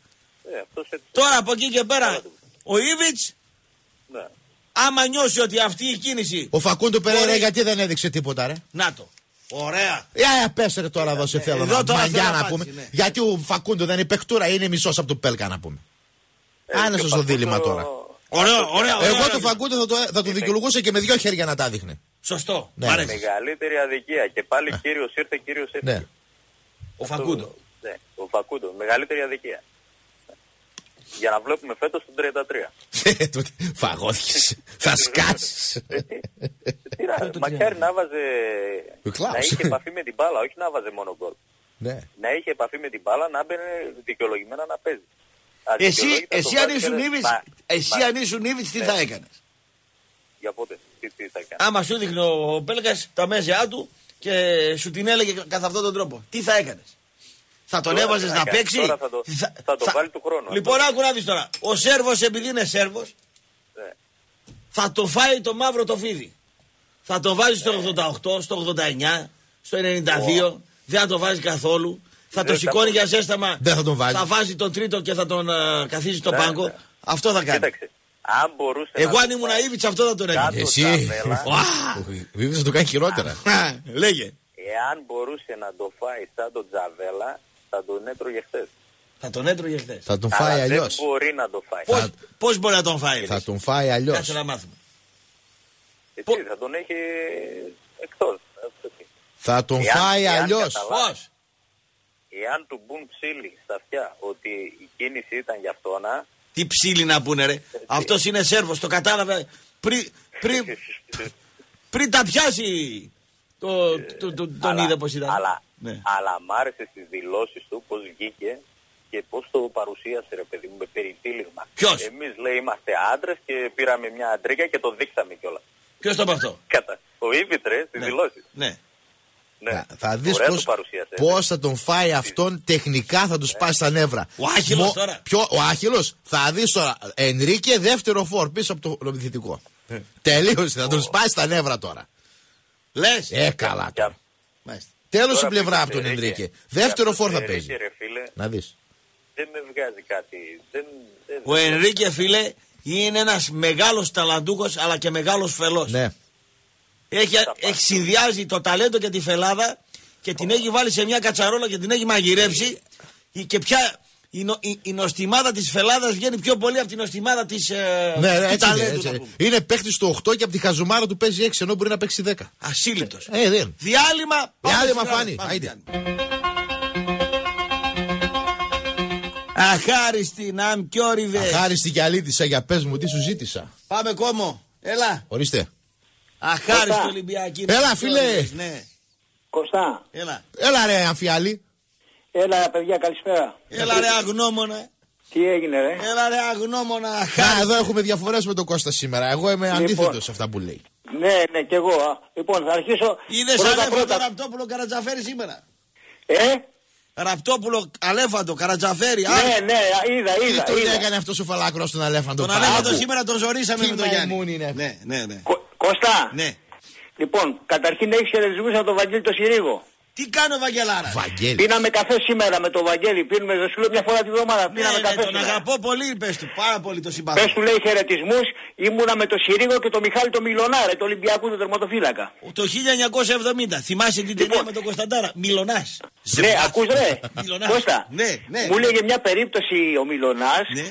Speaker 9: Ε, αυτός έτσι.
Speaker 2: Τώρα από εκεί και πέρα, ο Ήβιτς,
Speaker 9: Ναι.
Speaker 2: άμα νιώσει ότι αυτή η κίνηση.
Speaker 3: Ο Φακούντο Περέρα
Speaker 2: Μπορεί-
Speaker 3: γιατί δεν έδειξε τίποτα, ρε;
Speaker 2: Να το. Ωραία.
Speaker 3: Για για πες ρε τώρα εδώ σε θέλω
Speaker 2: εδώ
Speaker 3: να
Speaker 2: τώρα
Speaker 3: μαγιά
Speaker 2: θέλω
Speaker 3: να
Speaker 2: απάντηση,
Speaker 3: πούμε.
Speaker 2: ναι.
Speaker 3: Γιατί ο Φακούντο δεν είναι παιχτούρα, είναι μισός από το Πέλκα να πούμε.
Speaker 9: Ε,
Speaker 3: Άνεσο
Speaker 9: και
Speaker 3: στο
Speaker 9: ο
Speaker 3: δίλημα
Speaker 9: Φακούντο-
Speaker 3: τώρα.
Speaker 2: Ωραίο, ωραίο.
Speaker 3: Εγώ
Speaker 2: ωραίο.
Speaker 3: το Φακούντο θα το, θα το δικαιολογούσα και με δύο χέρια να τα δείχνε.
Speaker 2: Σωστό.
Speaker 3: Ναι.
Speaker 2: Μ' αρέσει.
Speaker 9: Μεγαλύτερη αδικία. Και πάλι κύριος ήρθε, κύριος ήρθε.
Speaker 3: Ναι.
Speaker 2: Ο Φακούντο.
Speaker 9: Ναι, ο Φακούντο. Μεγαλύτερη αδικία. Για να βλέπουμε φέτος τον 33.
Speaker 3: Φαγώθηκες. Θα σκάσεις.
Speaker 9: Τι να- Μακάρι να βάζε.
Speaker 3: Ο Κλάους.
Speaker 9: Να είχε επαφή με την μπάλα, όχι να βάζε μόνο γκολ.
Speaker 3: Ναι.
Speaker 9: Να είχε επαφή με την μπάλα, να μπαινε δικαιολογημένα να παίζει.
Speaker 2: Εσύ,
Speaker 9: Αδικαιολόγητα το
Speaker 2: εσύ αν
Speaker 9: βάζεις
Speaker 2: ήσουν
Speaker 9: και δεν-
Speaker 2: Ήβιτ,
Speaker 9: Μα-
Speaker 2: εσύ
Speaker 9: μα-
Speaker 2: αν ήσουν Ήβιτς, τι
Speaker 9: Ναι.
Speaker 2: θα έκανες;
Speaker 9: Για πότε, τι, τι θα έκανε.
Speaker 2: Άμα σου δείχνει ο Πέλκας τα μέζεά του και σου την έλεγε καθ' αυτόν τον τρόπο, τι θα έκανες; Θα τον
Speaker 9: Τώρα
Speaker 2: έβαζες
Speaker 9: τι
Speaker 2: να
Speaker 9: θα κάνει,
Speaker 2: παίξει;
Speaker 9: τώρα θα το- θα το βάλει του χρόνου.
Speaker 2: Λοιπόν,
Speaker 9: Αυτό.
Speaker 2: άκου να δεις τώρα. Ο Σέρβος, επειδή είναι Σέρβος,
Speaker 9: Ναι.
Speaker 2: θα το φάει το μαύρο το φίδι. Θα το βάζει στο 88, στο 89, στο 92. Δεν θα το βάζει καθόλου. Θα το
Speaker 9: Δεν θα
Speaker 2: σηκώνει
Speaker 9: το-
Speaker 2: για ζέσταμα.
Speaker 3: Δεν θα τον βάζει.
Speaker 2: Θα βάζει τον τρίτο και θα τον α, καθίσει στο
Speaker 9: Ναι,
Speaker 2: πάγκο.
Speaker 9: ναι.
Speaker 2: Αυτό θα κάνει.
Speaker 9: Κοίταξε, αν μπορούσε
Speaker 2: Εγώ
Speaker 9: να
Speaker 2: αν
Speaker 9: το
Speaker 2: ήμουν
Speaker 9: φάει
Speaker 2: Ήβιτς αυτό θα τον έκανε.
Speaker 9: κάτω
Speaker 3: Εσύ.
Speaker 9: τζαβέλα,
Speaker 3: Βέβαια θα το κάνει χειρότερα.
Speaker 2: Λέγε.
Speaker 9: Εάν μπορούσε να το φάει σαν τον Τζαβέλα, θα τον έτρωγε χθες.
Speaker 2: Θα τον έτρωγε χθες.
Speaker 3: Θα τον
Speaker 9: Αλλά
Speaker 3: φάει αλλιώς.
Speaker 9: Δεν μπορεί να το φάει.
Speaker 2: Πώς, πώς μπορεί να τον φάει.
Speaker 3: Θα
Speaker 2: λες;
Speaker 3: τον φάει αλλιώς.
Speaker 2: Κάτσε να μάθουμε.
Speaker 9: Έτσι, θα τον έχει εκτός. Αυτό τι.
Speaker 3: Θα τον
Speaker 9: Εάν-
Speaker 3: φάει
Speaker 9: εάν
Speaker 3: αλλιώς.
Speaker 9: καταλάβει.
Speaker 2: Πώς.
Speaker 9: Εάν του μπουν ψήλοι στα αυτιά ότι η κίνηση ήταν για αυτό να...
Speaker 2: Τι ψήλοι να πούνε ρε. Αυτός είναι Σέρβος, το κατάλαβε. Πριν, πριν, πριν τα πιάσει το, το, το- τον
Speaker 9: Αλλά-
Speaker 2: είδε πως ήταν.
Speaker 9: Αλλά,
Speaker 2: Ναι.
Speaker 9: αλλά μ' άρεσε στις δηλώσεις του πώς βγήκε και πώς το παρουσίασε ρε παιδί μου με περιτύλιγμα.
Speaker 2: Ποιος?
Speaker 9: Εμείς λέει είμαστε άντρες και πήραμε μια αντρίκια και το δείξαμε κιόλα.
Speaker 2: Ποιος το είπε αυτό.
Speaker 9: Κατά. Ο Ήβιτρε στις
Speaker 2: Ναι.
Speaker 9: δηλώσεις.
Speaker 2: Ναι.
Speaker 9: Ναι.
Speaker 3: Θα, θα δεις
Speaker 9: Ωραία
Speaker 3: πώ
Speaker 9: το παρουσίασε.
Speaker 3: πώς θα τον φάει αυτόν τεχνικά θα τους σπάσει τα νεύρα.
Speaker 2: Ο Άχυλος τώρα.
Speaker 3: Ποιο, ο Άχυλο θα δεις τώρα. Ενρίκε δεύτερο φόρ πίσω από το επιθετικό.
Speaker 2: Ε.
Speaker 3: Τελείωσε, θα τον σπάσει τα νεύρα τώρα.
Speaker 2: Λες.
Speaker 3: Ε, καλά
Speaker 9: Και
Speaker 3: τώρα.
Speaker 9: αυ-
Speaker 2: Μάλιστα.
Speaker 3: Τέλος η
Speaker 9: τώρα
Speaker 3: πλευρά
Speaker 9: πήγε
Speaker 3: από τον
Speaker 9: σε Ρίκε.
Speaker 3: Ενρίκε.
Speaker 9: Και
Speaker 3: Δεύτερο
Speaker 9: αυτό
Speaker 3: φόρ
Speaker 9: σε
Speaker 3: θα
Speaker 9: Ρίκε,
Speaker 3: παίζει.
Speaker 9: ρε φίλε,
Speaker 3: Να δεις.
Speaker 9: δεν με βγάζει κάτι. Δεν, δεν,
Speaker 2: Ο Ενρίκε φίλε είναι ένας μεγάλος ταλαντούχος αλλά και μεγάλος φελός.
Speaker 3: Ναι.
Speaker 2: Έχει, έχει συνδυάζει το ταλέντο και τη φελάδα και την έχει βάλει σε μια κατσαρόλα και την έχει μαγειρέψει και πια η, νο, η, η νοστιμάδα της φελάδας βγαίνει πιο πολύ από την νοστιμάδα της, ε,
Speaker 3: Ναι, ναι,
Speaker 2: του
Speaker 3: έτσι είναι.
Speaker 2: ταλέντου.
Speaker 3: έτσι
Speaker 2: να
Speaker 3: είναι.
Speaker 2: πούμε.
Speaker 3: Είναι παίχτη του 8 και από τη χαζουμάρα του παίζει 6 ενώ μπορεί να παίξει 10.
Speaker 2: Ασύλληπτος.
Speaker 3: Ε, δεν.
Speaker 2: Διάλειμμα. πάμε
Speaker 3: Διάλειμμα,
Speaker 2: στην
Speaker 3: Φάνη.
Speaker 2: Πάμε
Speaker 3: Άιντε.
Speaker 2: διάλειμμα. Αχάριστη Ναμ και όριδες.
Speaker 3: Αχάριστη και αλήτησα για πες μου, τι σου ζήτησα.
Speaker 2: Πάμε κόμμο. Έλα.
Speaker 3: Ορίστε.
Speaker 2: Αχάριστο
Speaker 10: Κώστα.
Speaker 2: Ολυμπιακή.
Speaker 3: Έλα,
Speaker 2: Ναμ και
Speaker 3: φίλε.
Speaker 2: όριδες, Ναι.
Speaker 10: Κωστά,
Speaker 2: Έλα.
Speaker 3: Έλα ρε, αμφιάλη.
Speaker 10: έλα παιδιά καλησπέρα.
Speaker 2: Έλα ρε αγνώμονα.
Speaker 10: Τι έγινε ρε;
Speaker 2: Έλα ρε αγνώμονα.
Speaker 3: Να,
Speaker 2: Αχάριστο.
Speaker 3: εδώ έχουμε διαφορές με τον Κώστα σήμερα. Εγώ είμαι
Speaker 10: Λοιπόν.
Speaker 3: αντίθετος σε αυτά που λέει.
Speaker 10: Ναι, ναι, κι εγώ. α. Λοιπόν, θα αρχίσω.
Speaker 2: Είδες
Speaker 10: πρώτα
Speaker 2: αλέφαντο
Speaker 10: πρώτα.
Speaker 2: ραπτόπουλο Καρατζαφέρη σήμερα;
Speaker 10: Ε,
Speaker 2: Ραπτόπουλο αλέφαντο Καρατζαφέρη.
Speaker 10: ναι, ναι, είδα,
Speaker 3: Τι
Speaker 10: είδα.
Speaker 3: τον
Speaker 10: είδα.
Speaker 3: έκανε αυτός ο φαλάκρος στον αλέφαντο.
Speaker 2: Τον
Speaker 3: πάλι.
Speaker 2: αλέφαντο
Speaker 3: Άκου.
Speaker 2: σήμερα τον ζωρίσαμε
Speaker 3: Τι
Speaker 2: με τον Γιάννη.
Speaker 3: μαϊμούν είναι.
Speaker 2: Ναι, ναι, ναι.
Speaker 10: Κω- Κώστα,
Speaker 2: ναι.
Speaker 10: λοιπόν, καταρχήν έχεις χαιρετισμούς από τον Βαγγέλη το Συρίγο.
Speaker 2: Τι κάνει ο Βαγγελάρα;
Speaker 3: Βαγγέλη.
Speaker 10: Πίναμε καφέ σήμερα με τον Βαγγέλη, πίνουμε, δεν σου λέω μια φορά τη βδομάδα,
Speaker 2: Ναι,
Speaker 10: πίναμε
Speaker 2: ναι,
Speaker 10: καφέ
Speaker 2: τον
Speaker 10: σήμερα.
Speaker 2: αγαπώ πολύ, πες του. Πάρα πολύ το
Speaker 10: Πες
Speaker 2: συμπαθώ.
Speaker 10: του λέει χαιρετισμούς, ήμουνα με τον Συρίγο και τον Μιχάλη τον Μιλονάρε, του Ολυμπιακού του τερματοφύλακα.
Speaker 2: Το 1970. Θυμάσαι την ταινία
Speaker 10: Λοιπόν.
Speaker 2: με τον Κωνσταντάρα; Μιλονάς.
Speaker 10: Ναι, ακούς ρε.
Speaker 2: Μιλονάς.
Speaker 10: Κώστα,
Speaker 2: Ναι, ναι.
Speaker 10: μου έλεγε μια περίπτωση ο Μιλονάς
Speaker 2: Ναι.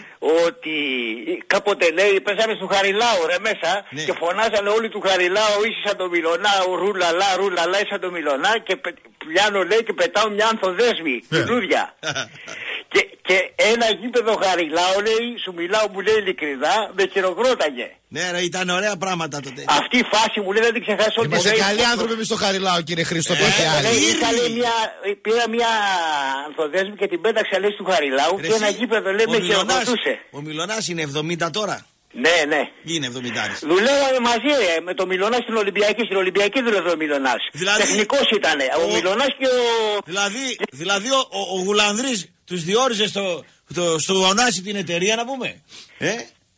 Speaker 10: ότι κάποτε λέει πέσαμε στο Χαριλάου ρε μέσα
Speaker 2: Ναι.
Speaker 10: και φωνάζανε όλοι του Χαριλάου είσαι σαν το Μιλονά, ρουλαλά, ρουλαλά, είσαι σαν το Μιλονά και πε- πιάνω λέει και πετάω μια ανθοδέσμη,
Speaker 2: Ναι.
Speaker 10: λουλούδια. και, και ένα γήπεδο Χαριλάου λέει, σου μιλάω μου λέει ειλικρινά, με χειροκρόταγε.
Speaker 2: Ναι, ρε, ήταν ωραία πράγματα τότε.
Speaker 10: Αυτή η φάση μου λέει δεν την ξεχάσω όλη
Speaker 3: Είμαστε
Speaker 10: τη ζωή
Speaker 3: καλοί
Speaker 10: μου.
Speaker 3: άνθρωποι εμείς στο Χαριλάο, κύριε Χρήστο.
Speaker 2: Ε,
Speaker 3: Το έχει
Speaker 10: Ναι,
Speaker 3: άλλη.
Speaker 10: λέει,
Speaker 2: Ήρη.
Speaker 10: είχα, λέει, μια, πήρα μια ανθοδέσμη και την πέταξα λέει του Χαριλάου
Speaker 2: Ρε,
Speaker 10: και ένα
Speaker 2: εσύ,
Speaker 10: γήπεδο λέει
Speaker 2: ο
Speaker 10: με
Speaker 2: Μιλονάς-
Speaker 10: χειροκροτούσε.
Speaker 2: Ο Μιλονάς είναι 70 τώρα.
Speaker 10: Ναι, ναι.
Speaker 2: Είναι 70.
Speaker 10: Δουλεύαμε μαζί ε, με τον Μιλονά στην Ολυμπιακή. Στην Ολυμπιακή δουλεύε ο Μιλονά.
Speaker 2: Δηλαδή-
Speaker 10: Τεχνικός ήταν. Ο,
Speaker 2: Ο-
Speaker 10: Μιλονάς και ο.
Speaker 2: Δηλαδή, δηλαδή ο, ο, ο Γουλανδρής τους διόριζε στο, το, στο Ωνάση την εταιρεία να πούμε. Ε,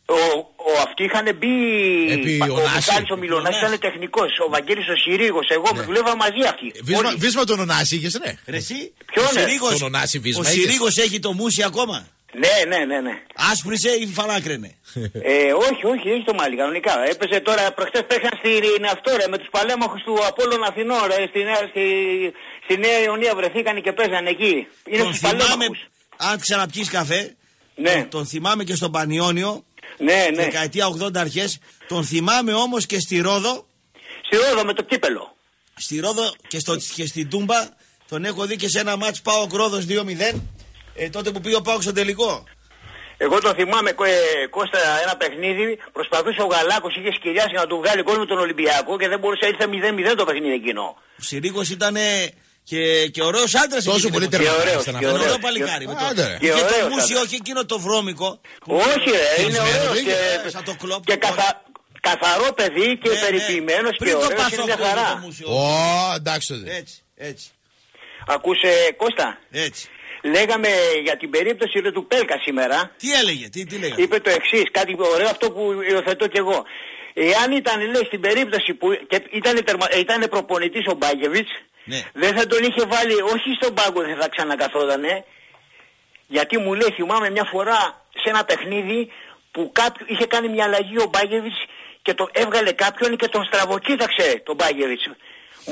Speaker 10: Ο, ο, αυτοί είχαν μπει.
Speaker 3: Επί
Speaker 10: ο
Speaker 3: Ωνάση.
Speaker 10: Μιχάλης ο Μιλονάς
Speaker 2: Ωνάση.
Speaker 10: ήταν τεχνικός. Ο Βαγγέλης ο Συρίγος. Εγώ
Speaker 3: Ναι.
Speaker 10: δουλεύα μαζί αυτοί.
Speaker 3: Βίσμα,
Speaker 10: Όλοι.
Speaker 3: βίσμα τον Ωνάση είχες, ναι.
Speaker 2: ρε εσύ,
Speaker 10: Ποιον,
Speaker 2: ο
Speaker 10: ε;
Speaker 2: Συρίγος,
Speaker 3: Τον Ωνάση βίσμα
Speaker 2: ο
Speaker 3: είχες.
Speaker 2: Συρίγος έχει το μουσι ακόμα.
Speaker 10: Ναι, ναι, ναι. ναι.
Speaker 2: Άσπρισε ή φαλάκραινε.
Speaker 10: Ε, όχι, όχι, έχει το μάλι κανονικά. Έπαιζε τώρα, προχτές παίξαν στην αυτό ρε, με τους παλέμαχους του Απόλλων Αθηνών ρε, στη, Νέα- στη, στη Νέα Ιωνία βρεθήκαν και παίζανε εκεί. Είναι
Speaker 2: τον
Speaker 10: στους
Speaker 2: θυμάμαι,
Speaker 10: παλέμαχους.
Speaker 2: αν ξαναπιείς καφέ,
Speaker 10: Ναι.
Speaker 2: τον, τον θυμάμαι και στον Πανιόνιο,
Speaker 10: Ναι, ναι.
Speaker 2: δεκαετία 80 αρχές. Τον θυμάμαι όμως και στη Ρόδο,
Speaker 10: Στη Ρόδο με το κύπελο.
Speaker 2: στη Ρόδο και, στο, και στην Τούμπα. Τον έχω δει και σε ένα μάτς Πάοκ Ρόδος 2-0, ε, τότε που πήγε ο Πάοκ στο τελικό.
Speaker 10: Εγώ τον θυμάμαι ε, Κώστα ένα παιχνίδι, προσπαθούσε ο Γαλάκος, είχε σκυλιάσει να του βγάλει γκολ με τον Ολυμπιακό και δεν μπορούσε, ήρθε 0-0 το παιχνίδι εκείνο.
Speaker 2: Ο Συρίγος ήταν και, και ωραίος άντρας.
Speaker 3: Τόσο
Speaker 2: εκείνη
Speaker 3: πολύ
Speaker 2: την εποχή.
Speaker 10: Και ωραίος,
Speaker 3: τερματοφύλακα.
Speaker 10: και
Speaker 2: Ένα
Speaker 10: ωραίος.
Speaker 2: ωραίο παλικάρι. με το-
Speaker 3: Άντε, ρε.
Speaker 10: Και
Speaker 2: Είχε το
Speaker 10: ωραίος
Speaker 2: μουσι,
Speaker 10: ήταν.
Speaker 2: όχι εκείνο το βρώμικο.
Speaker 10: Όχι ρε, είναι
Speaker 3: Κλεισμένος
Speaker 10: ωραίος
Speaker 3: πήγε,
Speaker 10: και,
Speaker 2: ε, σαν το κλόπ.
Speaker 10: και καθα, καθαρό παιδί και
Speaker 2: Ναι, ναι.
Speaker 10: περιποιημένος και
Speaker 2: Πριν το
Speaker 10: ωραίος, είναι
Speaker 2: Πασόκ
Speaker 10: μια
Speaker 2: το είχε
Speaker 10: χαρά.
Speaker 2: το μουσι,
Speaker 3: Ω, εντάξει τότε.
Speaker 2: Έτσι, έτσι,
Speaker 10: Ακούσε Κώστα,
Speaker 2: έτσι.
Speaker 10: Λέγαμε για την περίπτωση ρε, του Πέλκα σήμερα.
Speaker 2: Τι έλεγε, τι, τι λέγανε.
Speaker 10: είπε το εξής, κάτι ωραίο αυτό που υιοθετώ κι εγώ. Εάν ήταν, λέει, στην περίπτωση που και ήταν, τερμα, ήταν προπονητής ο Μπάγκεβιτς,
Speaker 2: Ναι.
Speaker 10: δεν θα τον είχε βάλει, όχι στον πάγκο δεν θα ξανακαθότανε, γιατί μου λέει, θυμάμαι μια φορά σε ένα παιχνίδι που κάποιο, είχε κάνει μια αλλαγή ο Μπάγκεβιτς και το έβγαλε κάποιον και τον στραβοκοίταξε τον Μπάγκεβιτς.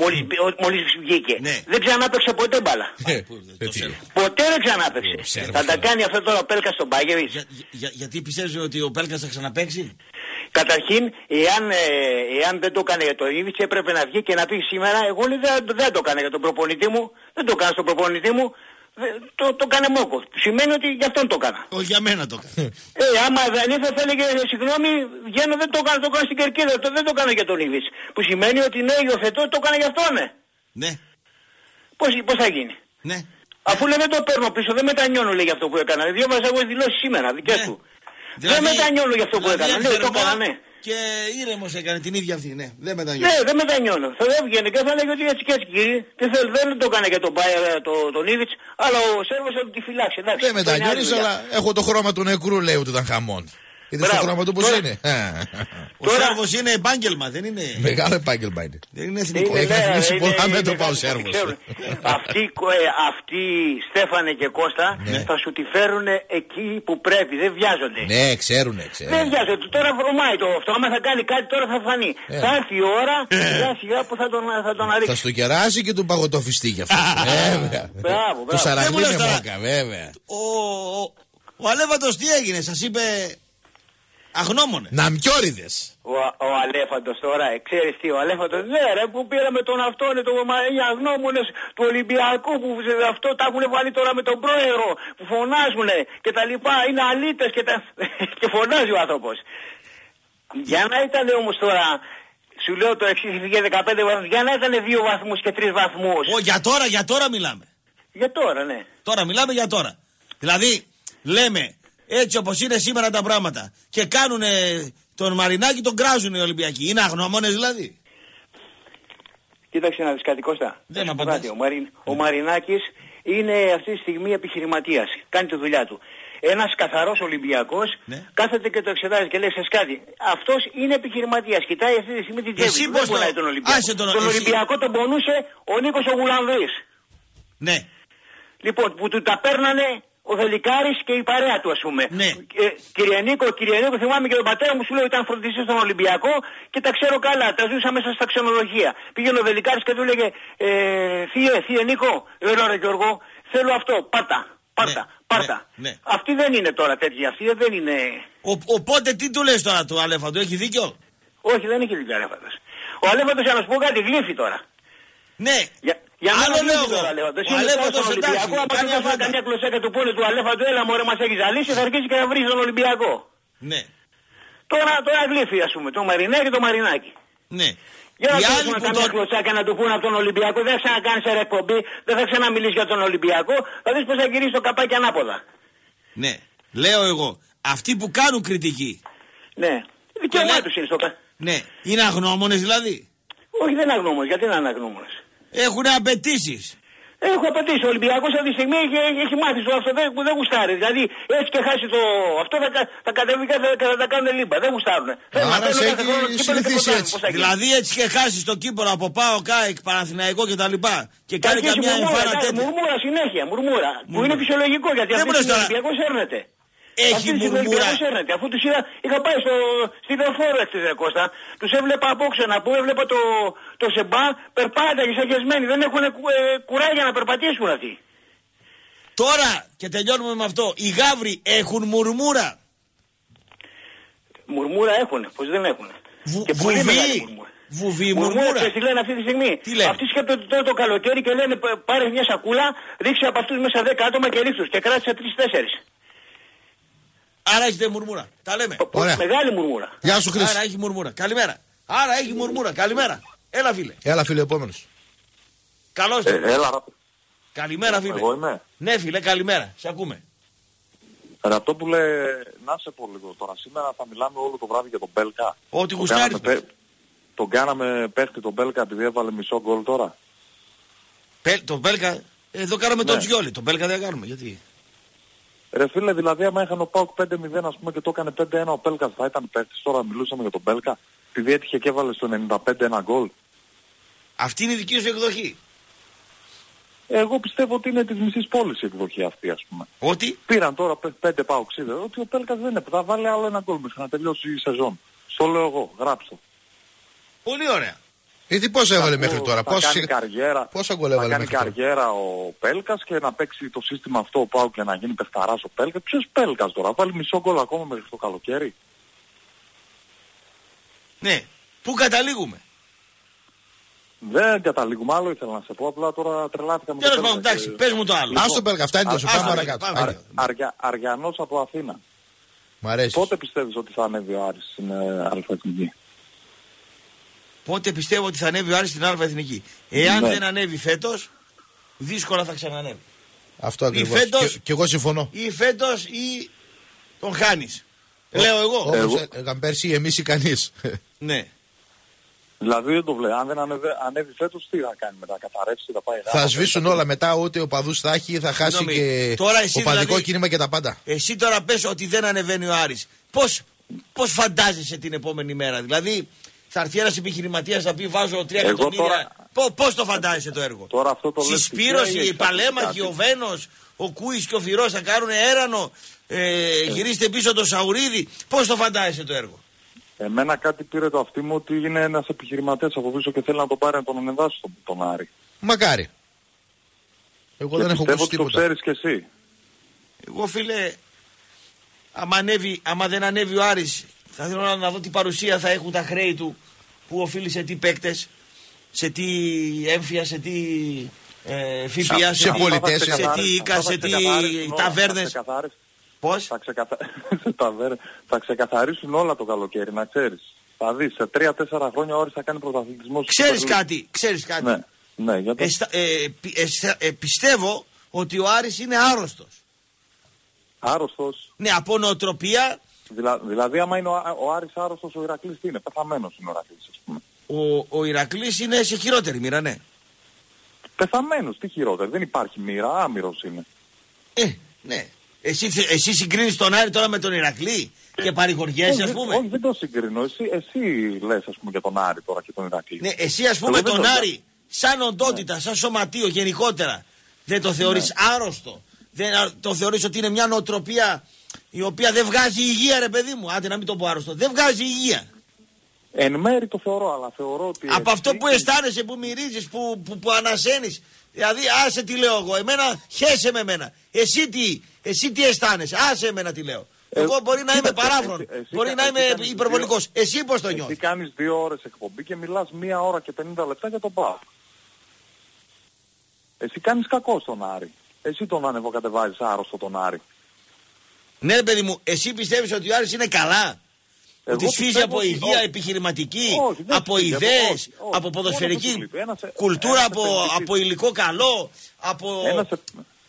Speaker 10: Μόλις, ο- μόλις βγήκε.
Speaker 2: Ναι.
Speaker 10: Δεν ξανάπαιξε ποτέ μπάλα.
Speaker 3: Ε,
Speaker 2: Πού,
Speaker 3: ε,
Speaker 2: το
Speaker 3: τι.
Speaker 2: ξέρω.
Speaker 10: Ποτέ δεν ξανάπαιξε.
Speaker 3: Ο Σέρβος
Speaker 10: Θα τα
Speaker 3: τώρα.
Speaker 10: κάνει αυτό τώρα ο Πέλκας στον Μπάγκεβιτς.
Speaker 2: Για, για, γιατί πιστεύεις ότι ο Πέλκας θα ξαναπαίξει;
Speaker 10: Καταρχήν, εάν, ε, εάν δεν το έκανε για τον Ήβιτς έπρεπε να βγει και να πει σήμερα, εγώ λέει, δεν, δεν το έκανε για τον προπονητή μου, δεν το έκανα στον προπονητή μου, δεν- το, το έκανε μόκο. Σημαίνει ότι γι' αυτόν το έκανα.
Speaker 2: Όχι για μένα το έκανε.
Speaker 10: ε, άμα δεν ήθελε, θα έλεγε, συγγνώμη, βγαίνω, δεν το έκανα, το έκανα στην Κερκίδα, το, δεν το έκανα για τον Ήβιτς. Που σημαίνει ότι ναι, υιοθετώ, το έκανα για αυτόν, ναι.
Speaker 2: ναι,
Speaker 10: Πώς, πώς θα γίνει;
Speaker 2: ναι.
Speaker 10: Αφού λέει δεν το παίρνω πίσω, δεν μετανιώνω λέει για αυτό που έκανα. Διάβαζα εγώ τις δηλώσεις σήμερα, δικές
Speaker 2: Ναι.
Speaker 10: του.
Speaker 2: Δηλαδή-
Speaker 10: δεν μετανιώνω για αυτό που
Speaker 2: δηλαδή
Speaker 10: έκανα. Ναι, το
Speaker 2: ενθερμό
Speaker 10: έκανα, ναι.
Speaker 2: Και ήρεμος έκανε την ίδια αυτή, ναι. Δεν μετανιώνει.
Speaker 10: Ναι, δεν μετανιώνω. Θα έβγαινε και θα έλεγε ότι έτσι και έτσι κύριε. Τι θέλει, δεν το έκανε για τον Πάια, το, τον Ήβιτς, αλλά ο Σέρβος θα τη φυλάξει. Εντάξει,
Speaker 3: Δεν
Speaker 10: αυτό είναι άλλη
Speaker 3: μετανιώνεις,
Speaker 10: δουλειά.
Speaker 3: αλλά έχω το χρώμα του νεκρού, λέει ότι ήταν χαμόν. Είδες το
Speaker 10: Μπράβο.
Speaker 3: χρώμα του πώς
Speaker 10: Τώρα-
Speaker 3: είναι. Ε,
Speaker 2: Ο
Speaker 10: Τώρα-
Speaker 2: Σέρβος είναι επάγγελμα, δεν είναι,
Speaker 3: Μεγάλο επάγγελμα είναι.
Speaker 2: δεν είναι εθνικό.
Speaker 10: Είναι,
Speaker 3: Έχει
Speaker 10: ναι,
Speaker 3: αφήσει
Speaker 10: είναι-
Speaker 3: πολλά
Speaker 10: είναι-
Speaker 3: μέτωπα ο
Speaker 10: είναι-
Speaker 3: Σέρβος.
Speaker 10: ξέρουν. Αυτοί, ε, αυτοί, Στέφανε και Κώστα,
Speaker 3: Ναι.
Speaker 10: θα σου τη φέρουν εκεί που πρέπει. Δεν βιάζονται.
Speaker 3: Ναι, ξέρουνε,
Speaker 10: Δεν
Speaker 3: ξέρουνε.
Speaker 10: βιάζονται. Τώρα βρωμάει το αυτό. Άμα θα κάνει κάτι τώρα θα φανεί.
Speaker 3: Ε.
Speaker 10: Θα έρθει η ώρα σιγά σιγά που θα τον, θα τον
Speaker 3: Θα
Speaker 10: αρίξει.
Speaker 3: στο κεράσει και του παγωτοφιστή κι αυτό. Βέβαια.
Speaker 10: Μπράβο,
Speaker 3: Του
Speaker 10: μπράβο.
Speaker 3: σαραγγί
Speaker 2: Δεν μου λες
Speaker 3: με
Speaker 2: τώρα.
Speaker 3: μόκα, βέβαια.
Speaker 2: Ο, ο, ο Αλέβατος τι έγινε, σας είπε αγνώμονες.
Speaker 3: Ναμιόριδες.
Speaker 10: Ο, ο Αλέφαντος τώρα, ε, ξέρεις τι, ο Αλέφαντος, ναι ρε, που πήραμε τον αυτόν, τον οι αγνώμονες του Ολυμπιακού που σε αυτό τα έχουν βάλει τώρα με τον πρόεδρο, που φωνάζουνε και τα λοιπά, είναι αλήτες και, τα... και φωνάζει ο άνθρωπος. Για να ήταν όμως τώρα, σου λέω το εξής, είχε 15 βαθμούς, για να ήταν 2 βαθμούς και 3 βαθμούς.
Speaker 2: Ο, για τώρα, για τώρα μιλάμε.
Speaker 10: Για τώρα, ναι.
Speaker 2: Τώρα μιλάμε για τώρα. Δηλαδή, λέμε έτσι όπως είναι σήμερα τα πράγματα και κάνουν τον Μαρινάκη τον κράζουν οι Ολυμπιακοί. Είναι αγνώμονες δηλαδή.
Speaker 10: Κοίταξε να δεις κάτι Κώστα.
Speaker 2: Δεν
Speaker 10: Να σου πω
Speaker 2: απαντάς.
Speaker 10: κάτι. Ο, Μαριν, ο Μαρινάκης είναι αυτή τη στιγμή επιχειρηματίας. Κάνει τη δουλειά του. Ένας καθαρός Ολυμπιακός
Speaker 2: Ναι.
Speaker 10: κάθεται και το εξετάζει και λέει σε κάτι. Αυτός είναι επιχειρηματίας. Κοιτάει αυτή τη στιγμή την τσέπη
Speaker 2: Εσύ
Speaker 10: του.
Speaker 2: πώς
Speaker 10: Δεν
Speaker 2: το-
Speaker 10: πονάει τον Ολυμπιακό.
Speaker 2: Άσε τον-
Speaker 10: τον
Speaker 2: εσύ.
Speaker 10: Ολυμπιακό τον πονούσε ο Νίκος ο Γουλανδρής.
Speaker 2: Ναι.
Speaker 10: Λοιπόν, που του τα παίρνανε ο Δελικάρης και η παρέα του, ας πούμε.
Speaker 2: Ναι.
Speaker 10: Ε, κύριε Νίκο, κύριε Νίκο, θυμάμαι και τον πατέρα μου σου λέει ήταν φροντιστής στον Ολυμπιακό και τα ξέρω καλά, τα ζούσα μέσα στα ξενοδοχεία. Πήγαινε ο Δελικάρης και του έλεγε, ε, θύε, θύε Νίκο, έλα ρε Γιώργο, θέλω αυτό, πάρτα, πάρτα,
Speaker 2: Ναι,
Speaker 10: πάρτα.
Speaker 2: ναι, ναι.
Speaker 10: Αυτή δεν είναι τώρα τέτοια, αυτή δεν είναι...
Speaker 2: Ο, οπότε τι του λες τώρα του Αλέφαντο, έχει δίκιο;
Speaker 10: Όχι, δεν έχει δίκιο ο Αλέφαντος. Ο Αλέφαντος, για να σου πω κάτι, γλύφει τώρα.
Speaker 2: Ναι.
Speaker 10: Για, για
Speaker 2: Άλλο
Speaker 10: μένα
Speaker 2: λέω
Speaker 10: γλύφει
Speaker 2: εγώ.
Speaker 10: τώρα, Αλέφαντος.
Speaker 2: Ο
Speaker 10: Είναι
Speaker 2: Αλέφαντος,
Speaker 10: στον
Speaker 2: εντάξει,
Speaker 10: Ολυμπιακό, άμα
Speaker 2: κάνει
Speaker 10: του
Speaker 2: αφάντα.
Speaker 10: καμιά κλωσέ και του πούνε του Αλέφαντο, έλα μωρέ μας έχεις ζαλίσει, θα αρχίσει και θα βρει τον Ολυμπιακό.
Speaker 2: Ναι.
Speaker 10: Τώρα, τώρα γλύφει, ας πούμε, το Μαρινέ και το Μαρινάκι.
Speaker 2: Ναι.
Speaker 10: Για να
Speaker 2: Οι
Speaker 10: του
Speaker 2: άλλοι
Speaker 10: έρθουν
Speaker 2: που
Speaker 10: καμιά
Speaker 2: τον...
Speaker 10: κλωτσάκια να του πούνε από τον Ολυμπιακό, δεν θα ξανακάνεις σε εκπομπή, δεν θα ξαναμιλήσει για τον Ολυμπιακό, θα δεις πως θα γυρίσει το καπάκι ανάποδα.
Speaker 2: Ναι. Λέω εγώ. Αυτοί που κάνουν κριτική.
Speaker 10: Ναι. Δικαίωμά
Speaker 2: λέει-
Speaker 10: τους είναι στο κα...
Speaker 2: Ναι. Είναι αγνώμονες δηλαδή;
Speaker 10: Όχι δεν είναι αγνώμονες, γιατί είναι αναγνώμονες.
Speaker 2: Έχουν απαιτήσεις.
Speaker 10: Έχω απαντήσει. Ο Ολυμπιακός αυτή τη στιγμή έχει, έχει μάθει στο αυτό δεν, που δεν γουστάρει. Δηλαδή έτσι και χάσει το. Αυτό θα, κα- θα κατεβεί και θα, θα, τα κάνουν λίμπα. Δεν γουστάρουν. Θέλουν να
Speaker 3: Άρα
Speaker 10: παίρνουν
Speaker 3: σε
Speaker 10: κάθε
Speaker 3: έχει
Speaker 10: χρόνο κύπελλο και
Speaker 3: συνηθίσει
Speaker 10: πρωτάθλημα.
Speaker 3: έτσι.
Speaker 10: Πώς θα γίνει.
Speaker 2: Δηλαδή έτσι και χάσει το κύπρο από πάω κάικ, Παναθηναϊκό κτλ. Και κάνει
Speaker 10: Θα αρχίσει
Speaker 2: καμιά
Speaker 10: μουρμούρα,
Speaker 2: εμφάνα
Speaker 10: θα-
Speaker 2: τέτοια.
Speaker 10: Μουρμούρα συνέχεια, μουρμούρα. Που
Speaker 2: Μουρμούρα.
Speaker 10: είναι φυσιολογικό γιατί
Speaker 2: Δεν
Speaker 10: αυτή
Speaker 2: μπορείς
Speaker 10: τη στιγμή ο
Speaker 2: τώρα-
Speaker 10: Ολυμπιακός έρνεται.
Speaker 2: Έχει
Speaker 10: Αυτή τη στιγμή ο
Speaker 2: μουρμούρα.
Speaker 10: Ολυμπιακός έρνεται. Αφού τους είδα, είχα πάει στο, στη λεωφόρο έτσι ρε Κώστα. Τους έβλεπα απόξε να πω, έβλεπα το, το σεμπά, περπάταγε σαγιασμένοι. Δεν έχουν ε, κουράγια να περπατήσουν αυτοί.
Speaker 2: Τώρα και τελειώνουμε με αυτό. Οι γάβροι έχουν μουρμούρα;
Speaker 10: Μουρμούρα έχουν, πως δεν έχουν.
Speaker 2: Βου-
Speaker 10: και πολύ
Speaker 2: βουβή.
Speaker 10: μεγάλη μουρμούρα.
Speaker 2: Βουβή
Speaker 10: Μουρμούρα,
Speaker 2: μουρμούρα.
Speaker 10: ξέρεις τι λένε αυτή τη στιγμή;
Speaker 2: Τι λένε;
Speaker 10: Αυτοί σκέπτονται τώρα το καλοκαίρι και λένε «Πα- πάρε μια σακούλα, ρίξε από αυτούς μέσα 10 άτομα και ρίξους. Και κράτησε 3-4.
Speaker 2: Άρα έχετε μουρμούρα. Τα λέμε.
Speaker 3: Ωραία.
Speaker 10: Μεγάλη μουρμούρα.
Speaker 3: Γεια σου Χρήση.
Speaker 2: Άρα έχει μουρμούρα. Καλημέρα. Άρα έχει μουρμούρα. Καλημέρα. Έλα φίλε.
Speaker 3: Έλα φίλε επόμενος.
Speaker 2: Καλώς.
Speaker 11: Ε, έλα, ραπ-
Speaker 2: Καλημέρα φίλε.
Speaker 11: εγώ είμαι.
Speaker 2: Ναι φίλε καλημέρα. Σε ακούμε.
Speaker 11: Ραπτόπουλε, να σε πω λίγο τώρα. Σήμερα θα μιλάμε όλο το βράδυ για τον Μπέλκα.
Speaker 2: Ό,τι
Speaker 11: Τον
Speaker 2: γουστάρεις.
Speaker 11: κάναμε πέ- Τον κάναμε παίχτη τον Μπέλκα επειδή έβαλε μισό γκολ τώρα.
Speaker 2: Πε- Τον Μπέλκα. Εδώ κάναμε τον
Speaker 11: Ναι.
Speaker 2: Τζιόλι. Τον Μπέλκα δεν κάνουμε. Γιατί;
Speaker 11: Ρε φίλε, δηλαδή άμα είχαν ο Πάουκ 5-0 ας πούμε και το έκανε 5-1 ο Μπέλκας θα ήταν παίχτης τώρα μιλούσαμε για τον Μπέλκα. Επειδή έτυχε και έβαλε στο 95 ένα γκολ.
Speaker 2: Αυτή είναι η δική σου εκδοχή;
Speaker 11: Εγώ πιστεύω ότι είναι της μισής πόλης η εκδοχή αυτή ας πούμε.
Speaker 2: Ότι;
Speaker 11: Πήραν τώρα πε- πέντε Πάουξίδε ότι ο Μπέλκας δεν είναι. Θα βάλει άλλο ένα γκολ μέχρι να τελειώσει η σεζόν. Στο λέω εγώ, γράψτε.
Speaker 2: Πολύ ωραία.
Speaker 3: Γιατί πώ έβαλε
Speaker 11: Θα
Speaker 3: μέχρι
Speaker 11: πω-
Speaker 3: τώρα,
Speaker 11: θα
Speaker 3: πώς,
Speaker 11: κάνει καριέρα,
Speaker 3: πόσα γκολ
Speaker 11: θα
Speaker 3: έβαλε
Speaker 11: κάνει
Speaker 3: μέχρι τώρα;
Speaker 11: καριέρα ο Πέλκας και να παίξει το σύστημα αυτό ο Πάου και να γίνει παιχταράς ο Πέλκας. Ποιος Πέλκας τώρα, βάλει μισό γκολ ακόμα μέχρι το καλοκαίρι;
Speaker 2: Ναι. Πού καταλήγουμε;
Speaker 11: Δεν καταλήγουμε άλλο, ήθελα να σε πω, απλά τώρα τρελάθηκα με
Speaker 2: Τέλος
Speaker 11: τον
Speaker 2: πάντων,
Speaker 11: Πέλκα
Speaker 2: εντάξει,
Speaker 11: και-
Speaker 2: πες μου το άλλο.
Speaker 3: Άστο Μπέλκα, φτάνει τόσο.
Speaker 2: Α-
Speaker 3: Πάμε
Speaker 2: άστο,
Speaker 3: παρακάτω.
Speaker 2: πάμε.
Speaker 3: Άντε.
Speaker 11: Αρια, Αριανός από Αθήνα.
Speaker 3: Μ' αρέσεις.
Speaker 11: Πότε πιστεύεις ότι θα ανέβει ο Άρης στην ε, αλφαεθνική.
Speaker 2: Πότε πιστεύω ότι θα ανέβει ο Άρης στην Α' Εθνική. Εάν
Speaker 11: Ναι.
Speaker 2: δεν ανέβει φέτος, δύσκολα θα ξανανέβει.
Speaker 3: Αυτό ακριβώς.
Speaker 2: φέτος-
Speaker 3: Και, και εγώ συμφωνώ.
Speaker 2: Ή φέτος ή τον χάνεις. Λέω εγώ.
Speaker 3: Όπως
Speaker 11: Εγώ-
Speaker 3: έλεγαν πέρσι εμείς ή κανείς.
Speaker 2: Ναι.
Speaker 11: Δηλαδή δεν το βλέπω. Αν δεν ανέβει, ανέβει φέτος τι θα κάνει μετά, καταρρεύσει, θα πάει
Speaker 3: θα
Speaker 11: γάμο,
Speaker 3: σβήσουν όλα μετά, ούτε ο παδούς θα έχει, θα χάσει
Speaker 2: Συγγνώμη,
Speaker 3: και
Speaker 2: τώρα εσύ
Speaker 3: ο παδικό
Speaker 2: δηλαδή-
Speaker 3: κίνημα και τα πάντα.
Speaker 2: Εσύ τώρα πες ότι δεν ανεβαίνει ο Άρης. Πώς, πώς φαντάζεσαι την επόμενη μέρα; Δηλαδή θα έρθει ένας επιχειρηματίας να πει βάζω 3
Speaker 11: Εγώ
Speaker 2: εκατομμύρια.
Speaker 11: τώρα-
Speaker 2: Πώ, πώς το φαντάζεσαι το έργο;
Speaker 11: Τώρα αυτό το λες
Speaker 2: Συσπήρωση,
Speaker 11: τυχαία ή
Speaker 2: η
Speaker 11: έχεις
Speaker 2: Παλέμαχη,
Speaker 11: κάτι;
Speaker 2: ο Βένος, ο Κούης και ο Φυρός θα κάνουν έρανο. Ε, γυρίστε πίσω το Σαουρίδι. Πώς το φαντάζεσαι το έργο;
Speaker 11: Εμένα κάτι πήρε το αυτί μου ότι είναι ένας επιχειρηματίας από πίσω και θέλει να τον πάρει να τον ανεβάσει τον, τον Άρη.
Speaker 3: Μακάρι. Εγώ
Speaker 11: και
Speaker 3: δεν έχω
Speaker 11: πιστεύω
Speaker 3: ακούσει
Speaker 11: ότι το
Speaker 3: τίποτα.
Speaker 11: ξέρεις κι εσύ.
Speaker 2: Εγώ φίλε, άμα, ανέβει, άμα δεν ανέβει ο Άρης, θα θέλω να- να δω τι παρουσία θα έχουν τα χρέη του που οφείλει σε τι παίκτες, σε τι έμφυα, σε τι ε, ΦΠΑ,
Speaker 3: σε
Speaker 2: τι-
Speaker 3: πολιτές,
Speaker 2: σε
Speaker 11: ξεκαθαρίσουν-
Speaker 2: τι οίκα,
Speaker 11: αυτά
Speaker 2: σε
Speaker 11: θα
Speaker 2: τι
Speaker 11: ξεκαθαρίσουν όλα,
Speaker 2: ταβέρνες.
Speaker 11: Θα, ξεκαθαρίσουν-
Speaker 2: Πώς;
Speaker 11: θα, ξεκαθα... σε ταβέρ- θα ξεκαθαρίσουν όλα το καλοκαίρι, να ξέρεις. Θα δεις, σε τρία-τέσσερα χρόνια ο Άρης θα κάνει πρωταθλητισμός. στο
Speaker 2: Ξέρεις
Speaker 11: Super League.
Speaker 2: κάτι, ξέρεις κάτι;
Speaker 11: Ναι, ναι, για το...
Speaker 2: Εστα- ε, πι- εστα- ε, πιστεύω ότι ο Άρης είναι άρρωστος.
Speaker 11: Άρρωστος.
Speaker 2: Ναι, από νοοτροπία,
Speaker 11: Δηλα, δηλαδή, άμα είναι ο, Α- ο Άρης άρρωστος, ο Ηρακλής τι είναι, πεθαμένος είναι ο Ηρακλής, ας πούμε.
Speaker 2: Ο, ο Ηρακλής είναι σε χειρότερη μοίρα, ναι.
Speaker 11: Πεθαμένος, τι χειρότερο, δεν υπάρχει μοίρα, άμυρος είναι.
Speaker 2: Ε, ναι. Εσύ, θε- εσύ συγκρίνεις τον Άρη τώρα με τον Ηρακλή και παρηγοριέσαι,
Speaker 11: όχι,
Speaker 2: ας
Speaker 11: δεν-
Speaker 2: πούμε;
Speaker 11: όχι, δεν το συγκρίνω. Εσύ, εσύ λες, ας πούμε, για τον Άρη τώρα και τον Ηρακλή.
Speaker 2: Ναι, εσύ ας πούμε
Speaker 11: Εγώ δεν
Speaker 2: τον
Speaker 11: το-
Speaker 2: Άρη, σαν οντότητα, σαν σωματείο γενικότερα, δεν το θεωρείς
Speaker 11: Ναι.
Speaker 2: άρρωστο. Δεν α- το θεωρείς ότι είναι μια νοοτροπία η οποία δεν βγάζει υγεία, ρε παιδί μου. Άντε να μην το πω άρρωστο. Δεν βγάζει υγεία.
Speaker 11: Εν μέρη το θεωρώ, αλλά θεωρώ ότι...
Speaker 2: Από
Speaker 11: εσύ
Speaker 2: αυτό που
Speaker 11: και-
Speaker 2: αισθάνεσαι, που μυρίζεις, που, που, που ανασένεις. Δηλαδή, άσε τι λέω εγώ. Εμένα, χέσε με εμένα. Εσύ τι, εσύ τι αισθάνεσαι. Άσε εμένα τι λέω.
Speaker 11: Ε,
Speaker 2: Εγώ μπορεί να είμαι
Speaker 11: κοίταξε,
Speaker 2: παράφρον.
Speaker 11: εσύ- εσύ
Speaker 2: Μπορεί
Speaker 11: κα-
Speaker 2: να
Speaker 11: εσύ
Speaker 2: είμαι
Speaker 11: κάνεις
Speaker 2: υπερβολικός. Εσύ πώς το
Speaker 11: Εσύ
Speaker 2: νιώθεις;
Speaker 11: κάνεις δύο ώρες εκπομπή και μιλάς μία ώρα και 50 λεπτά για τον ΠΑΟΚ. Εσύ κάνεις κακό στον Άρη. Εσύ τον ανεβοκατεβάζεις άρρωστο τον Άρη.
Speaker 2: Ναι, ρε παιδί μου, εσύ πιστεύεις ότι ο Άρης είναι καλά;
Speaker 11: Εγώ
Speaker 2: ότι σφίζει
Speaker 11: πιστεύω
Speaker 2: από
Speaker 11: ότι-
Speaker 2: ιδέα
Speaker 11: όχι.
Speaker 2: επιχειρηματική,
Speaker 11: Όχι, δεν
Speaker 2: από
Speaker 11: σφίζει,
Speaker 2: ιδέες,
Speaker 11: όχι, όχι.
Speaker 2: από
Speaker 11: Μόνο
Speaker 2: ποδοσφαιρική
Speaker 11: αυτό του λείπει. Ένας-
Speaker 2: κουλτούρα,
Speaker 11: ένας
Speaker 2: από,
Speaker 11: επενδυτής.
Speaker 2: από υλικό καλό, από
Speaker 11: Ένας επ-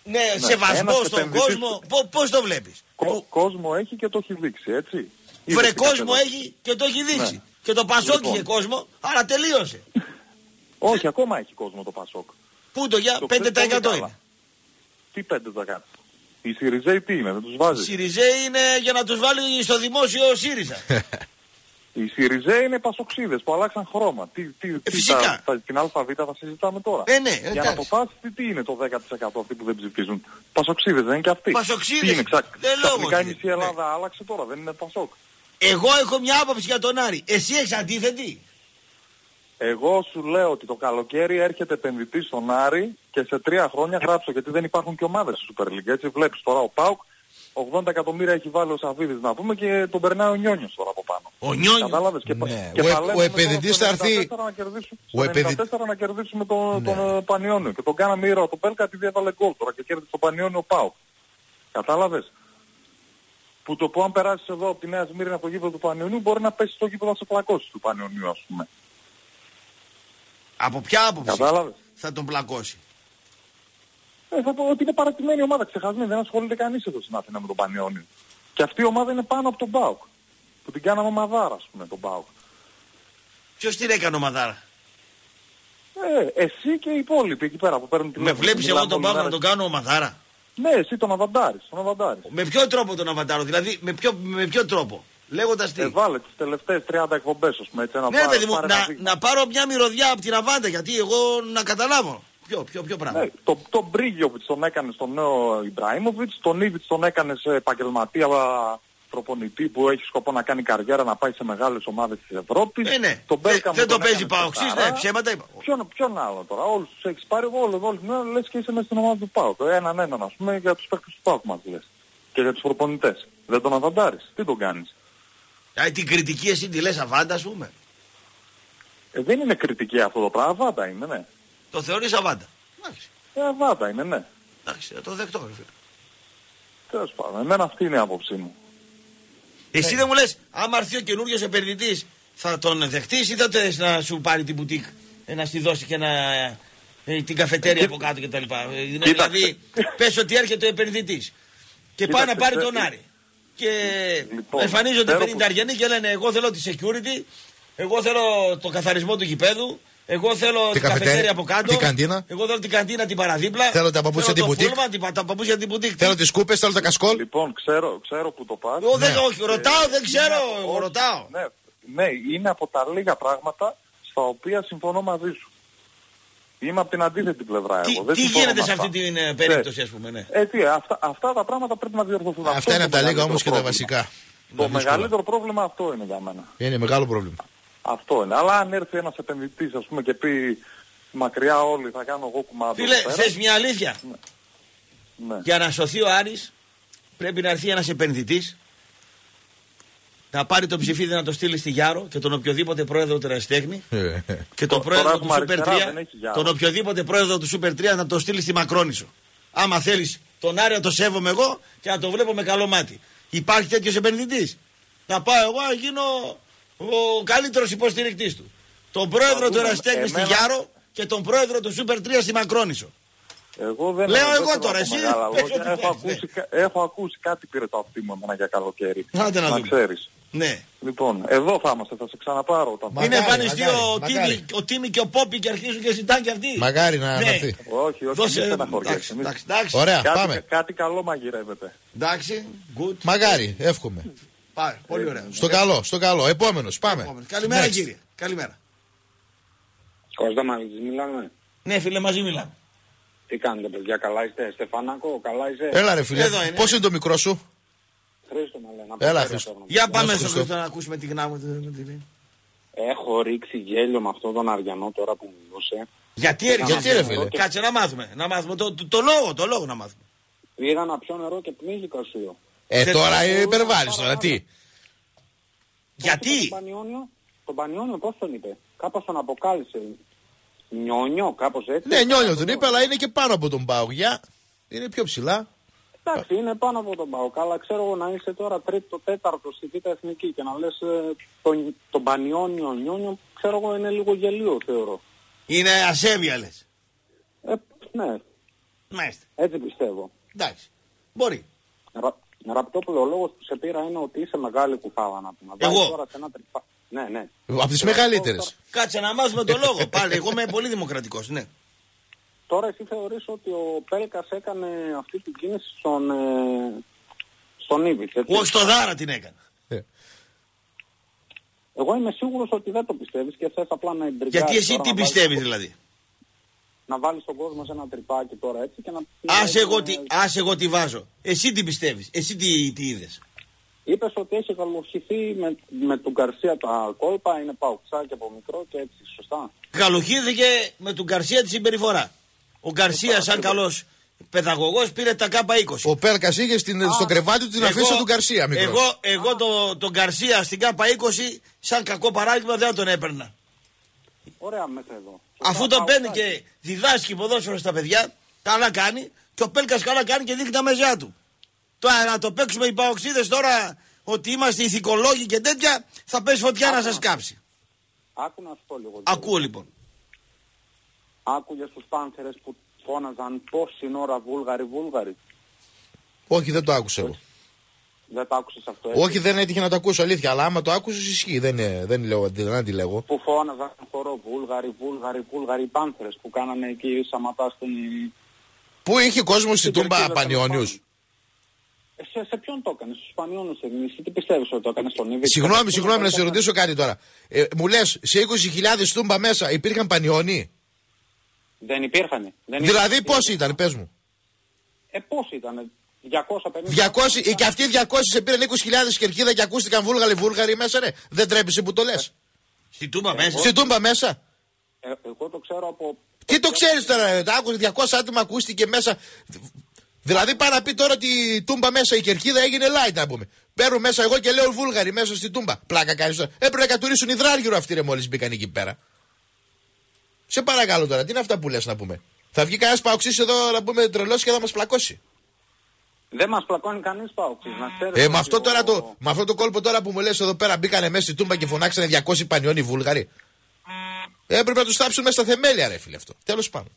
Speaker 2: ναι,
Speaker 11: ναι,
Speaker 2: σεβασμό
Speaker 11: ένας
Speaker 2: στον
Speaker 11: επενδυτής-
Speaker 2: κόσμο. Πώ πώς το βλέπεις;
Speaker 11: Κο- κόσμο έχει και το έχει δείξει, έτσι.
Speaker 2: Βρε
Speaker 11: Είδες τι
Speaker 2: κόσμο
Speaker 11: κατέβασε.
Speaker 2: έχει και το έχει δείξει.
Speaker 11: Ναι.
Speaker 2: Και το Πασόκ
Speaker 11: Λοιπόν.
Speaker 2: είχε κόσμο, άρα τελείωσε.
Speaker 11: Όχι, ακόμα έχει κόσμο το Πασόκ.
Speaker 2: Πού το για
Speaker 11: Το
Speaker 2: 5%
Speaker 11: ξέρεις πολύ
Speaker 2: είναι.
Speaker 11: καλά. Τι 5%. Οι Σιριζέοι τι είναι, δεν τους
Speaker 2: Οι
Speaker 11: βάζει.
Speaker 2: Σιριζέοι είναι για να τους βάλει στο δημόσιο ΣΥΡΙΖΑ.
Speaker 11: Οι Σιριζέοι είναι πασοξίδες που αλλάξαν χρώμα. Τι, τι, τι
Speaker 2: φυσικά.
Speaker 11: τα- τα- την ΑΒ θα συζητάμε τώρα.
Speaker 2: Ε, ναι,
Speaker 11: Για να
Speaker 2: εντάξει.
Speaker 11: το πας, τι, τι είναι το 10% αυτοί που δεν ψηφίζουν. Πασοξίδες δεν είναι και αυτοί.
Speaker 2: Πασοξίδες,
Speaker 11: Τι είναι, ξα...
Speaker 2: δεν λόγος
Speaker 11: ξαφνικά η
Speaker 2: είναι.
Speaker 11: μισή Ελλάδα άλλαξε τώρα, δεν είναι Πασόκ.
Speaker 2: Εγώ έχω μια άποψη για τον Άρη. Εσύ έχεις αντίθετη;
Speaker 11: Εγώ σου λέω ότι το καλοκαίρι έρχεται επενδυτής στον Άρη και σε τρία χρόνια γράψω γιατί δεν υπάρχουν και ομάδες στη Super League. Έτσι βλέπεις τώρα ο ΠΑΟΚ 80 εκατομμύρια έχει βάλει ο Σαββίδης να πούμε και τον περνάει ο Νιόνιος τώρα από πάνω.
Speaker 2: Ο Νιόνιος.
Speaker 11: Κατάλαβες και,
Speaker 3: Ναι.
Speaker 11: και
Speaker 3: Ο ε-
Speaker 11: παλεύουμε
Speaker 3: ο
Speaker 11: τώρα
Speaker 3: επενδυτής
Speaker 11: στο
Speaker 3: θα έρθει-
Speaker 11: 94 να κερδίσουμε,
Speaker 3: ο
Speaker 11: στο
Speaker 3: επενδυ-
Speaker 11: 94 να κερδίσουμε τον, τον ε, Πανιόνιο και τον κάναμε ήρωα τον Πέλκα επειδή έβαλε γκολ τώρα και κέρδισε τον Πανιόνιο ο ΠΑΟΚ. Κατάλαβες; Που το που αν περάσεις εδώ από τη Νέα Σμύρνη από το γήπεδο του Πανιονίου μπορεί να πέσει στο γήπεδο να σε πλακώσει του Πανιονίου ας πούμε.
Speaker 2: Από ποια άποψη
Speaker 11: Κατάλαβες;
Speaker 2: θα τον πλακώσει;
Speaker 11: Ε, θα πω ότι είναι παρατημένη ομάδα, ξεχασμένη. Δεν ασχολείται κανείς εδώ στην Αθήνα με τον Πανιόνιο. Και αυτή η ομάδα είναι πάνω από τον ΠΑΟΚ. Που την κάναμε ομαδάρα, ας πούμε, τον ΠΑΟΚ.
Speaker 2: Ποιος την έκανε ομαδάρα.
Speaker 11: Ε, εσύ και οι υπόλοιποι εκεί πέρα που παίρνουν τη
Speaker 2: Με βλέπεις εγώ τον Παύλο να τον κάνω ομαδάρα.
Speaker 11: Ναι, εσύ τον αβαντάρεις, τον αβαντάρεις.
Speaker 2: Με ποιο τρόπο τον αβαντάρω, δηλαδή με ποιο, με ποιο τρόπο. Λέγοντας τι;
Speaker 11: Ε, βάλε τις τελευταίες 30 εκπομπές, ας πούμε, έτσι, ένα
Speaker 2: ναι,
Speaker 11: πά-
Speaker 2: παιδί μου,
Speaker 11: πάρε ένα
Speaker 2: να,
Speaker 11: δείγμα.
Speaker 2: να πάρω μια μυρωδιά από την Αβάντα, γιατί εγώ να καταλάβω. Ποιο, ποιο, ποιο πράγμα;
Speaker 11: Ναι, το, το Μπρίγιοβιτς τον έκανε στον νέο Ιμπραήμοβιτς, τον Ήβιτς τον έκανε σε επαγγελματία προπονητή που έχει σκοπό να κάνει καριέρα να πάει σε μεγάλες ομάδες της Ευρώπης.
Speaker 2: Ε, ναι.
Speaker 11: Τον
Speaker 2: Δεν-
Speaker 11: Μπέλκαμ
Speaker 2: δεν
Speaker 11: τον
Speaker 2: το παίζει
Speaker 11: έκανε
Speaker 2: Παοξής,
Speaker 11: παιχταρά.
Speaker 2: ναι, ψέματα είπα.
Speaker 11: Ποιον, ποιον άλλο τώρα, όλους τους έχεις πάρει, όλους, όλους, ναι, λες και είσαι μέσα στην ομάδα του ΠΑΟΚ. Έναν έναν, ας πούμε, για τους παίκτες του ΠΑΟΚ μας λες. Και για τους προπονητές. Δεν τον αβαντάρεις. Τι τον κάνεις;
Speaker 2: Α, την κριτική εσύ τη λες Αβάντα, ας πούμε.
Speaker 11: Ε, δεν είναι κριτική αυτό το πράγμα, αβάντα είναι, ναι.
Speaker 2: Το θεωρείς Αβάντα. Εντάξει,
Speaker 11: Ε, αβάντα είναι, ναι.
Speaker 2: εντάξει, θα το δεχτώ. ρε φίλε.
Speaker 11: Τέλος πάντων, εμένα αυτή είναι η άποψή μου.
Speaker 2: Εσύ δεν μου λες, άμα έρθει ο καινούριος επενδυτής, θα τον δεχτείς ή θα θες να σου πάρει την μπουτίκ, ε, να στη δώσει και να, ε, την καφετέρια από κάτω κτλ. Ε, είναι
Speaker 11: Κοίταξε.
Speaker 2: δηλαδή, πες ότι έρχεται ο επενδυτής και πάει να
Speaker 11: Κοίταξε,
Speaker 2: πάρει τον
Speaker 11: ε,
Speaker 2: Άρη. Και
Speaker 11: Λοιπόν,
Speaker 2: εμφανίζονται
Speaker 11: ξέρω
Speaker 2: 50
Speaker 11: που-
Speaker 2: αριανοί και λένε εγώ θέλω τη security, εγώ θέλω το καθαρισμό του γηπέδου, εγώ θέλω την
Speaker 3: καφετέρια,
Speaker 2: καφετέρια από κάτω,
Speaker 3: την καντίνα;
Speaker 2: εγώ θέλω την καντίνα την παραδίπλα,
Speaker 3: Θέλω τα παπούτσια
Speaker 2: θέλω
Speaker 3: την
Speaker 2: το
Speaker 3: μπουτίκ.
Speaker 2: φούλμα, την- τα παπούτσια την μπουτίκ.
Speaker 3: Θέλω τις κούπες, θέλω τα κασκόλ.
Speaker 11: Λοιπόν, ξέρω, ξέρω που το πας.
Speaker 2: Εγώ δεν,
Speaker 3: Ναι.
Speaker 2: όχι, ρωτάω, δεν ξέρω,
Speaker 11: Είναι-
Speaker 2: εγώ
Speaker 11: όχι,
Speaker 2: ρωτάω.
Speaker 11: Ναι, ναι, είναι από τα λίγα πράγματα στα οποία συμφωνώ μαζί σου. Είμαι από την αντίθετη πλευρά
Speaker 2: Τι,
Speaker 11: εγώ. Δεν
Speaker 2: τι
Speaker 11: συμφωνώ
Speaker 2: γίνεται
Speaker 11: με
Speaker 2: σε
Speaker 11: αυτά.
Speaker 2: αυτή την ε, περίπτωση, ας πούμε, ναι.
Speaker 11: Ε, τι, αυτά, αυτά τα πράγματα πρέπει να διορθωθούν. Αυτό
Speaker 3: Αυτά είναι από τα λίγα
Speaker 11: μεγαλύτερο
Speaker 3: όμως και τα
Speaker 11: πρόβλημα.
Speaker 3: βασικά.
Speaker 11: Το μεγαλύτερο πρόβλημα αυτό είναι για μένα.
Speaker 3: Είναι μεγάλο πρόβλημα.
Speaker 11: Αυτό είναι. Αλλά αν έρθει ένας επενδυτής ας πούμε και πει μακριά όλοι θα κάνω εγώ κουμάντο.
Speaker 2: Φίλε,
Speaker 11: εδώ πέρα»,
Speaker 2: θες μια αλήθεια;
Speaker 11: Ναι.
Speaker 2: Για να σωθεί ο Άρης πρέπει να έρθει ένας επενδυτής να πάρει το ψηφίδι να το στείλει στη Γιάρο και τον οποιοδήποτε πρόεδρο του Ερασιτέχνη και τον
Speaker 11: Τώρα
Speaker 2: πρόεδρο του
Speaker 11: έχουμε
Speaker 2: Super
Speaker 11: αριστερά,
Speaker 2: 3
Speaker 11: δεν έχει Γιάρο.
Speaker 2: τον οποιοδήποτε πρόεδρο του Super 3 να το στείλει στη Μακρόνισο. Άμα θέλεις τον Άρη να το σέβομαι εγώ και να το βλέπω με καλό μάτι. Υπάρχει τέτοιος επενδυτής; Να πάω εγώ να γίνω ο καλύτερος υποστηρικτής του. Τον πρόεδρο του
Speaker 11: δούμε.
Speaker 2: Ερασιτέχνη στη
Speaker 11: Εμένα-
Speaker 2: Γιάρο και τον πρόεδρο του Super 3 στη Μακρόνισο.
Speaker 11: Εγώ δεν
Speaker 2: Λέω
Speaker 11: δεν
Speaker 2: εγώ
Speaker 11: θέλω
Speaker 2: τώρα,
Speaker 11: να πω
Speaker 2: εσύ
Speaker 11: μεγάλα
Speaker 2: πες
Speaker 11: λόγια.
Speaker 2: ό,τι
Speaker 11: Έχω
Speaker 2: θες, ναι.
Speaker 11: ακούσει, κα- έχω ακούσει κάτι πήρε το αυτί μου εμένα για καλοκαίρι.
Speaker 2: Άντε να
Speaker 11: να
Speaker 2: δούμε.
Speaker 11: ξέρεις.
Speaker 2: Ναι.
Speaker 11: Λοιπόν, εδώ θα είμαστε, θα σε ξαναπάρω όταν
Speaker 3: Μα-
Speaker 2: Είναι
Speaker 3: Μακάρι,
Speaker 2: εμφανιστεί
Speaker 3: μακάρι,
Speaker 2: ο
Speaker 3: μακάρι.
Speaker 2: Τίμη, ο Τίμη και ο Πόπι και αρχίζουν και ζητάνε και αυτοί.
Speaker 3: Μακάρι να
Speaker 2: Ναι.
Speaker 3: να έρθει.
Speaker 11: Όχι, όχι,
Speaker 2: Δώσε.
Speaker 11: μην
Speaker 2: Εντάξει,
Speaker 11: στεναχωριέσαι. Μην-
Speaker 2: εντάξει, εντάξει.
Speaker 3: Ωραία,
Speaker 11: Κάτι,
Speaker 3: πάμε.
Speaker 11: κάτι καλό μαγειρεύεται.
Speaker 2: Εντάξει, good.
Speaker 3: Μακάρι, εύχομαι.
Speaker 2: Πάμε, πολύ ωραία.
Speaker 3: Στο καλό, στο καλό. Επόμενος, πάμε.
Speaker 2: Επόμενος. Καλημέρα
Speaker 3: Next.
Speaker 2: κύριε. Καλημέρα.
Speaker 12: Κώστα Μαλίτης μιλάμε.
Speaker 2: Ναι, φίλε, μαζί μιλάμε.
Speaker 12: Τι κάνετε παιδιά, καλά είστε. Στεφανάκο, καλά είσαι.
Speaker 3: Έλα ρε φίλε.
Speaker 2: Εδώ είναι.
Speaker 3: Πώς είναι το μικρό σου;
Speaker 12: Χρήστο με λένε. από
Speaker 3: Έλα,
Speaker 12: το
Speaker 3: Χρήστο.
Speaker 12: Πέτρο.
Speaker 2: Για
Speaker 3: Γεια
Speaker 2: πάμε
Speaker 3: σου,
Speaker 2: στο
Speaker 3: Χριστό.
Speaker 2: Χριστό να ακούσουμε τη γνώμη του. με τη λέει.
Speaker 12: Έχω ρίξει γέλιο με αυτόν τον Αριανό τώρα που μιλούσε.
Speaker 2: Γιατί έρχεσαι.
Speaker 3: Γιατί, ρε, φίλε;
Speaker 2: Κάτσε να μάθουμε. Να μάθουμε το, το, το λόγο, το λόγο να μάθουμε.
Speaker 12: Πήγα να πιω νερό και πνίγηκα σου.
Speaker 3: Ε,
Speaker 2: Θε-
Speaker 3: τώρα υπερβάλλεις τώρα, τι;
Speaker 12: Τον
Speaker 2: Γιατί;
Speaker 12: Πανιόνιο, τον Πανιόνιο πώς τον είπε; Κάπως τον αποκάλυψε. Νιόνιο, κάπως έτσι.
Speaker 3: Ναι, νιόνιο τον είπε, αλλά είναι και πάνω από τον Πάο. Για. Είναι πιο ψηλά.
Speaker 12: Εντάξει, είναι πάνω από τον Πάο. Αλλά ξέρω εγώ να είσαι τώρα τρίτο, τέταρτο στη Β' Εθνική και να λες ε, τον, τον Πανιόνιο, Νιόνιο, ξέρω εγώ είναι λίγο γελίο θεωρώ.
Speaker 2: Είναι ασέβεια λες.
Speaker 12: Ε, ναι,
Speaker 2: Μάλιστα.
Speaker 12: έτσι πιστεύω.
Speaker 2: Εντάξει. Μπορεί.
Speaker 12: Ρα, Ραπτόπουλο, ο λόγος που σε πήρα είναι ότι είσαι μεγάλη κουφάλα να πούμε.
Speaker 2: Εγώ;
Speaker 12: Βάζεις τώρα σε ένα τρυπά... Ναι, ναι.
Speaker 3: Από τις μεγαλύτερες.
Speaker 2: Κάτσε να μάθουμε το λόγο. Πάλι, εγώ είμαι πολύ δημοκρατικός. Ναι.
Speaker 12: Τώρα εσύ θεωρείς ότι ο Πέλκας έκανε αυτή την κίνηση στον, ε, στον Ήβιτς, έτσι;
Speaker 2: Όχι στο δάρα την έκανε.
Speaker 12: Εγώ είμαι σίγουρος ότι δεν το πιστεύεις και θες απλά να εμπρικάρεις
Speaker 2: Γιατί εσύ
Speaker 12: τώρα
Speaker 2: τι
Speaker 12: να βάλεις-
Speaker 2: πιστεύεις δηλαδή;
Speaker 12: Να βάλεις τον κόσμο σε ένα τρυπάκι τώρα έτσι και να...
Speaker 2: Άσε εγώ, τι, άσε εγώ τι βάζω. Εσύ τι πιστεύεις. Εσύ τι, τι είδες;
Speaker 12: Είπες ότι έχει καλοχυθεί με, με τον Καρσία τα κόλπα, είναι παουξάκι από μικρό και έτσι, σωστά.
Speaker 2: Καλοχύθηκε με τον Γκαρσία τη συμπεριφορά. Ο Γκαρσία, σαν καλός παιδαγωγός, πήρε τα K20.
Speaker 3: Ο Πέλκα είχε στην- στο κρεβάτι του την αφήσα του Γκαρσία μικρός.
Speaker 2: Εγώ, εγώ το, τον Γκαρσία στην K20, σαν κακό παράδειγμα, δεν τον έπαιρνα.
Speaker 12: Ωραία μέχρι εδώ.
Speaker 2: Αφού τον παίρνει και διδάσκει ποδόσφαιρο στα παιδιά, καλά κάνει. Και ο Πέλκας καλά κάνει και δείχνει τα μεζιά του. Τώρα να το παίξουμε οι παοξίδες τώρα ότι είμαστε ηθικολόγοι και τέτοια, θα πέσει φωτιά να σας κάψει.
Speaker 12: Άκου να σου πω λίγο.
Speaker 2: Ακούω λοιπόν.
Speaker 12: Άκουγες τους πάνθερες που φώναζαν πόση ώρα Βούλγαροι Βούλγαροι.
Speaker 3: Όχι, δεν το άκουσα εγώ.
Speaker 12: Δεν το άκουσες αυτό έτσι.
Speaker 3: Όχι, δεν έτυχε να το ακούσω αλήθεια, αλλά άμα το άκουσε, ισχύει. Δεν, είναι- δεν, λέω, δεν αντιλέγω.
Speaker 12: Που φώναζαν χορό Βούλγαροι Βούλγαροι Βούλγαροι οι πάνθερες που κάνανε εκεί Σαματά στην...
Speaker 3: Πού είχε κόσμο στην
Speaker 12: Στην
Speaker 3: Τούμπα
Speaker 12: κερκίδα,
Speaker 3: Πανιόνιου.
Speaker 12: Ε, Σε, σε ποιον το έκανε, στους Πανιώνους εμείς, τι πιστεύεις ότι το έκανε στον Ήβη.
Speaker 3: Συγγνώμη, συγγνώμη να σε ρωτήσω κάτι τώρα. Ε, μου λε, σε 20.000 Τούμπα μέσα υπήρχαν Πανιόνιοι.
Speaker 12: Δεν υπήρχαν. Δεν
Speaker 3: Δηλαδή
Speaker 12: υπήρχαν.
Speaker 3: πόσοι ήταν, πε μου.
Speaker 12: Ε, πώς ήταν, 250.
Speaker 3: 200, ε, και αυτοί οι 200 σε πήραν 20.000 κερκίδα και ακούστηκαν Βούλγαροι Βούλγαροι μέσα, ρε. Δεν τρέπεσαι που το λες.
Speaker 2: Στην Τούμπα μέσα.
Speaker 3: Στην Τούμπα μέσα.
Speaker 12: Ε, εγώ το ξέρω από...
Speaker 3: Τι το ξέρεις τώρα, ρε, τα άκουσες 200 άτομα ακούστηκε μέσα. Δηλαδή πάει να πει τώρα ότι η Τούμπα μέσα η κερκίδα έγινε light να πούμε. Παίρνω μέσα εγώ και λέω Βούλγαροι μέσα στην Τούμπα. Πλάκα κάνεις τώρα. Έπρεπε να κατουρίσουν υδράργυρο αυτοί ρε μόλις μπήκαν εκεί πέρα. Σε παρακαλώ τώρα, τι είναι αυτά που λες να πούμε. Θα βγει κανένας παοξή εδώ να πούμε τρελός και θα μας πλακώσει.
Speaker 12: Δεν μας πλακώνει κανείς πάοξης, να ξέρεις.
Speaker 3: Ε, με
Speaker 12: ότι
Speaker 3: αυτό,
Speaker 12: ο-
Speaker 3: τώρα το, με αυτό το κόλπο τώρα που μου λες εδώ πέρα μπήκανε μέσα στη τούμπα και φωνάξανε 200 πανιόνι Βούλγαροι. Ε, έπρεπε να τους θάψουν μέσα στα θεμέλια, ρε φίλε αυτό. Τέλος πάντων.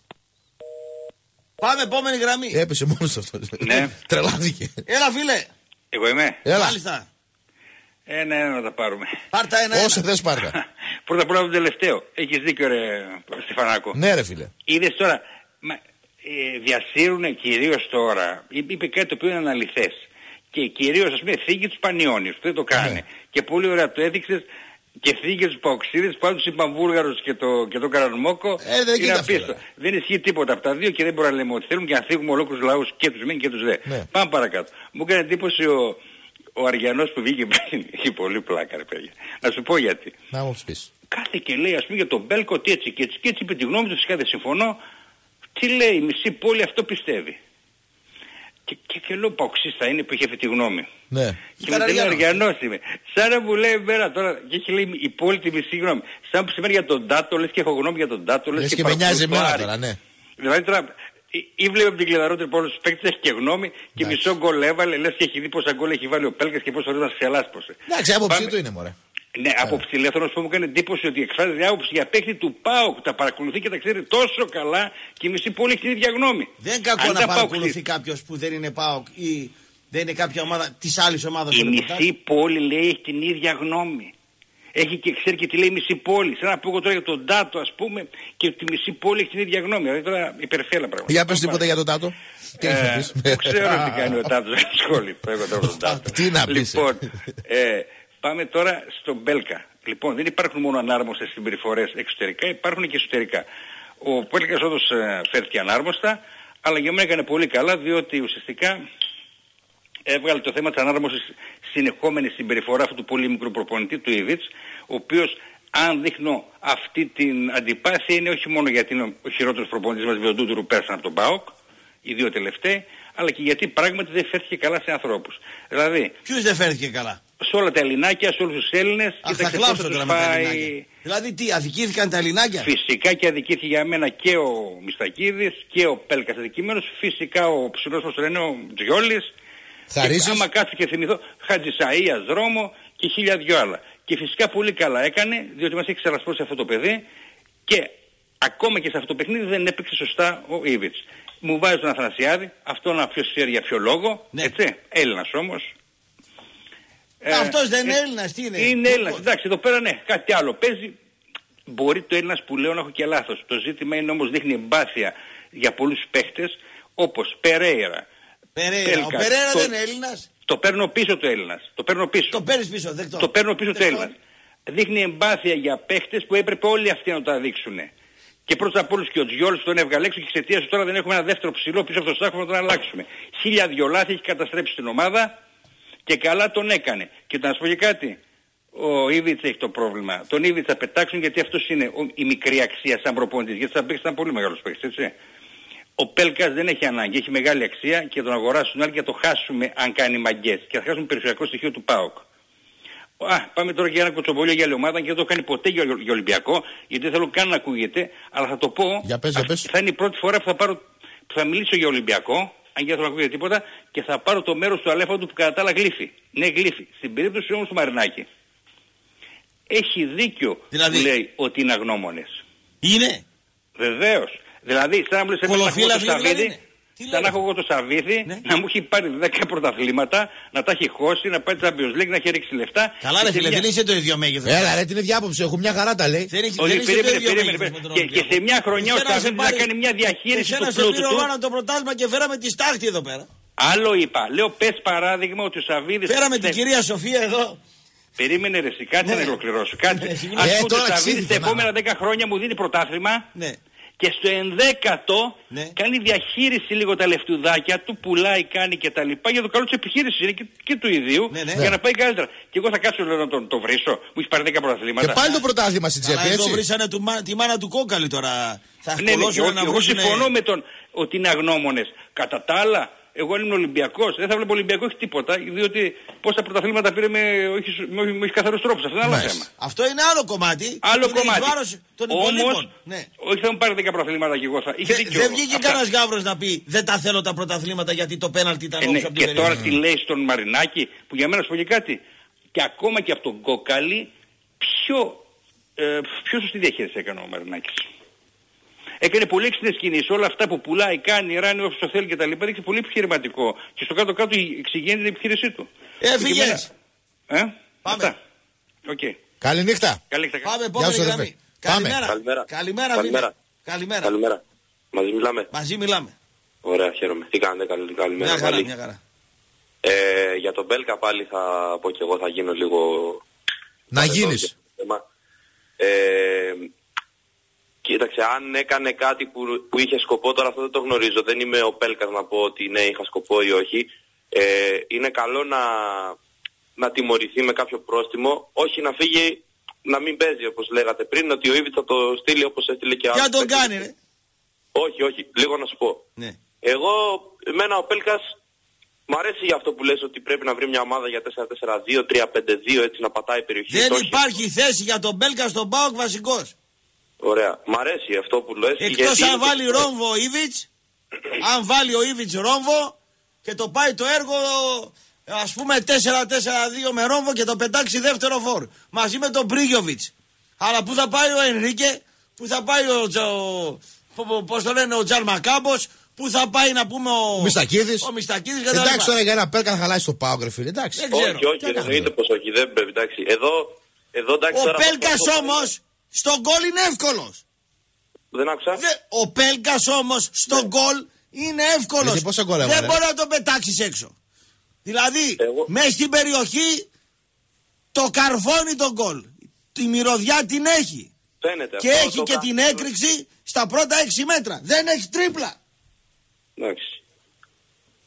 Speaker 2: Πάμε, επόμενη γραμμή.
Speaker 3: Έπεσε μόνος σε αυτός.
Speaker 13: Ναι.
Speaker 3: Τρελάθηκε.
Speaker 2: Έλα, φίλε.
Speaker 13: Εγώ είμαι.
Speaker 3: Έλα.
Speaker 2: Μάλιστα.
Speaker 13: Ένα, ένα να τα πάρουμε.
Speaker 2: Πάρτα ένα.
Speaker 3: Όσα θες πάρτα.
Speaker 13: Πρώτα απ' όλα το τελευταίο. Έχεις δίκιο ρε Στεφανάκο.
Speaker 3: ναι, ρε φίλε.
Speaker 13: Είδες τώρα, μα, ε, διασύρουν κυρίως τώρα, εί- είπε κάτι το οποίο είναι αναλυθές. Και κυρίως ας πούμε θίγει τους Πανιόνιους, που δεν το κάνει.
Speaker 3: Ναι.
Speaker 13: Και πολύ ωραία το έδειξες και θίγει τους Παοξίδες, που τους είπαν Βούλγαρος και το, και το Καρανμόκο.
Speaker 3: Ε, δεν γίνεται αυτό,
Speaker 13: απίστευτο. Δεν ισχύει τίποτα από τα δύο και δεν μπορούμε να λέμε ότι θέλουμε και να θίγουμε ολόκληρους λαούς και τους μεν και τους δε.
Speaker 3: Ναι.
Speaker 13: Πάμε παρακάτω. Μου έκανε εντύπωση ο, ο Αριανός που βγήκε πριν. Έχει πολύ πλάκα ρε παιδιά. Να σου πω γιατί
Speaker 3: Να μου πεις.
Speaker 13: κάθε και λέει ας πούμε για τον Μπέλκο ότι έτσι και έτσι και έτσι είπε τη γνώμη του φυσικά δεν συμφωνώ τι λέει η μισή πόλη αυτό πιστεύει και, και, και λέω Παοξής θα είναι που είχε αυτή τη γνώμη
Speaker 3: Ναι.
Speaker 13: και μου λέει Αριανός είμαι σαν να μου λέει εμένα τώρα και έχει λέει η πόλη τη μισή γνώμη σαν που σημαίνει για τον Τάτο λες και έχω γνώμη για τον Τάτο λες
Speaker 3: Λες
Speaker 13: και,
Speaker 3: και με νοιάζει
Speaker 13: παρακολουθώ
Speaker 3: εμένα
Speaker 13: Άρη.
Speaker 3: τώρα, ναι.
Speaker 13: Δηλαδή τώρα ή- ή βλέπει από την κλειδαρότητα από όλους τους παίκτες έχει και γνώμη και μισό γκολ έβαλε λες και έχει δει πόσα γκολ έχει βάλει ο Πέλκας και πόσο ρόλο μας ξελάσπωσε
Speaker 3: Εντάξει, άποψή
Speaker 13: Πάμε-
Speaker 3: του είναι μωρέ.
Speaker 13: Ναι, από ψηλέθρονος που μου έκανε εντύπωση ότι εκφράζει άποψη για παίκτη του ΠΑΟΚ. Τα παρακολουθεί και τα ξέρει τόσο καλά και η μισή πόλη έχει την ίδια γνώμη.
Speaker 2: Δεν είναι κακό
Speaker 13: Αν
Speaker 2: να
Speaker 13: τα
Speaker 2: παρακολουθεί κάποιος που δεν είναι ΠΑΟΚ ή δεν είναι κάποια ομάδα της άλλης ομάδας
Speaker 13: Η
Speaker 2: στο ρεπορτάζ.
Speaker 13: μισή πόλη λέει έχει την ίδια γνώμη. Έχει και ξέρει και τι λέει η μισή πόλη. Σαν να πω εγώ τώρα για τον Τάτο ας πούμε και τη μισή πόλη έχει την ίδια γνώμη. Δηλαδή τώρα υπερφέλα πράγματα.
Speaker 3: Για πες τίποτα για τον Τάτο. Τι έχεις να
Speaker 13: Ε,
Speaker 3: πεις.
Speaker 13: Δεν ξέρω τι κάνει ο Τάτος στο σχόλιο. Εγώ τώρα τον Τάτο.
Speaker 3: Τι να πεις, ε.
Speaker 13: Λοιπόν, ε, πάμε τώρα στο Μπέλκα. Λοιπόν, δεν υπάρχουν μόνο ανάρμοστες συμπεριφορές εξωτερικά, υπάρχουν και εσωτερικά. Ο Μπέλκας όντως ε, φέρθηκε ανάρμοστα, αλλά για μένα έκανε πολύ καλά, διότι ουσιαστικά έβγαλε το θέμα της ανάρμοσης συνεχόμενη συμπεριφορά αυτού του πολύ μικρού προπονητή του Ιβίτς, ο οποίος αν δείχνω αυτή την αντιπάθεια είναι όχι μόνο γιατί είναι ο χειρότερος προπονητής μας με τον Τούτουρου πέρασαν από τον ΠΑΟΚ, οι δύο τελευταίοι, αλλά και γιατί πράγματι δεν φέρθηκε καλά σε ανθρώπους. Δηλαδή,
Speaker 2: Ποιος δεν φέρθηκε καλά;
Speaker 13: σε όλα τα Ελληνάκια, σε όλους τους Έλληνες,
Speaker 2: Αχ, θα
Speaker 13: κοίταξε
Speaker 2: κλάψω
Speaker 13: πώς θα
Speaker 2: τώρα
Speaker 13: τους
Speaker 2: με τα
Speaker 13: φάει-
Speaker 2: Ελληνάκια. Δηλαδή τι, αδικήθηκαν τα Ελληνάκια;
Speaker 13: Φυσικά και αδικήθηκε για μένα και ο Μιστακίδης και ο Πέλκας αδικημένος. Φυσικά ο ψηλός μας το λένε ο Τζιόλης.
Speaker 3: Χαρίζης.
Speaker 13: Και άμα κάτσω και θυμηθώ Χατζησαΐας Δρόμο και χίλια δυο άλλα. Και φυσικά πολύ καλά έκανε διότι μας έχει ξερασπώσει αυτό το παιδί και ακόμα και σε αυτό το παιχνίδι δεν έπαιξε σωστά ο Ήβιτς. Μου βάζει τον Αθανασιάδη, αυτό να ποιος ξέρει για ποιο λόγο,
Speaker 2: Ναι.
Speaker 13: έτσι, Έλληνας όμως. Ε,
Speaker 2: Αυτός δεν είναι
Speaker 13: ε,
Speaker 2: Έλληνας, τι είναι;
Speaker 13: είναι Έλληνας. Εντάξει, εδώ πέρα ναι, κάτι άλλο παίζει. Μπορεί το Έλληνας που λέω να έχω και λάθος. Το ζήτημα είναι όμως δείχνει εμπάθεια για πολλούς παίχτες όπως Περέιρα.
Speaker 2: Περέιρα. Ο
Speaker 13: Πέλκας.
Speaker 2: Περέιρα
Speaker 13: Το-
Speaker 2: δεν είναι Έλληνας;
Speaker 13: Το παίρνω πίσω το Έλληνας. Το παίρνω πίσω.
Speaker 2: Το παίρνεις πίσω, δεκτό.
Speaker 13: Το παίρνω πίσω το
Speaker 2: Δεκτό.
Speaker 13: Έλληνας. Δείχνει εμπάθεια για παίχτες που έπρεπε όλοι αυτοί να τα δείξουν. Και πρώτα απ' όλους και ο Τζιόλς τον έβγαλε έξω και εξαιτίας του τώρα δεν έχουμε ένα δεύτερο ψηλό πίσω από το σάκο να τον αλλάξουμε. Χίλια δυο λάθη έχει καταστρέψει την ομάδα και καλά τον έκανε. Και να σου πω και κάτι. Ο Ήβιτς έχει το πρόβλημα. Τον Ήβιτς θα πετάξουν γιατί αυτός είναι ο- η μικρή αξία σαν προπονητής. Γιατί θα παίξει ήταν πολύ μεγάλος παίκτης, έτσι. Ο Πέλκας δεν έχει ανάγκη, έχει μεγάλη αξία και τον αγοράσουν άλλοι και θα το χάσουμε αν κάνει μαγκές. Και θα χάσουμε περιουσιακό στοιχείο του ΠΑΟΚ. Α, πάμε τώρα για ένα κοτσομπολίο για άλλη ομάδα και δεν το κάνει ποτέ για, για Ολυμπιακό, γιατί δεν θέλω καν να ακούγεται, αλλά θα το πω.
Speaker 3: Για πες, για
Speaker 13: Αυτή
Speaker 3: πες.
Speaker 13: Θα είναι η πρώτη φορά που θα, πάρω, που θα μιλήσω για Ολυμπιακό, αν και δεν θέλω να ακούγεται τίποτα, και θα πάρω το μέρος του αλέφαντου που κατά τα άλλα γλύφει. Ναι, γλύφει. Στην περίπτωση όμως του Μαρινάκη. Έχει δίκιο
Speaker 2: Δηλαδή;
Speaker 13: που λέει ότι είναι αγνώμονες.
Speaker 2: Είναι;
Speaker 13: Βεβαίως. Δηλαδή, σαν να μου λες εμένα να έχω εγώ το
Speaker 2: Κολοφύλακα δηλαδή
Speaker 13: Σαββίδι,
Speaker 2: είναι. Τι
Speaker 13: σαν να
Speaker 2: λέει;
Speaker 13: έχω εγώ το Σαββίδι,
Speaker 2: Ναι.
Speaker 13: να μου έχει πάρει 10 πρωταθλήματα, να τα έχει χώσει, να πάει Champions League, να έχει ρίξει λεφτά.
Speaker 2: Καλά,
Speaker 13: Και
Speaker 2: ρε
Speaker 13: σε
Speaker 2: φίλε,
Speaker 13: μια-
Speaker 2: δεν είσαι το ίδιο μέγεθος.
Speaker 3: Έλα ρε την ίδια άποψη, έχω μια χαρά τα λέει.
Speaker 2: Δεν έχει-
Speaker 13: Όχι,
Speaker 2: δεν είσαι το
Speaker 13: περίμενε,
Speaker 2: ίδιο
Speaker 13: περίμενε,
Speaker 2: μέγεθος με τον
Speaker 13: και- και
Speaker 2: Ολυμπιακό.
Speaker 13: σε μια χρονιά ο
Speaker 2: Εσένα
Speaker 13: Σαββίδης
Speaker 2: σε
Speaker 13: να
Speaker 2: πάρει-
Speaker 13: κάνει μια διαχείριση
Speaker 2: εσένα
Speaker 13: του
Speaker 2: σε
Speaker 13: πλούτου
Speaker 2: πήρε ο
Speaker 13: του.
Speaker 2: Βάνα το πρωτάθλημα και φέραμε τη στάχτη εδώ πέρα.
Speaker 13: Άλλο είπα. Λέω πες παράδειγμα ότι ο Σαββίδης...
Speaker 2: Φέραμε την
Speaker 13: Ναι.
Speaker 2: κυρία Σοφία εδώ.
Speaker 13: Περίμενε ρε, εσύ, κάτσε
Speaker 2: Ναι.
Speaker 13: να ολοκληρώσω. Κάτσε.
Speaker 2: Ναι, συγγνώμη.
Speaker 13: Ας
Speaker 3: Ε,
Speaker 13: πούμε ότι ο
Speaker 3: τώρα
Speaker 13: Σαββίδης τα
Speaker 3: ξύθηκε, να.
Speaker 13: επόμενα 10 χρόνια μου δίνει πρωτάθλημα
Speaker 2: Ναι.
Speaker 13: Και στο ενδέκατο
Speaker 2: Ναι.
Speaker 13: κάνει διαχείριση λίγο τα λεφτουδάκια του, πουλάει, κάνει και τα λοιπά για το καλό της επιχείρησης είναι και, και του ιδίου
Speaker 2: Ναι, ναι.
Speaker 13: για να πάει καλύτερα. Και εγώ θα κάτσω λέω, να τον το βρίσω, μου έχεις πάρει 10
Speaker 3: Και
Speaker 13: πρωταθλήματα.
Speaker 3: πάλι το πρωτάθλημα στην
Speaker 2: Αλλά
Speaker 3: τσέπη,
Speaker 2: εδώ
Speaker 3: έτσι.
Speaker 2: βρήσανε του μα- τη μάνα του κόκαλη τώρα. Θα
Speaker 13: Ναι, ναι,
Speaker 2: κολώσουν
Speaker 13: εγώ,
Speaker 2: να
Speaker 13: εγώ
Speaker 2: βρούσουνε-
Speaker 13: συμφωνώ με τον ότι είναι αγνώμονες. Κατά τα άλλα, εγώ αν ήμουν Ολυμπιακός, δεν θα βλέπω Ολυμπιακό όχι τίποτα, διότι πόσα πρωταθλήματα πήρε με όχι, σ- με, όχι- με όχι καθαρούς τρόπους. Αυτό είναι άλλο
Speaker 3: Μάλιστα.
Speaker 13: θέμα.
Speaker 2: Αυτό είναι άλλο κομμάτι.
Speaker 13: Άλλο
Speaker 2: είναι εις
Speaker 13: κομμάτι.
Speaker 2: βάρος των
Speaker 13: Όμως,
Speaker 2: υπολείπων. Ναι.
Speaker 13: όχι θα μου πάρει 10 πρωταθλήματα και εγώ θα. Είχε
Speaker 2: Δε-
Speaker 13: δίκιο.
Speaker 2: Δεν βγήκε
Speaker 13: Αυτά.
Speaker 2: κανένας γάβρο να πει Δεν τα θέλω τα πρωταθλήματα γιατί το πέναλτι ήταν
Speaker 13: Ε,
Speaker 2: όπως
Speaker 13: ναι,
Speaker 2: από την
Speaker 13: και τώρα
Speaker 2: περιοχή».
Speaker 13: τι λέει στον Μαρινάκη, που για μένα σου πω και κάτι. Και ακόμα και από τον Κόκαλη, πιο, ε, πιο σωστή διαχείριση έκανε ο Μαρινάκης. Έκανε πολύ έξυπνες κινήσεις. Όλα αυτά που πουλάει, κάνει, ράνει όσο θέλει και τα λοιπά. Έχει πολύ επιχειρηματικό. Και στο κάτω-κάτω εξυγιαίνει την επιχείρησή του.
Speaker 2: Έφυγες.
Speaker 13: Ε,
Speaker 2: Πάμε.
Speaker 13: Αυτά. Οκ.
Speaker 3: Καληνύχτα.
Speaker 13: Καλή νύχτα.
Speaker 2: Πάμε
Speaker 3: Γεια
Speaker 2: επόμενη
Speaker 3: σου,
Speaker 2: γραμμή.
Speaker 3: αδερφέ. Πάμε.
Speaker 2: Καλημέρα.
Speaker 14: Καλημέρα.
Speaker 2: Καλημέρα,
Speaker 14: Καλημέρα.
Speaker 2: φίλε. Καλημέρα.
Speaker 14: Καλημέρα. Μαζί μιλάμε.
Speaker 2: Μαζί μιλάμε.
Speaker 14: Ωραία, χαίρομαι. Τι κάνετε, καλή, καλημέρα.
Speaker 2: Μια χαρά,
Speaker 14: πάλι.
Speaker 2: μια χαρά.
Speaker 14: Ε, για τον Πέλκα πάλι θα πω και εγώ θα γίνω λίγο...
Speaker 3: Να γίνεις.
Speaker 14: θέμα. Ε, κοίταξε, αν έκανε κάτι που, που είχε σκοπό, τώρα αυτό δεν το γνωρίζω, δεν είμαι ο Πέλκας να πω ότι ναι είχα σκοπό ή όχι. Ε, είναι καλό να, να τιμωρηθεί με κάποιο πρόστιμο, όχι να φύγει να μην παίζει όπως λέγατε πριν, ότι ο Ήβιτς θα το στείλει όπως έστειλε και
Speaker 2: Ποια
Speaker 14: άλλος
Speaker 2: τον
Speaker 14: παίκτες.
Speaker 2: κάνει, ρε.
Speaker 14: Όχι, όχι, λίγο να σου πω.
Speaker 2: Ναι.
Speaker 14: Εγώ, εμένα ο Πέλκας μ' αρέσει για αυτό που λες ότι πρέπει να βρει μια ομάδα για 4-4-2, 3-5-2 έτσι να πατάει περιοχή.
Speaker 2: Δεν
Speaker 14: Όχι.
Speaker 2: υπάρχει θέση για τον Μπέλκα στον Πάοκ βασικός.
Speaker 14: Ωραία. Μ' αρέσει αυτό που λες.
Speaker 2: Εκτός
Speaker 14: γιατί
Speaker 2: αν
Speaker 14: είναι-
Speaker 2: βάλει ρόμβο ο Ήβιτ, αν βάλει ο Ήβιτ ρόμβο και το πάει το έργο ας πούμε 4-4-2 με ρόμβο και το πετάξει δεύτερο φόρ. Μαζί με τον Μπρίγιοβιτς. Αλλά πού θα πάει ο Ενρίκε, πού θα πάει ο. ο Πώς το λένε, ο Τζαλ Μακάμπος, πού θα πάει να πούμε ο.
Speaker 3: Ο Μιστακίδης.
Speaker 2: Ο Μιστακίδης και τα
Speaker 3: Εντάξει
Speaker 2: λοιπά.
Speaker 3: τώρα για ένα πέλκα να χαλάσει το πάω, φίλε. Εντάξει.
Speaker 2: Δεν ξέρω.
Speaker 14: Όχι, όχι, εννοείται πως όχι. Δεν πρέπει, εντάξει. Εδώ, εδώ εντάξει
Speaker 2: Ο
Speaker 14: τώρα...
Speaker 2: Πέλκας
Speaker 14: αυτό-
Speaker 2: όμω στον γκολ είναι εύκολος.
Speaker 14: Δεν άκουσα.
Speaker 2: Ο Πέλκα όμως στον γκολ είναι εύκολος.
Speaker 3: Γιατί πόσα γκολ
Speaker 2: Δεν
Speaker 3: έβαλε;
Speaker 2: μπορεί να τον πετάξεις έξω. Δηλαδή, μέσα στην περιοχή το καρφώνει τον γκολ. Τη μυρωδιά την έχει.
Speaker 14: Φαίνεται.
Speaker 2: Και
Speaker 14: αυτό
Speaker 2: έχει
Speaker 14: το
Speaker 2: και
Speaker 14: κάνει.
Speaker 2: την έκρηξη στα πρώτα 6 μέτρα. Δεν έχει τρίπλα.
Speaker 14: Εντάξει.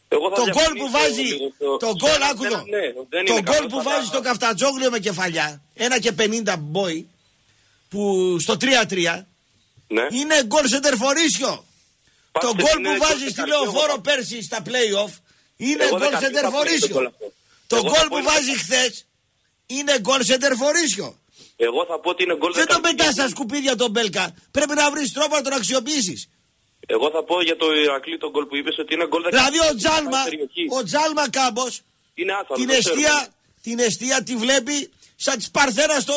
Speaker 14: Εγώ θα
Speaker 2: Το γκολ
Speaker 14: διαφωνήσω
Speaker 2: που βάζει.
Speaker 14: λίγο στο-
Speaker 2: Το
Speaker 14: σε
Speaker 2: γκολ,
Speaker 14: ένα-
Speaker 2: άκου
Speaker 14: σε ένα-
Speaker 2: εδώ.
Speaker 14: ναι, δεν
Speaker 2: Το
Speaker 14: είναι
Speaker 2: γκολ
Speaker 14: καλός,
Speaker 2: που
Speaker 14: αλλά-
Speaker 2: βάζει στο καφτατζόγλιο με κεφαλιά. Ένα και 50 μπόι. Που στο 3-3.
Speaker 14: Ναι.
Speaker 2: Είναι γκολ σε τερφορίσιο.
Speaker 14: Πάστε,
Speaker 2: Το γκολ
Speaker 14: είναι
Speaker 2: που
Speaker 14: γκολ
Speaker 2: βάζει
Speaker 14: σε
Speaker 2: στη
Speaker 14: καρδιό,
Speaker 2: λεωφόρο
Speaker 14: εγώ-
Speaker 2: πέρσι στα play-off είναι
Speaker 14: Εγώ
Speaker 2: γκολ
Speaker 14: δεν
Speaker 2: σε
Speaker 14: θα πω το γκολ
Speaker 2: τερφορίσιο.
Speaker 14: αυτό.
Speaker 2: Το
Speaker 14: Εγώ θα
Speaker 2: γκολ
Speaker 14: πω
Speaker 2: που
Speaker 14: είναι-
Speaker 2: βάζει χθες είναι γκολ σε τερφορίσιο.
Speaker 14: Εγώ θα πω ότι είναι γκολ
Speaker 2: Δεν τον
Speaker 14: δεκαετία.
Speaker 2: πετάς στα σκουπίδια τον Μπέλκα. Πρέπει να βρεις τρόπο να τον αξιοποιήσεις.
Speaker 14: Εγώ θα πω για το Ηρακλή τον γκολ που είπες ότι είναι γκολ
Speaker 2: Δηλαδή ο
Speaker 14: δεκαετία.
Speaker 2: Τζάλμα,
Speaker 14: Περιοχή.
Speaker 2: ο Τζάλμα κάμπος
Speaker 14: Είναι άθαλο.
Speaker 2: την
Speaker 14: το ξέρουμε.
Speaker 2: αιστεία, την αιστεία τη βλέπει σαν της Παρθένας στο.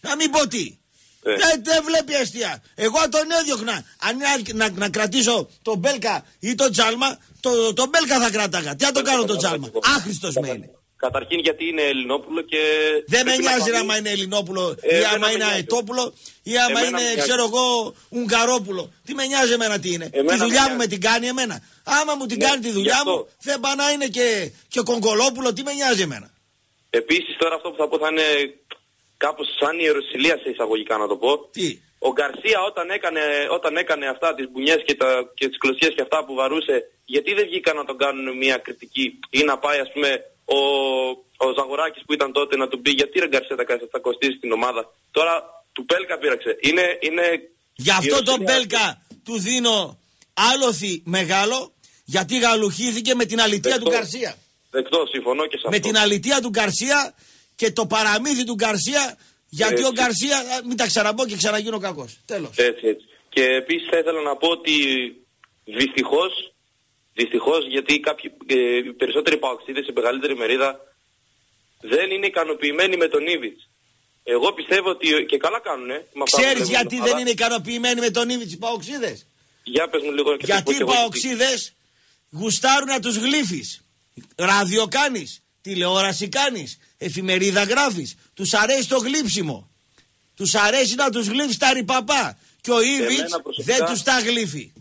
Speaker 2: Να μην πω τι.
Speaker 14: Ε.
Speaker 2: Δεν, δεν βλέπει αιστεία. Εγώ τον έδιωχνα. Αν είναι να, να, να κρατήσω τον Μπέλκα ή τον Τζάλμα, το, τον Μπέλκα θα κράταγα. Τι να το κάνω τον Τζάλμα; Άχρηστος με είναι.
Speaker 14: Καταρχήν γιατί είναι Ελληνόπουλο και...
Speaker 2: Δεν με
Speaker 14: πρέπει να
Speaker 2: νοιάζει
Speaker 14: φανεί-
Speaker 2: άμα είναι Ελληνόπουλο
Speaker 14: Ε,
Speaker 2: ή
Speaker 14: εμένα
Speaker 2: άμα
Speaker 14: με
Speaker 2: είναι
Speaker 14: νοιάζει.
Speaker 2: Αετόπουλο ή άμα
Speaker 14: Εμένα
Speaker 2: είναι,
Speaker 14: με νοιάζει.
Speaker 2: ξέρω εγώ, Ουγγαρόπουλο. Τι με νοιάζει εμένα τι είναι.
Speaker 14: Εμένα
Speaker 2: τη
Speaker 14: με
Speaker 2: δουλειά μου
Speaker 14: νοιάζει.
Speaker 2: με την κάνει εμένα. Άμα μου την
Speaker 14: Ναι,
Speaker 2: κάνει τη
Speaker 14: γι'
Speaker 2: δουλειά
Speaker 14: αυτό.
Speaker 2: μου, δεν πάει να είναι και, και κογκολόπουλο. Τι με νοιάζει εμένα.
Speaker 14: Επίσης τώρα αυτό που θα πω θα είναι κάπως σαν ιεροσιλία σε εισαγωγικά να το πω.
Speaker 2: Τι;
Speaker 14: Ο Γκαρσία όταν έκανε, όταν έκανε αυτά τις μπουνιές και, τα, και τις κλωσιές και αυτά που βαρούσε, γιατί δεν βγήκαν να τον κάνουν μια κριτική ή να πάει ας πούμε ο, ο Ζαγοράκης που ήταν τότε να του πει γιατί ρε Γκαρσία τα κάνεις αυτά, κοστίζει την ομάδα. Τώρα του Πέλκα πήραξε. Είναι, είναι
Speaker 2: Γι' αυτό τον
Speaker 14: ιεροσιλία.
Speaker 2: Μπέλκα του δίνω άλοθη μεγάλο γιατί γαλουχήθηκε με την αλητία του
Speaker 14: Δεκτός.
Speaker 2: Γκαρσία.
Speaker 14: Δεκτός, συμφωνώ και σε αυτό.
Speaker 2: Με την αλητία του Γκαρσία και το παραμύθι του Γκαρσία γιατί
Speaker 14: Έτσι.
Speaker 2: ο Γκαρσία, α, μην τα ξαναπώ και ξαναγίνω κακός. Τέλος.
Speaker 14: Έτσι, έτσι. Και επίσης θα ήθελα να πω ότι δυστυχώς, δυστυχώς γιατί κάποιοι, ε, οι περισσότεροι παοξίδες, η μεγαλύτερη μερίδα, δεν είναι ικανοποιημένοι με τον Ήβιτς. Εγώ πιστεύω ότι και καλά κάνουνε. με αυτά που
Speaker 2: Ξέρεις
Speaker 14: βλέπουν
Speaker 2: γιατί
Speaker 14: στην
Speaker 2: δεν
Speaker 14: ομάδα.
Speaker 2: είναι ικανοποιημένοι με τον Ήβιτς οι Παοξίδες;
Speaker 14: Για πες μου λίγο και
Speaker 2: Γιατί
Speaker 14: θα πω
Speaker 2: οι
Speaker 14: κι εγώ.
Speaker 2: Παοξίδες γουστάρουν να τους γλύφεις. Ράδιο κάνεις, τηλεόραση κάνεις, εφημερίδα γράφεις. Τους αρέσει το γλύψιμο. Τους αρέσει να τους γλύφεις τα ρηπαπά. Και ο Ήβιτς
Speaker 14: Εμένα προσωπικά-
Speaker 2: δεν τους τα γλύφει.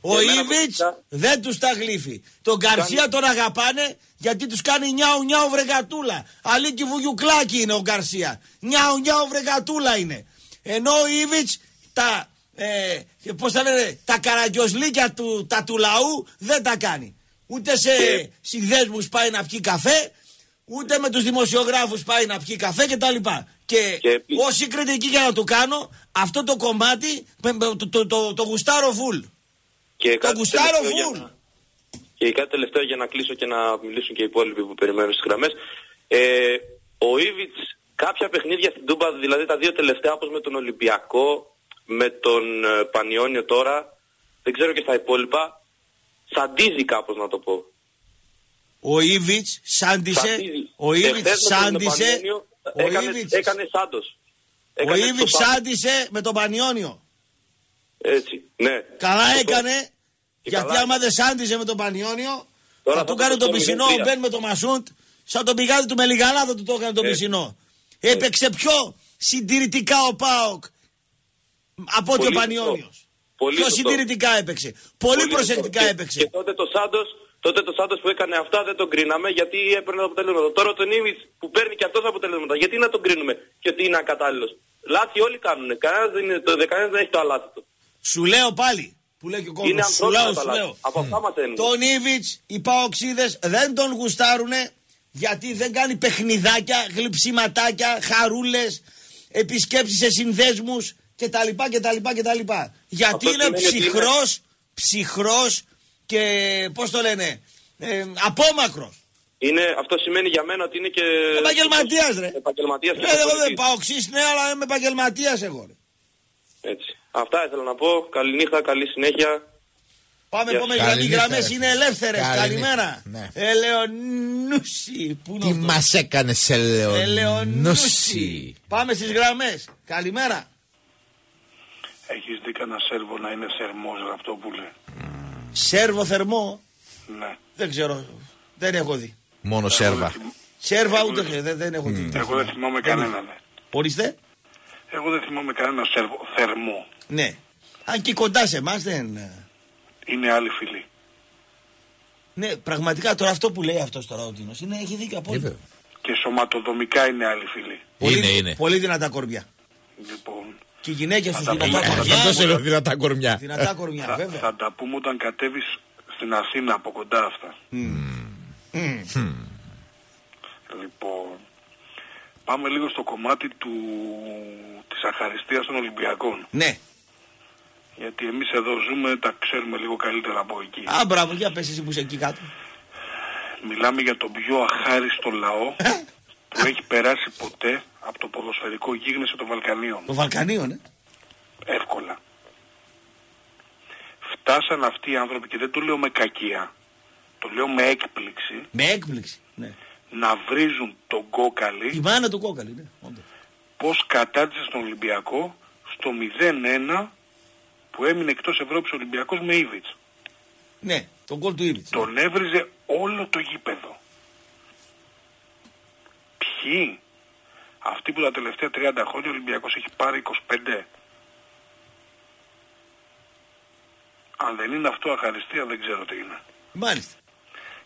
Speaker 2: Ο
Speaker 14: Εμένα
Speaker 2: Ήβιτς
Speaker 14: προσωπικά-
Speaker 2: δεν τους τα γλύφει. Τον Γκαρσία τον αγαπάνε γιατί τους κάνει νιάου νιάου βρεγατούλα. Αλίκη βουγιουκλάκι είναι ο Γκαρσία. Νιάου νιάου βρεγατούλα είναι. Ενώ ο Ήβιτς τα, ε, πώς τα λένε, τα καραγκιοσλίκια του, τα του λαού δεν τα κάνει. Ούτε σε
Speaker 14: Και-
Speaker 2: συνδέσμους πάει να πιει καφέ, ούτε με τους δημοσιογράφους πάει να πιει καφέ κτλ. Και,
Speaker 14: Και επίσης-
Speaker 2: όση κριτική για να του κάνω, αυτό το κομμάτι με- με- το, το, το, το γουστάρω φουλ.
Speaker 14: Και κάτι
Speaker 2: γουστάρω
Speaker 14: τελευταίο για
Speaker 2: φουλ.
Speaker 14: να- Και κάτι τελευταίο για να κλείσω και να μιλήσουν και οι υπόλοιποι που περιμένουν στις γραμμές. Ε, ο Ήβιτς κάποια παιχνίδια στην Τούμπα, δηλαδή τα δύο τελευταία όπως με τον Ολυμπιακό, με τον ε, Πανιόνιο τώρα, δεν ξέρω και στα υπόλοιπα, σαντίζει κάπως να το πω.
Speaker 2: Ο Ήβιτς σάντισε,
Speaker 14: Σαντίζει.
Speaker 2: ο Ήβιτς
Speaker 14: Εχθές με τον
Speaker 2: σάντισε,
Speaker 14: Πανιόνιο
Speaker 2: ο
Speaker 14: έκανε,
Speaker 2: Ήβιτς,
Speaker 14: έκανε σάντος.
Speaker 2: ο
Speaker 14: Έκανε
Speaker 2: Ήβιτς
Speaker 14: το σάντος.
Speaker 2: σάντισε με τον Πανιόνιο.
Speaker 14: Έτσι, ναι.
Speaker 2: Καλά
Speaker 14: Το-
Speaker 2: έκανε,
Speaker 14: Και
Speaker 2: γιατί
Speaker 14: καλά
Speaker 2: άμα δεν σάντιζε με τον Πανιόνιο,
Speaker 14: Τώρα
Speaker 2: θα
Speaker 14: θα
Speaker 2: του
Speaker 14: το
Speaker 2: κάνει το
Speaker 14: στο
Speaker 2: πισινό ο
Speaker 14: 0-3.
Speaker 2: Μπεν με τον Μασούντ, σαν τον πηγάδι του Μελιγαλά θα του το έκανε το
Speaker 14: Ε.
Speaker 2: πισινό. Έπαιξε πιο συντηρητικά ο Πάοκ από ότι ο
Speaker 14: Πολύ
Speaker 2: Πανιόνιος.
Speaker 14: Σωστό. Πολύ
Speaker 2: Πιο
Speaker 14: σωστό.
Speaker 2: συντηρητικά έπαιξε. Πολύ,
Speaker 14: Πολύ
Speaker 2: προσεκτικά
Speaker 14: σωστό. Και-
Speaker 2: έπαιξε.
Speaker 14: Και τότε το Σάντος, τότε το Σάντος που έκανε αυτά δεν τον κρίναμε γιατί έπαιρνε τα αποτελέσματα. Τώρα τον Ήβιτς που παίρνει και αυτός αποτελέσματα, γιατί να τον κρίνουμε και ότι είναι ακατάλληλος. Λάθη όλοι κάνουν. Κανένας δεν, είναι, το, κανένας δεν έχει το αλάθη του.
Speaker 2: Σου λέω πάλι, που λέει και ο
Speaker 14: Είναι
Speaker 2: κόσμος, σου
Speaker 14: ανθρώπινα
Speaker 2: λέω,
Speaker 14: τα
Speaker 2: σου
Speaker 14: λάθη.
Speaker 2: λέω.
Speaker 14: Από αυτά μαθαίνουμε.
Speaker 2: Τον Ήβιτς, οι Παοξίδες δεν τον γουστάρουνε γιατί δεν κάνει παιχνιδάκια, γλυψιματάκια, χαρούλες, επισκέψεις σε συνδέσμους κτλ. κτλ, κτλ. Γιατί
Speaker 14: Αυτό
Speaker 2: είναι
Speaker 14: σημαίνει ότι είναι-
Speaker 2: ψυχρός, ψυχρός και πώς το λένε, ε, απόμακρος.
Speaker 14: Είναι, αυτό σημαίνει για μένα ότι είναι και...
Speaker 2: Επαγγελματίας ρε.
Speaker 14: Επαγγελματίας και
Speaker 2: Ε, εγώ δεν
Speaker 14: προπονητής.
Speaker 2: παοξής ναι, αλλά είμαι επαγγελματίας εγώ. Ρε.
Speaker 14: Έτσι. Αυτά ήθελα να πω. Καληνύχτα, καλή συνέχεια.
Speaker 2: Πάμε,
Speaker 3: Γεια
Speaker 2: πάμε.
Speaker 3: σας.
Speaker 2: Οι
Speaker 3: Καληνύχτα,
Speaker 2: γραμμές
Speaker 3: ρε.
Speaker 2: είναι ελεύθερες.
Speaker 3: Καληνύχτα.
Speaker 2: Καλημέρα.
Speaker 3: Ναι.
Speaker 2: Ελεονούση. Πού είναι
Speaker 3: Τι
Speaker 2: αυτό;
Speaker 3: μας έκανες σε
Speaker 2: Ελεονούση.
Speaker 3: Ελεονούση.
Speaker 2: Πάμε στις γραμμές. Καλημέρα.
Speaker 15: Έχεις δει κανένα σέρβο να είναι θερμός Ραπτόπουλε;
Speaker 2: Σέρβο θερμό;
Speaker 15: Ναι.
Speaker 2: Δεν ξέρω. Δεν έχω δει.
Speaker 3: Μόνο σέρβα.
Speaker 2: Σέρβα ούτε δεν, δεν έχω δει.
Speaker 15: Εγώ δεν θυμάμαι κανέναν. ναι.
Speaker 2: Ορίστε.
Speaker 15: Εγώ δεν θυμάμαι κανένα σέρβο θερμό.
Speaker 2: Ναι. Αν και κοντά σε εμάς δεν.
Speaker 15: Είναι άλλη φυλή.
Speaker 2: Ναι, πραγματικά τώρα αυτό που λέει αυτός τώρα ο Τίνος είναι, έχει δίκιο απόλυτα.
Speaker 15: Και σωματοδομικά είναι άλλη φυλή.
Speaker 2: Πολύ, πολύ δυνατά κορμιά.
Speaker 15: Λοιπόν,
Speaker 2: Και οι γυναίκες τους
Speaker 15: τα
Speaker 2: δυνατά
Speaker 15: πούμε.
Speaker 2: κορμιά.
Speaker 3: Αυτό σε λέω δυνατά κορμιά.
Speaker 2: Δυνατά κορμιά,
Speaker 15: θα,
Speaker 2: βέβαια.
Speaker 15: θα τα πούμε όταν κατέβεις στην Αθήνα από κοντά αυτά. Λοιπόν, πάμε λίγο στο κομμάτι του, της αχαριστίας των Ολυμπιακών.
Speaker 2: Ναι.
Speaker 15: Γιατί εμείς εδώ ζούμε, τα ξέρουμε λίγο καλύτερα από εκεί.
Speaker 2: Α, μπράβο, για πες εσύ που είσαι εκεί κάτω.
Speaker 15: Μιλάμε για τον πιο αχάριστο λαό που έχει περάσει ποτέ από το ποδοσφαιρικό γίγνεσθε των Βαλκανίων.
Speaker 2: Το Βαλκανίο, ναι.
Speaker 15: Εύκολα. Φτάσαν αυτοί οι άνθρωποι και δεν το λέω με κακία, το λέω με έκπληξη,
Speaker 2: Με έκπληξη. Ναι.
Speaker 15: να βρίζουν τον κόκαλη
Speaker 2: Η μάνα του κόκαλη, ναι. όντως.
Speaker 15: πως κατάντησε στον Ολυμπιακό στο 0-1 που έμεινε εκτός Ευρώπης ο Ολυμπιακός με Ήβιτς.
Speaker 2: Ναι, τον κόλ του Ήβιτς.
Speaker 15: Τον έβριζε όλο το γήπεδο. Ποιοι, αυτοί που τα τελευταία 30 χρόνια ο Ολυμπιακός έχει πάρει 25. Αν δεν είναι αυτό αχαριστία δεν ξέρω τι είναι.
Speaker 2: Μάλιστα.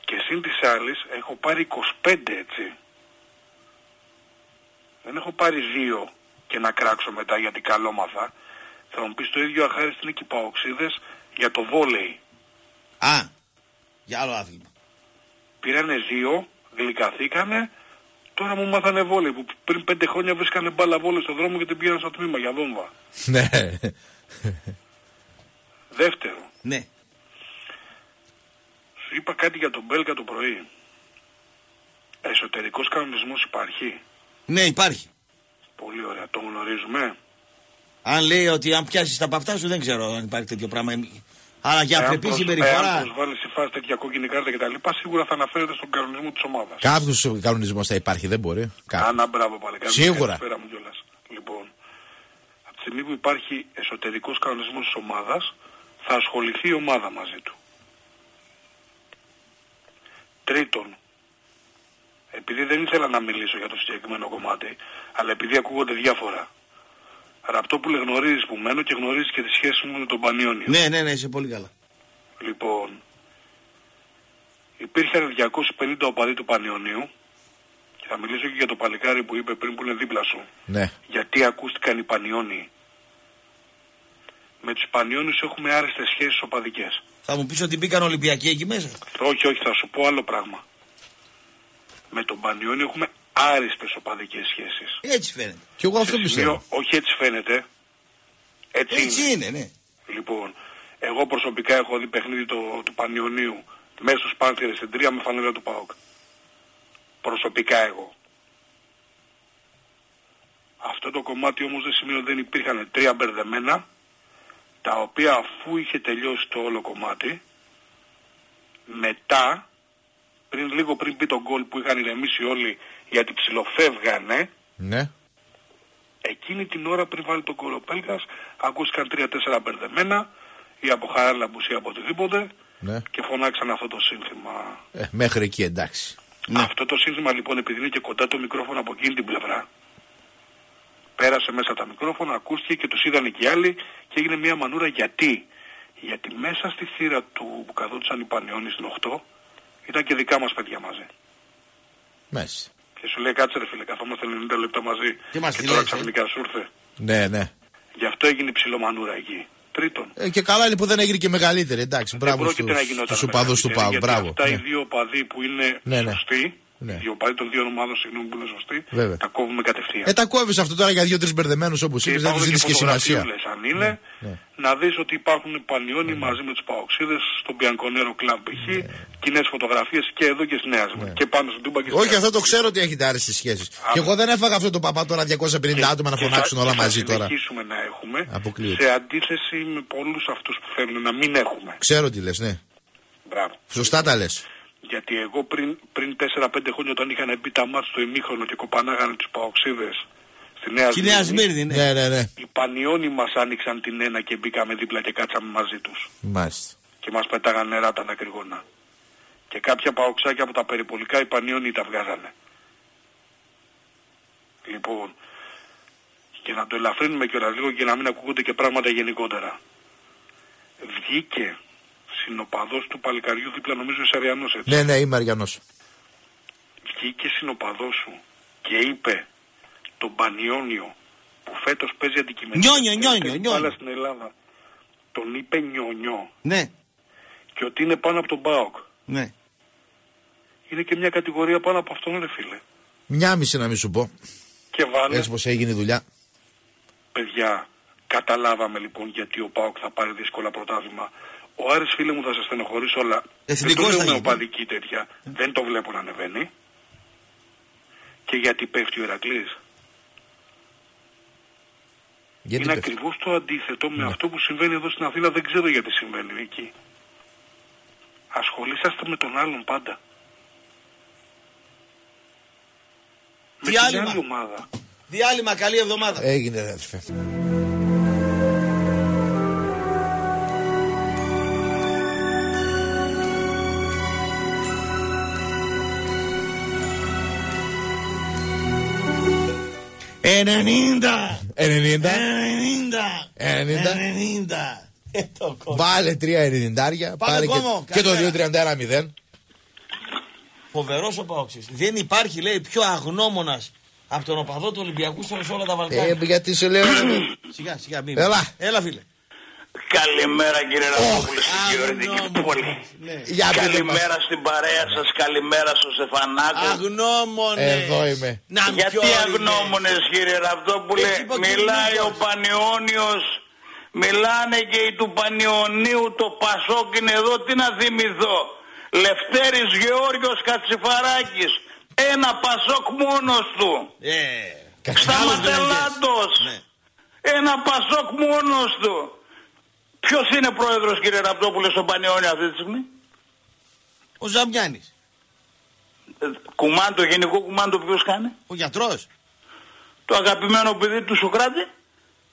Speaker 15: Και συν της άλλης έχω πάρει 25 έτσι. Δεν έχω πάρει δύο και να κράξω μετά γιατί καλόμαθα. Θα μου πεις το ίδιο αχάριστο είναι και οι παοξίδες για το βόλεϊ.
Speaker 2: Α, για άλλο άθλημα.
Speaker 15: Πήρανε δύο, γλυκαθήκανε, τώρα μου μάθανε βόλεϊ που πριν πέντε χρόνια βρίσκανε μπάλα βόλεϊ στον δρόμο και την πήγαν στο τμήμα για δόμβα.
Speaker 3: Ναι.
Speaker 15: Δεύτερο,
Speaker 2: Ναι.
Speaker 15: σου είπα κάτι για τον Μπέλκα το πρωί. Εσωτερικός κανονισμός υπάρχει;
Speaker 2: Ναι, υπάρχει.
Speaker 15: Πολύ ωραία. Τον γνωρίζουμε.
Speaker 2: Αν λέει ότι αν πιάσεις τα παυτά σου δεν ξέρω αν υπάρχει τέτοιο πράγμα. Αλλά για
Speaker 15: Εάν
Speaker 2: απρεπή
Speaker 15: προσ- Εάν
Speaker 2: συμπεριφορά.
Speaker 15: προσβάλλει σε φάση τέτοια κόκκινη κάρτα κτλ. σίγουρα θα αναφέρεται στον κανονισμό της ομάδας.
Speaker 3: Κάποιος κανονισμός θα υπάρχει, δεν μπορεί. Κάποιος.
Speaker 15: Άνα μπράβο παλικάρι.
Speaker 3: Σίγουρα.
Speaker 15: Καλησπέρα μου κιόλας. Λοιπόν, από τη στιγμή που υπάρχει εσωτερικός κανονισμός της ομάδας, θα ασχοληθεί η ομάδα μαζί του. Τρίτον, επειδή δεν ήθελα να μιλήσω για το συγκεκριμένο κομμάτι, αλλά επειδή ακούγονται διάφορα. Ραπτόπουλε γνωρίζεις που μένω και γνωρίζεις και τη σχέση μου με τον Πανιόνιο.
Speaker 2: Ναι, ναι, ναι, είσαι πολύ καλά.
Speaker 15: Λοιπόν, υπήρχαν 250 οπαδοί του Πανιωνίου και θα μιλήσω και για το παλικάρι που είπε πριν που είναι δίπλα σου.
Speaker 3: Ναι.
Speaker 15: Γιατί ακούστηκαν οι Πανιόνιοι. Με τους Πανιόνιους έχουμε άρεστες σχέσεις οπαδικές.
Speaker 2: Θα μου πεις ότι μπήκαν Ολυμπιακοί εκεί μέσα;
Speaker 15: Όχι, όχι, θα σου πω άλλο πράγμα. Με τον Πανιόνιο έχουμε άριστες οπαδικές σχέσεις.
Speaker 2: Έτσι φαίνεται.
Speaker 3: Κι εγώ αυτό
Speaker 15: Σε
Speaker 3: πιστεύω.
Speaker 15: σημείο- όχι έτσι φαίνεται. Έτσι,
Speaker 2: Έτσι είναι, ναι.
Speaker 15: Λοιπόν, εγώ προσωπικά έχω δει παιχνίδι το, του Πανιωνίου μέσα στους Πάνθυρες στην τρία με φανέλα του ΠΑΟΚ. Προσωπικά εγώ. Αυτό το κομμάτι όμως δεν σημαίνει ότι δεν υπήρχαν τρία μπερδεμένα τα οποία αφού είχε τελειώσει το όλο κομμάτι μετά πριν, λίγο πριν πει τον γκολ που είχαν ηρεμήσει όλοι γιατί ψιλοφεύγανε
Speaker 3: Ναι.
Speaker 15: Εκείνη την ώρα πριν βάλει τον κόλλο Πέλκας ακούστηκαν τρία-τέσσερα μπερδεμένα ή από χαράλαμπους ή από οτιδήποτε
Speaker 3: ναι.
Speaker 15: και φωνάξαν αυτό το σύνθημα.
Speaker 3: Ε, μέχρι εκεί εντάξει.
Speaker 15: Αυτό το σύνθημα λοιπόν επειδή είναι και κοντά το μικρόφωνο από εκείνη την πλευρά πέρασε μέσα τα μικρόφωνα, ακούστηκε και τους είδαν και οι άλλοι και έγινε μια μανούρα γιατί. Γιατί μέσα στη θύρα του που καθόντουσαν οι Πανιόνι στην 8 ήταν και δικά μας παιδιά μαζί.
Speaker 3: Μέσα.
Speaker 15: Και σου λέει κάτσε ρε φίλε καθόμαστε 90 λεπτά μαζί
Speaker 2: Τι μας
Speaker 15: και
Speaker 2: τη
Speaker 15: τώρα
Speaker 2: λες, ε;
Speaker 15: ξαφνικά σου ήρθε.
Speaker 3: Ναι, ναι.
Speaker 15: Γι' αυτό έγινε η ψιλομανούρα εκεί. Τρίτον,
Speaker 3: Ε, και καλά είναι που δεν έγινε και μεγαλύτερη. Εντάξει, μπράβο
Speaker 15: πρόκειται να
Speaker 3: στους,
Speaker 15: γινόταν
Speaker 3: στους οπαδούς του
Speaker 15: μεγαλύτερη,
Speaker 3: ΠΑΟΚ.
Speaker 15: γιατί
Speaker 3: Μπράβο.
Speaker 15: Αυτά οι
Speaker 3: Ναι.
Speaker 15: δύο οπαδοί που είναι
Speaker 3: Ναι, ναι.
Speaker 15: σωστοί
Speaker 3: Ναι.
Speaker 15: Οι οπαδοί των δύο ομάδων, συγγνώμη που είναι σωστοί,
Speaker 3: Βέβαια.
Speaker 15: τα κόβουμε κατευθείαν.
Speaker 3: Ε, τα κόβεις αυτό τώρα για δύο-τρεις μπερδεμένους όπως είπες, δεν τους
Speaker 15: υπάρχουν
Speaker 3: δίνεις και σημασία.
Speaker 15: φωτογραφίουλες, αν είναι,
Speaker 3: Ναι.
Speaker 15: να δεις ότι υπάρχουν πανιόνι μαζί με τους παοξίδες στον Πιανκονέρο Κλαμπ π.χ. Κοινές φωτογραφίες και εδώ και στη Νέα Σμύρνη. Και πάνω στην Τούμπα και στη
Speaker 3: Όχι,
Speaker 15: Νέα
Speaker 3: αυτό το ξέρω ότι έχετε άρεστε σχέσεις. Και εγώ δεν έφαγα αυτό το παπά τώρα 250 άτομα να
Speaker 15: Και θα-
Speaker 3: φωνάξουν όλα
Speaker 15: και θα
Speaker 3: μαζί τώρα.
Speaker 15: συνεχίσουμε να έχουμε
Speaker 3: Αποκλείεται.
Speaker 15: σε αντίθεση με πολλούς αυτούς που θέλουν να μην έχουμε.
Speaker 3: Ξέρω τι λες, ναι.
Speaker 15: Μπράβο.
Speaker 3: Σωστά τα λες.
Speaker 15: Γιατί εγώ πριν, πριν 4-5 χρόνια όταν είχαν μπει τα μάτια στο ημίχρονο και κοπανάγανε τους παοξίδες στη Νέα
Speaker 2: Στη Νέα
Speaker 15: Σμύρνη,
Speaker 2: Σμύρνη, ναι.
Speaker 3: Ναι, ναι, ναι.
Speaker 15: οι πανιόνι μας άνοιξαν την ένα και μπήκαμε δίπλα και κάτσαμε μαζί τους.
Speaker 3: Μάλιστα.
Speaker 15: και μας πέταγαν νερά τα δακρυγόνα. Και κάποια παοξάκια από τα περιπολικά οι πανιόνι τα βγάζανε. Λοιπόν, και να το ελαφρύνουμε κιόλας λίγο και να μην ακούγονται και πράγματα γενικότερα. Βγήκε συνοπαδός του παλικαριού δίπλα νομίζω είσαι Αριανός έτσι.
Speaker 3: Ναι, ναι, είμαι Αριανός.
Speaker 15: Βγήκε συνοπαδός σου και είπε τον Πανιόνιο που φέτος παίζει αντικειμενικά
Speaker 2: Νιόνιο, νιόνιο,
Speaker 15: παίζει
Speaker 2: νιόνιο.
Speaker 15: μπάλα στην Ελλάδα. Τον είπε νιονιό
Speaker 2: Ναι,
Speaker 15: και ότι είναι πάνω από τον Μπάοκ.
Speaker 2: ναι.
Speaker 15: Είναι και μια κατηγορία πάνω από αυτόν, ρε φίλε.
Speaker 3: Μια μισή να μην σου πω.
Speaker 15: Και βάλε,
Speaker 3: Έτσι πως έγινε η δουλειά.
Speaker 15: παιδιά, καταλάβαμε λοιπόν γιατί ο Πάοκ θα πάρει δύσκολα πρωτάθλημα. Ο Άρης φίλε μου θα σε στενοχωρήσω, αλλά
Speaker 2: Εθνικός
Speaker 15: δεν
Speaker 2: θα
Speaker 15: το λέω με
Speaker 2: γίνει.
Speaker 15: οπαδική τέτοια. Δεν το βλέπω να ανεβαίνει. Και γιατί πέφτει ο Ηρακλής.
Speaker 3: Γιατί
Speaker 15: είναι
Speaker 3: πέφτει;
Speaker 15: ακριβώς το αντίθετο με αυτό που συμβαίνει εδώ στην Αθήνα. Δεν ξέρω γιατί συμβαίνει εκεί. Ασχολήσαστε με τον άλλον πάντα. Με την
Speaker 2: Διάλειμμα.
Speaker 15: άλλη ομάδα.
Speaker 2: Διάλειμμα, καλή εβδομάδα.
Speaker 3: Έγινε, ρε αδερφέ.
Speaker 2: Ενενήντα.
Speaker 3: 90.
Speaker 2: Ενενήντα.
Speaker 3: 90.
Speaker 2: Ενενήντα. Ε, το κόμμα.
Speaker 3: Βάλε τρία ενενηντάρια.
Speaker 2: Πάμε
Speaker 3: Πάρε και,
Speaker 2: κόμμα.
Speaker 3: και το
Speaker 2: Καλημέρα.
Speaker 3: 2-31-0.
Speaker 2: Φοβερός ο Παόξης. Δεν υπάρχει, λέει, πιο αγνώμονας από τον οπαδό του Ολυμπιακού σε όλα τα Βαλκάνια.
Speaker 3: Ε, γιατί σε λέω.
Speaker 2: Σιγά, σιγά, μην.
Speaker 3: Έλα.
Speaker 2: Έλα, φίλε.
Speaker 1: Καλημέρα κύριε Ραπόπουλε στην Γεωργική Πόλη.
Speaker 2: Ναι.
Speaker 3: Για πείτε μας.
Speaker 1: Καλημέρα στην παρέα σας, καλημέρα στο Στεφανάκο.
Speaker 2: Αγνώμονες.
Speaker 3: Εδώ είμαι.
Speaker 2: Να
Speaker 1: Γιατί
Speaker 2: ποιο είναι.
Speaker 1: αγνώμονες κύριε Ραπτόπουλε,
Speaker 2: Εκεί που
Speaker 1: μιλάει ο
Speaker 2: κινούμαστε.
Speaker 1: Πανιόνιος, μιλάνε και οι του Πανιωνίου, το Πασόκ είναι εδώ, τι να θυμηθώ. Λευτέρης Γεώργιος Κατσιφαράκης, ένα Πασόκ μόνος του.
Speaker 2: Ε,
Speaker 1: Σταματελάτος,
Speaker 2: Ναι.
Speaker 1: ένα Πασόκ μόνος του. Ποιος είναι πρόεδρος κύριε Ραπτόπουλε στον Πανιόνιο αυτή τη στιγμή;
Speaker 2: Ο Ζαμιάνης.
Speaker 1: Ε, Κουμάντο, γενικό κουμάντο ποιος κάνει;
Speaker 2: Ο γιατρός.
Speaker 1: Το αγαπημένο παιδί του Σοκράτη;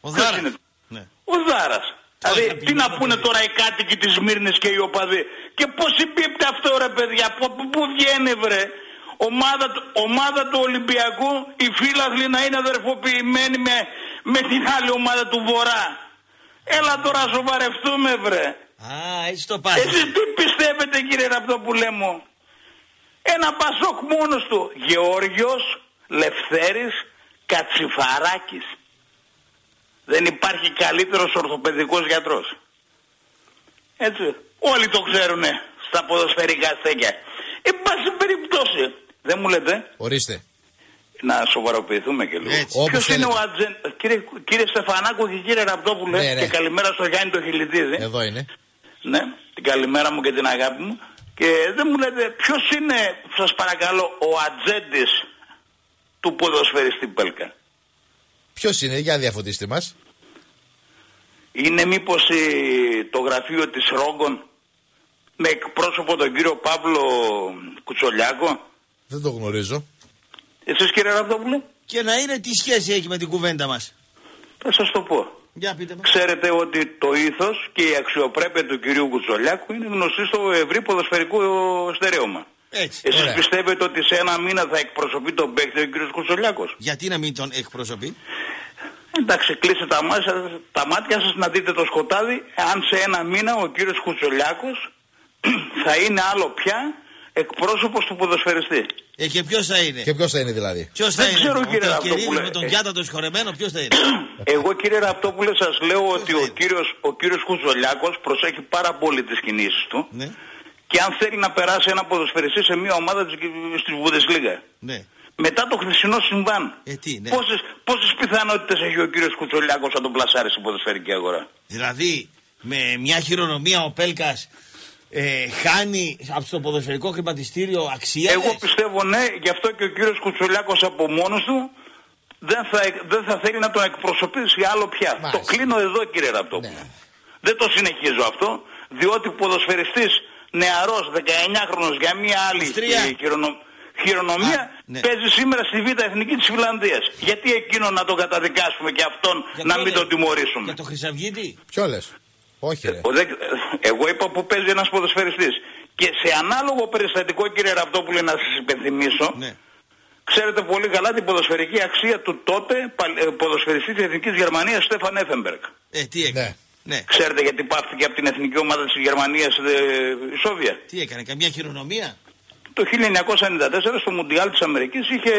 Speaker 2: Ο
Speaker 1: Ποιος
Speaker 2: Δάρας.
Speaker 1: είναι;
Speaker 2: Ναι.
Speaker 1: Ο Δάρας. Δηλαδή τι να πούνε τώρα οι κάτοικοι της Μύρνης και οι οπαδοί; Και πώς συμπίπτει αυτό ρε παιδιά; Πού, πού- πού βγαίνει βρε; Ομάδα, του- ομάδα του Ολυμπιακού οι φίλαθλοι να είναι αδερφοποιημένοι με, με την άλλη ομάδα του Βορρά. Έλα τώρα σοβαρευτούμε βρε.
Speaker 2: Α, έτσι το πάει.
Speaker 1: Εσείς τι πιστεύετε κύριε Ραπτόπουλέ μου; Ένα Πασόκ μόνος του. Γεώργιος, Λευθέρης, Κατσιφαράκης. Δεν υπάρχει καλύτερος ορθοπαιδικός γιατρός. Έτσι. Όλοι το ξέρουνε στα ποδοσφαιρικά στέκια. Εν πάση περιπτώσει. Δεν μου λέτε;
Speaker 3: Ορίστε.
Speaker 1: Να σοβαροποιηθούμε και λίγο.
Speaker 2: Έτσι.
Speaker 3: Όπως
Speaker 1: Ποιος είναι
Speaker 3: θέλετε.
Speaker 1: ο ατζεν... Κύριε, κύριε Στεφανάκου και κύριε Ραπτόπουλε
Speaker 3: Ναι, ναι.
Speaker 1: και καλημέρα στο Γιάννη το Χιλιτίδη.
Speaker 3: Εδώ είναι.
Speaker 1: Ναι, την καλημέρα μου και την αγάπη μου. Και δεν μου λέτε ποιος είναι, σας παρακαλώ, ο ατζέντης του ποδοσφαιριστή Πέλκα.
Speaker 3: Ποιος είναι, για διαφωτίστε μας.
Speaker 1: Είναι μήπως η- το γραφείο της Ρόγκον με εκπρόσωπο τον κύριο Παύλο Κουτσολιάκο;
Speaker 3: Δεν το γνωρίζω.
Speaker 1: Εσείς κύριε Ραπτόπουλε,
Speaker 2: Και να είναι τι σχέση έχει με την κουβέντα μας.
Speaker 1: θα σας το πω.
Speaker 2: Για πείτε μας.
Speaker 1: Ξέρετε ότι το ήθος και η αξιοπρέπεια του κυρίου Κουτσολιάκου είναι γνωστή στο ευρύ ποδοσφαιρικό στερέωμα.
Speaker 2: Έτσι.
Speaker 1: Εσείς
Speaker 3: Ωραία.
Speaker 1: πιστεύετε ότι σε ένα μήνα θα εκπροσωπεί τον παίκτη ο κύριος Κουτσολιάκος;
Speaker 2: Γιατί να μην τον εκπροσωπεί;
Speaker 1: Εντάξει, κλείστε τα μάτια, τα μάτια σας να δείτε το σκοτάδι αν σε ένα μήνα ο κύριος Κουτσολιάκος θα είναι άλλο πια εκπρόσωπος του ποδοσφαιριστή.
Speaker 2: Ε, και ποιος θα είναι;
Speaker 3: Και ποιος θα είναι δηλαδή;
Speaker 2: Ποιος θα
Speaker 1: Δεν
Speaker 2: είναι;
Speaker 1: ξέρω,
Speaker 2: Ο
Speaker 1: κύριε
Speaker 2: Τελκερίδης
Speaker 1: Ραπτόπουλε.
Speaker 2: με τον
Speaker 1: Ε.
Speaker 2: Γιάτα το συγχωρεμένο, ποιος θα είναι;
Speaker 1: Εγώ κύριε Ραπτόπουλε σας λέω ότι
Speaker 2: θα
Speaker 1: ο
Speaker 2: είναι;
Speaker 1: κύριος, ο κύριος Κουτσολιάκος προσέχει πάρα πολύ τις κινήσεις του
Speaker 2: ναι.
Speaker 1: και αν θέλει να περάσει ένα ποδοσφαιριστή σε μια ομάδα της, στη Bundesliga.
Speaker 2: Ναι.
Speaker 1: Μετά το χθεσινό συμβάν.
Speaker 2: Ε, τι, ναι.
Speaker 1: Πόσες, πόσες πιθανότητες έχει ο κύριος Κουτσολιάκος να τον πλασάρει στην ποδοσφαιρική αγορά;
Speaker 2: Δηλαδή, με μια χειρονομία ο Πέλκας ε, χάνει από το ποδοσφαιρικό χρηματιστήριο αξία.
Speaker 1: Εγώ πιστεύω ναι, γι' αυτό και ο κύριος Κουτσολιάκος από μόνος του δεν θα, δεν θα θέλει να τον εκπροσωπήσει άλλο πια. Το κλείνω εδώ κύριε Ραπτόπουλο.
Speaker 2: Ναι.
Speaker 1: Δεν το συνεχίζω αυτό, διότι ποδοσφαιριστής νεαρός 19χρονος για μια άλλη
Speaker 2: Αυστρία.
Speaker 1: ε, χειρονο- χειρονομία
Speaker 2: ναι.
Speaker 1: παίζει σήμερα στη Β' Εθνική της Φιλανδίας. Γιατί εκείνον να τον καταδικάσουμε και αυτόν να
Speaker 2: ποιο
Speaker 1: μην
Speaker 2: λες;
Speaker 1: τον τιμωρήσουμε;
Speaker 2: Για το Χρυσαυγίτη.
Speaker 3: Ποιο λες; Όχι, ρε.
Speaker 1: Ο δε- Εγώ είπα που παίζει ένας ποδοσφαιριστής. Και σε ανάλογο περιστατικό κύριε Ραπτόπουλε να σας υπενθυμίσω,
Speaker 2: Ναι.
Speaker 1: ξέρετε πολύ καλά την ποδοσφαιρική αξία του τότε παλ- ε, ποδοσφαιριστής της Εθνικής Γερμανίας Στέφαν Έφεμπεργκ.
Speaker 2: Ε, τι έκανε.
Speaker 3: Ναι.
Speaker 2: Ναι.
Speaker 1: Ξέρετε γιατί πάθηκε από την εθνική ομάδα της Γερμανίας ε, η Σόβια;
Speaker 2: Τι έκανε, καμιά χειρονομία;
Speaker 1: Το 1994 στο Μουντιάλ της Αμερικής είχε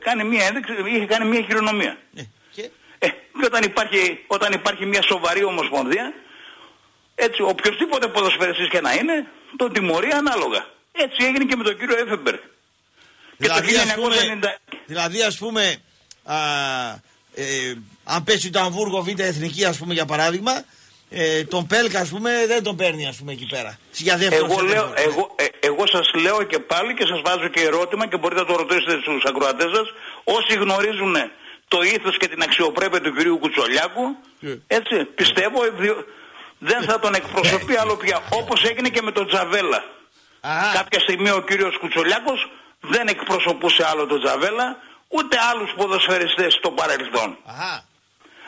Speaker 1: κάνει μια, ένδειξη, είχε κάνει μια χειρονομία.
Speaker 2: Ναι. Και;
Speaker 1: Ε, και όταν υπάρχει, όταν υπάρχει μια σοβαρή ομοσπονδία, έτσι οποιοδήποτε ποδοσφαιριστής και να είναι, τον τιμωρεί ανάλογα. Έτσι έγινε και με τον κύριο Έφεμπερ. Και το
Speaker 2: δηλαδή, ας πούμε,
Speaker 1: 1990...
Speaker 2: δηλαδή, ας πούμε, α, ε, αν πέσει το Αμβούργο Β' Εθνική, ας πούμε, για παράδειγμα, ε, τον Πέλκα, ας πούμε, δεν τον παίρνει, ας πούμε, εκεί πέρα. Για δεύτερο
Speaker 1: Εγώ, λέω,
Speaker 2: σεντερφόρ.
Speaker 1: εγώ, ε, εγώ σας λέω και πάλι και σας βάζω και ερώτημα και μπορείτε να το ρωτήσετε στους ακροατές σας όσοι γνωρίζουν το ήθος και την αξιοπρέπεια του κυρίου Κουτσολιάκου έτσι πιστεύω διο- δεν θα τον εκπροσωπεί άλλο πια όπως έγινε και με τον Τζαβέλα κάποια στιγμή ο κύριος Κουτσολιάκος δεν εκπροσωπούσε άλλο τον Τζαβέλα ούτε άλλους ποδοσφαιριστές στο παρελθόν
Speaker 2: Αχα.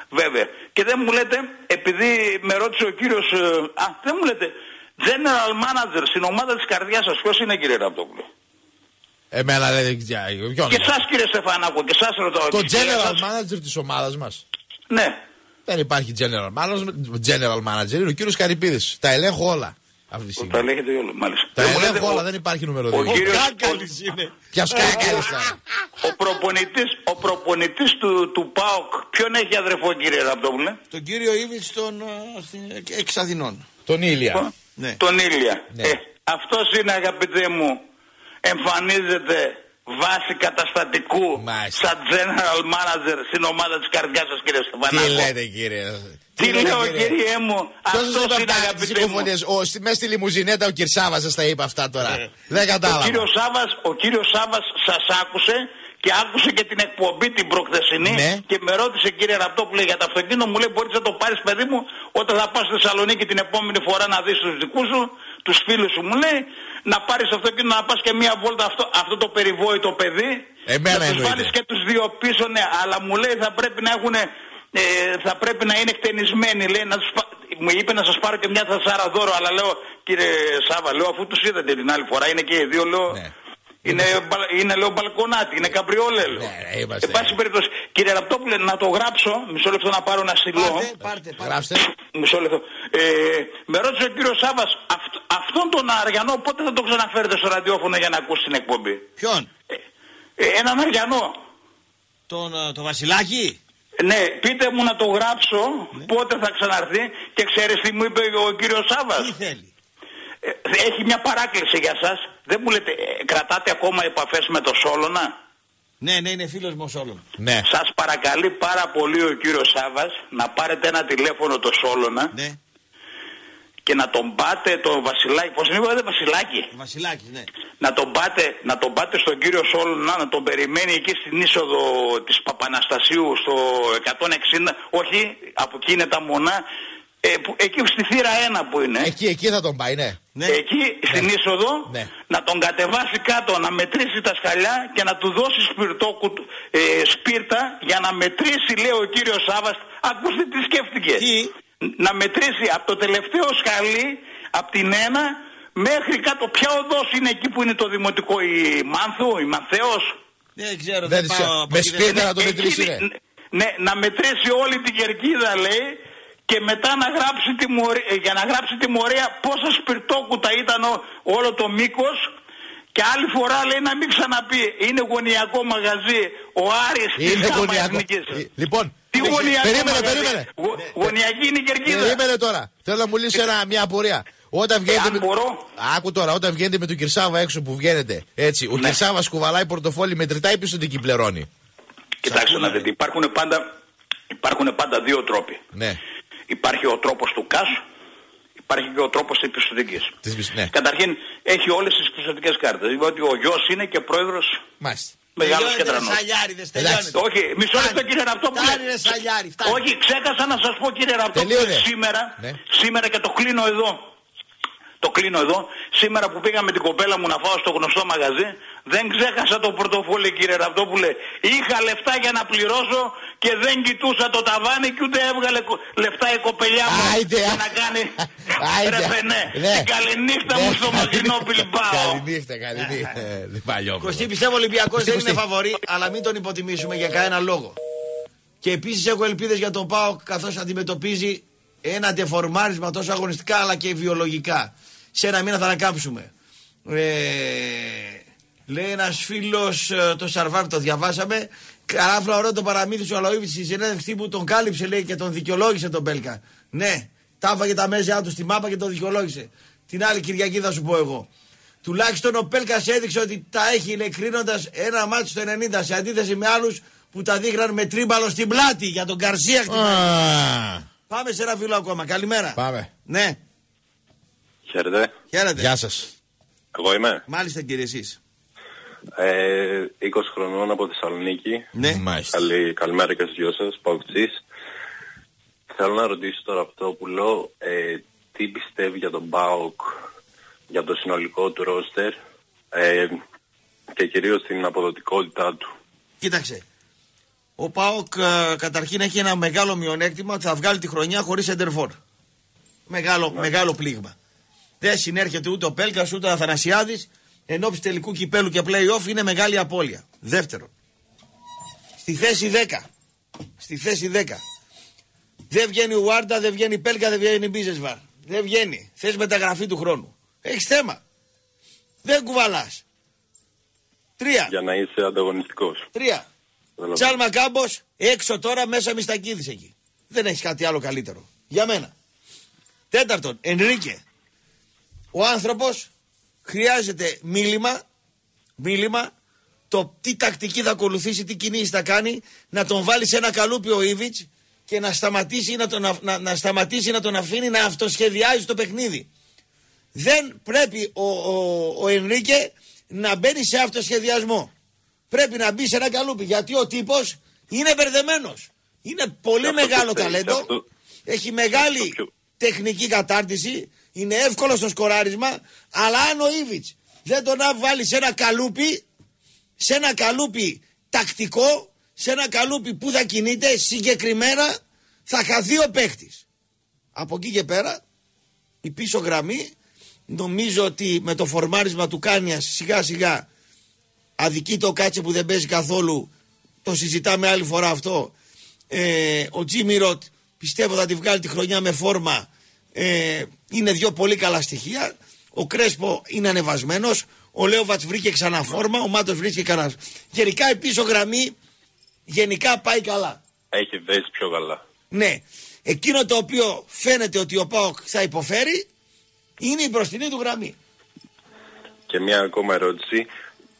Speaker 1: Βέβαια. Και δεν μου λέτε, επειδή με ρώτησε ο κύριος... ε, α, δεν μου λέτε, general manager στην ομάδα της καρδιάς σας, ποιος είναι κύριε Ραπτόπουλο;
Speaker 3: Εμένα λέτε. για- Ποιον.
Speaker 1: Και εσάς κύριε Στεφανάκο, και εσάς ρωτάω.
Speaker 3: Το
Speaker 1: και
Speaker 3: general
Speaker 1: εσάς-
Speaker 3: manager της ομάδας μας.
Speaker 1: Ναι.
Speaker 3: Δεν υπάρχει general manager. General manager είναι ο κύριος Καρυπίδης. Τα ελέγχω όλα αυτή τη στιγμή.
Speaker 1: Τα λέγεται όλο, μάλιστα.
Speaker 3: Τα
Speaker 1: Δεν μου λέτε,
Speaker 3: ελέγχω όλα,
Speaker 1: ο-
Speaker 3: δεν υπάρχει νούμερο
Speaker 1: ο
Speaker 3: 2.
Speaker 1: κύριος-
Speaker 2: Κάκαλης είναι.
Speaker 3: Ποια σκάκαλης θα
Speaker 1: Ο προπονητής, ο προπονητής του, του ΠΑΟΚ, ποιον έχει αδερφό κύριε Ραπτόπουλε;
Speaker 2: Τον κύριο Ήβιτς των α, στην- εξ Αθηνών.
Speaker 3: Τον Ήλια.
Speaker 2: Ναι.
Speaker 1: Τον Ήλια.
Speaker 3: Ναι.
Speaker 1: Ε, αυτός είναι αγαπητέ μου, εμφανίζεται βάση καταστατικού
Speaker 3: Μάλιστα.
Speaker 1: σαν general manager στην ομάδα της καρδιάς σας κύριε Στεφανάκο.
Speaker 3: Τι λέτε κύριε.
Speaker 1: Τι λέω κύριε μου,
Speaker 3: Ποιο σα
Speaker 1: αυτός
Speaker 3: είπε
Speaker 1: είναι
Speaker 3: αυτά τις
Speaker 1: αγαπητέ μου.
Speaker 3: συμφωνίε. Μέσα στη λιμουζινέτα ο Κυρσάβας σας τα είπε αυτά τώρα.
Speaker 2: Ε.
Speaker 3: Δεν
Speaker 1: Ο
Speaker 3: κατάλαβα.
Speaker 1: κύριος Σάβας, ο κύριος Σάβας σας άκουσε και άκουσε και την εκπομπή την προχθεσινή
Speaker 3: Ναι.
Speaker 1: και με ρώτησε κύριε Ραπτόπουλε για το αυτοκίνητο μου λέει μπορείς να το πάρεις παιδί μου όταν θα πας στη Θεσσαλονίκη την επόμενη φορά να δεις τους δικούς σου τους φίλους σου μου λέει να πάρεις το αυτοκίνητο να πας και μία βόλτα αυτό, αυτό το περιβόητο παιδί
Speaker 3: Εμένα
Speaker 1: να τους
Speaker 3: εννοείται.
Speaker 1: βάλεις και τους δύο πίσω ναι αλλά μου λέει θα πρέπει να έχουν ε, θα πρέπει να είναι εκτενισμένοι λέει να τους, πα- μου είπε να σας πάρω και μια θασάρα δώρο αλλά λέω κύριε Σάβα λέω αφού τους είδατε την άλλη φορά είναι και οι δύο λέω
Speaker 3: Ναι.
Speaker 1: Είναι, μπα- είναι λέω μπαλκονάτι, είναι καμπριόλε λέω.
Speaker 3: Ναι, είμαστε.
Speaker 1: Εν πάση περιπτώσει, κύριε Ραπτόπουλε, να το γράψω, μισό λεπτό να πάρω ένα στυλό.
Speaker 2: Πάρτε, πάρτε, πάρτε.
Speaker 3: Γράψτε.
Speaker 1: Μισό λεπτό. Ε, με ρώτησε ο κύριος Σάβα, αυτ- αυτόν τον Αριανό πότε θα τον ξαναφέρετε στο ραδιόφωνο για να ακούσει την εκπομπή;
Speaker 2: Ποιον,
Speaker 1: Ε, έναν Αριανό.
Speaker 2: τον, α, τον Βασιλάκη;
Speaker 1: Ναι, πείτε μου να το γράψω
Speaker 2: Ναι.
Speaker 1: πότε θα ξαναρθεί και ξέρεις τι μου είπε ο κύριος Σάβας.
Speaker 2: Τι θέλει;
Speaker 1: Ε, έχει μια παράκληση για σας. Δεν μου λέτε, ε, κρατάτε ακόμα επαφές με το Σόλωνα;
Speaker 2: Ναι, ναι, είναι φίλος μου όλων.
Speaker 3: Ναι.
Speaker 1: Σας παρακαλεί πάρα πολύ ο κύριος Σάβας να πάρετε ένα τηλέφωνο το Σόλωνα
Speaker 2: Ναι,
Speaker 1: και να τον πάτε το Βασιλάκι, πώς είναι είπατε Βασιλάκι,
Speaker 2: ο Βασιλάκης, ναι.
Speaker 1: να τον πάτε, να τον πάτε στον κύριο Σόλωνα να τον περιμένει εκεί στην είσοδο της Παπαναστασίου στο 160, όχι από εκεί είναι τα μονά, ε, που, εκεί στη θύρα 1 που είναι.
Speaker 3: Εκεί, εκεί θα τον πάει, ναι.
Speaker 2: ναι.
Speaker 1: Εκεί στην είσοδο
Speaker 3: Ναι.
Speaker 1: να τον κατεβάσει κάτω, να μετρήσει τα σκαλιά και να του δώσει σπιρτό, ε, σπίρτα για να μετρήσει, λέει ο κύριος Σάβας, ακούστε τι σκέφτηκε.
Speaker 2: Τι;
Speaker 1: Να μετρήσει από το τελευταίο σκαλί, από την ένα, μέχρι κάτω. Ποια οδός είναι εκεί που είναι το δημοτικό, η Μάνθου, η Μανθέος.
Speaker 2: Δεν ξέρω,
Speaker 3: Δεν
Speaker 2: δεν
Speaker 3: ξέρω.
Speaker 2: πάω από
Speaker 3: Με
Speaker 2: εκεί, δεν-
Speaker 3: σπίρτα να το
Speaker 1: Εκεί
Speaker 3: μετρήσει,
Speaker 1: είναι-
Speaker 3: ναι.
Speaker 1: ναι, να μετρήσει όλη την κερκίδα λέει και μετά να γράψει τιμωρία, ε, για να γράψει τιμωρία πόσα σπιρτόκουτα ήταν ο- όλο το μήκος και άλλη φορά λέει να μην ξαναπεί είναι γωνιακό μαγαζί ο Άρης της
Speaker 3: Είναι
Speaker 1: Γάμα
Speaker 3: γωνιακό.
Speaker 1: Εθνικής.
Speaker 3: Ε, Λοιπόν,
Speaker 1: Τι γωνιακό
Speaker 3: περίμενε,
Speaker 1: μαγαζί.
Speaker 3: περίμενε.
Speaker 1: Γω- Γωνιακή είναι η κερκίδα.
Speaker 3: Περίμενε τώρα. Θέλω να μου λύσει ένα, μια απορία. Όταν βγαίνετε.
Speaker 1: Εάν
Speaker 3: με-
Speaker 1: μπορώ.
Speaker 3: Άκου τώρα, όταν βγαίνετε με τον Κυρσάβα έξω που βγαίνετε. Έτσι, ο
Speaker 1: Ναι.
Speaker 3: Κυρσάβας κουβαλάει πορτοφόλι μετρητά ή πιστοτική πληρώνει.
Speaker 1: Κοιτάξτε να δείτε, υπάρχουν πάντα, υπάρχουν πάντα δύο τρόποι.
Speaker 3: Ναι.
Speaker 1: Υπάρχει ο τρόπος του ΚΑΣ, υπάρχει και ο τρόπος της πιστοτικής.
Speaker 3: Της πισ- ναι.
Speaker 1: Καταρχήν έχει όλες τις πιστοτικές κάρτες. Διότι ο γιος είναι και πρόεδρος
Speaker 3: Μάλιστα.
Speaker 1: μεγάλος
Speaker 2: Τελειώνεται, ρε
Speaker 1: κεντρανός.
Speaker 2: Σαλιάριδες,
Speaker 3: Εντάξει.
Speaker 2: τελειώνεται.
Speaker 1: Όχι, μισό λεπτό κύριε Ραπτόπουλε.
Speaker 2: Φτάνει ρε Σαλιάρη, φτάνει.
Speaker 1: Όχι, ξέχασα να σας πω κύριε Ραπτόπουλε
Speaker 3: Τελείωνε.
Speaker 1: σήμερα,
Speaker 3: Ναι.
Speaker 1: σήμερα και το κλείνω εδώ. Το κλείνω εδώ. Σήμερα που πήγα με την κοπέλα μου να φάω στο γνωστό μαγαζί, δεν ξέχασα το πορτοφόλι κύριε Ραπτόπουλε. Είχα λεφτά για να πληρώσω και δεν κοιτούσα το ταβάνι και ούτε έβγαλε κο- λεφτά η κοπελιά μου
Speaker 3: Άιντε,
Speaker 1: για
Speaker 3: α.
Speaker 1: να κάνει
Speaker 3: Άιντε.
Speaker 1: ρε φενέ,
Speaker 3: Ναι.
Speaker 1: την καληνύχτα μου
Speaker 3: Ναι.
Speaker 1: στο μακρινό Μπιλμπάο.
Speaker 3: Καληνύχτα, καληνύχτα. Ε, Δεν παλιό.
Speaker 2: Κωστή πιστεύω ο Ολυμπιακός δεν
Speaker 3: Κωστή,
Speaker 2: είναι
Speaker 3: Κωστή.
Speaker 2: φαβορή, αλλά μην τον υποτιμήσουμε για κανένα λόγο. Και επίσης έχω ελπίδες για τον Πάο καθώς αντιμετωπίζει ένα τεφορμάρισμα τόσο αγωνιστικά αλλά και βιολογικά. Σε ένα μήνα θα ανακάμψουμε. Ε, λέει ένας φίλος, το Σαρβάρ το διαβάσαμε. Καράφλα ωραίο το παραμύθι σου, αλλά ο Ήβιτ στη συνέντευξή που τον κάλυψε λέει και τον δικαιολόγησε τον Μπέλκα. Ναι, τα έφαγε τα μέσα του στη μάπα και τον δικαιολόγησε. Την άλλη Κυριακή θα σου πω εγώ. Τουλάχιστον ο Πέλκας έδειξε ότι τα έχει λέει κρίνοντας ένα μάτι στο 90 σε αντίθεση με άλλους που τα δείχναν με τρίμπαλο στην πλάτη για τον Καρσία.
Speaker 3: Α,
Speaker 2: Πάμε σε ένα φίλο ακόμα. Καλημέρα.
Speaker 3: Πάμε.
Speaker 2: Ναι,
Speaker 16: Χαίρετε.
Speaker 2: χαίρετε.
Speaker 3: Γεια σας.
Speaker 16: Εγώ είμαι.
Speaker 2: Μάλιστα κύριε εσείς.
Speaker 16: Ε, 20 χρονών από Θεσσαλονίκη.
Speaker 2: Ναι.
Speaker 3: Μάλιστα.
Speaker 16: Καλή, καλημέρα και στους δυο σας, Παουκτής. Θέλω να ρωτήσω τώρα αυτό που λέω, ε, τι πιστεύει για τον ΠΑΟΚ, για το συνολικό του ρόστερ ε, και κυρίως την αποδοτικότητά του.
Speaker 2: Κοίταξε. Ο Πάοκ ε, καταρχήν έχει ένα μεγάλο μειονέκτημα ότι θα βγάλει τη χρονιά χωρίς εντερφόρ. Μεγάλο, μεγάλο πλήγμα. Δεν συνέρχεται ούτε ο Πέλκας ούτε ο Αθανασιάδης εν ώψη τελικού κυπέλου και playoff είναι μεγάλη απώλεια. Δεύτερον, στη θέση 10. Στη θέση 10. Δεν βγαίνει ο Βάρντα, δεν βγαίνει η Πέλκα, δεν βγαίνει η Μπίζεσβαρ. Δεν βγαίνει. Θες μεταγραφή του χρόνου. Έχεις θέμα. Δεν κουβαλάς. Τρία.
Speaker 16: Για να είσαι ανταγωνιστικός.
Speaker 2: Τρία.
Speaker 16: Θέλω-
Speaker 2: Τσάλμα κάμπος, έξω τώρα μέσα μιστακίδη εκεί. Δεν έχεις κάτι άλλο καλύτερο. Για μένα. Τέταρτον, Ενρίκε. Ο άνθρωπος χρειάζεται μίλημα, μίλημα, το τι τακτική θα ακολουθήσει, τι κινήσεις θα κάνει, να τον βάλει σε ένα καλούπι ο Ήβιτ και να σταματήσει να, τον, αφ- να, να σταματήσει να τον αφήνει να αυτοσχεδιάζει το παιχνίδι. Δεν πρέπει ο, ο, ο Ενρίκε να μπαίνει σε αυτοσχεδιασμό. Πρέπει να μπει σε ένα καλούπι γιατί ο τύπος είναι μπερδεμένος. Είναι πολύ
Speaker 16: Αυτό
Speaker 2: μεγάλο
Speaker 16: πιστεύει,
Speaker 2: ταλέντο.
Speaker 16: αυτό-
Speaker 2: Έχει μεγάλη
Speaker 16: αυτό πιο-
Speaker 2: τεχνική κατάρτιση. Είναι εύκολο στο σκοράρισμα. Αλλά αν ο Ήβιτ δεν τον βάλει σε ένα καλούπι, σε ένα καλούπι τακτικό, σε ένα καλούπι που θα κινείται συγκεκριμένα, θα χαθεί ο παίχτης. Από εκεί και πέρα, η πίσω γραμμή, νομίζω ότι με το φορμάρισμα του Κάνιας σιγά σιγά αδικεί το κάτσε που δεν παίζει καθόλου. Το συζητάμε άλλη φορά αυτό. Ε, ο Τζίμι Ροτ πιστεύω θα τη βγάλει τη χρονιά με φόρμα. Ε, είναι δύο πολύ καλά στοιχεία. Ο Κρέσπο είναι ανεβασμένος. Ο Λέοβατς βρήκε ξανά φόρμα. Ο Μάτος βρίσκει κανένας. Γενικά η πίσω γραμμή γενικά πάει καλά.
Speaker 16: Έχει δέσει πιο καλά.
Speaker 2: Ναι. Εκείνο το οποίο φαίνεται ότι ο Πάοκ θα υποφέρει είναι η μπροστινή του γραμμή.
Speaker 16: Και μια ακόμα ερώτηση.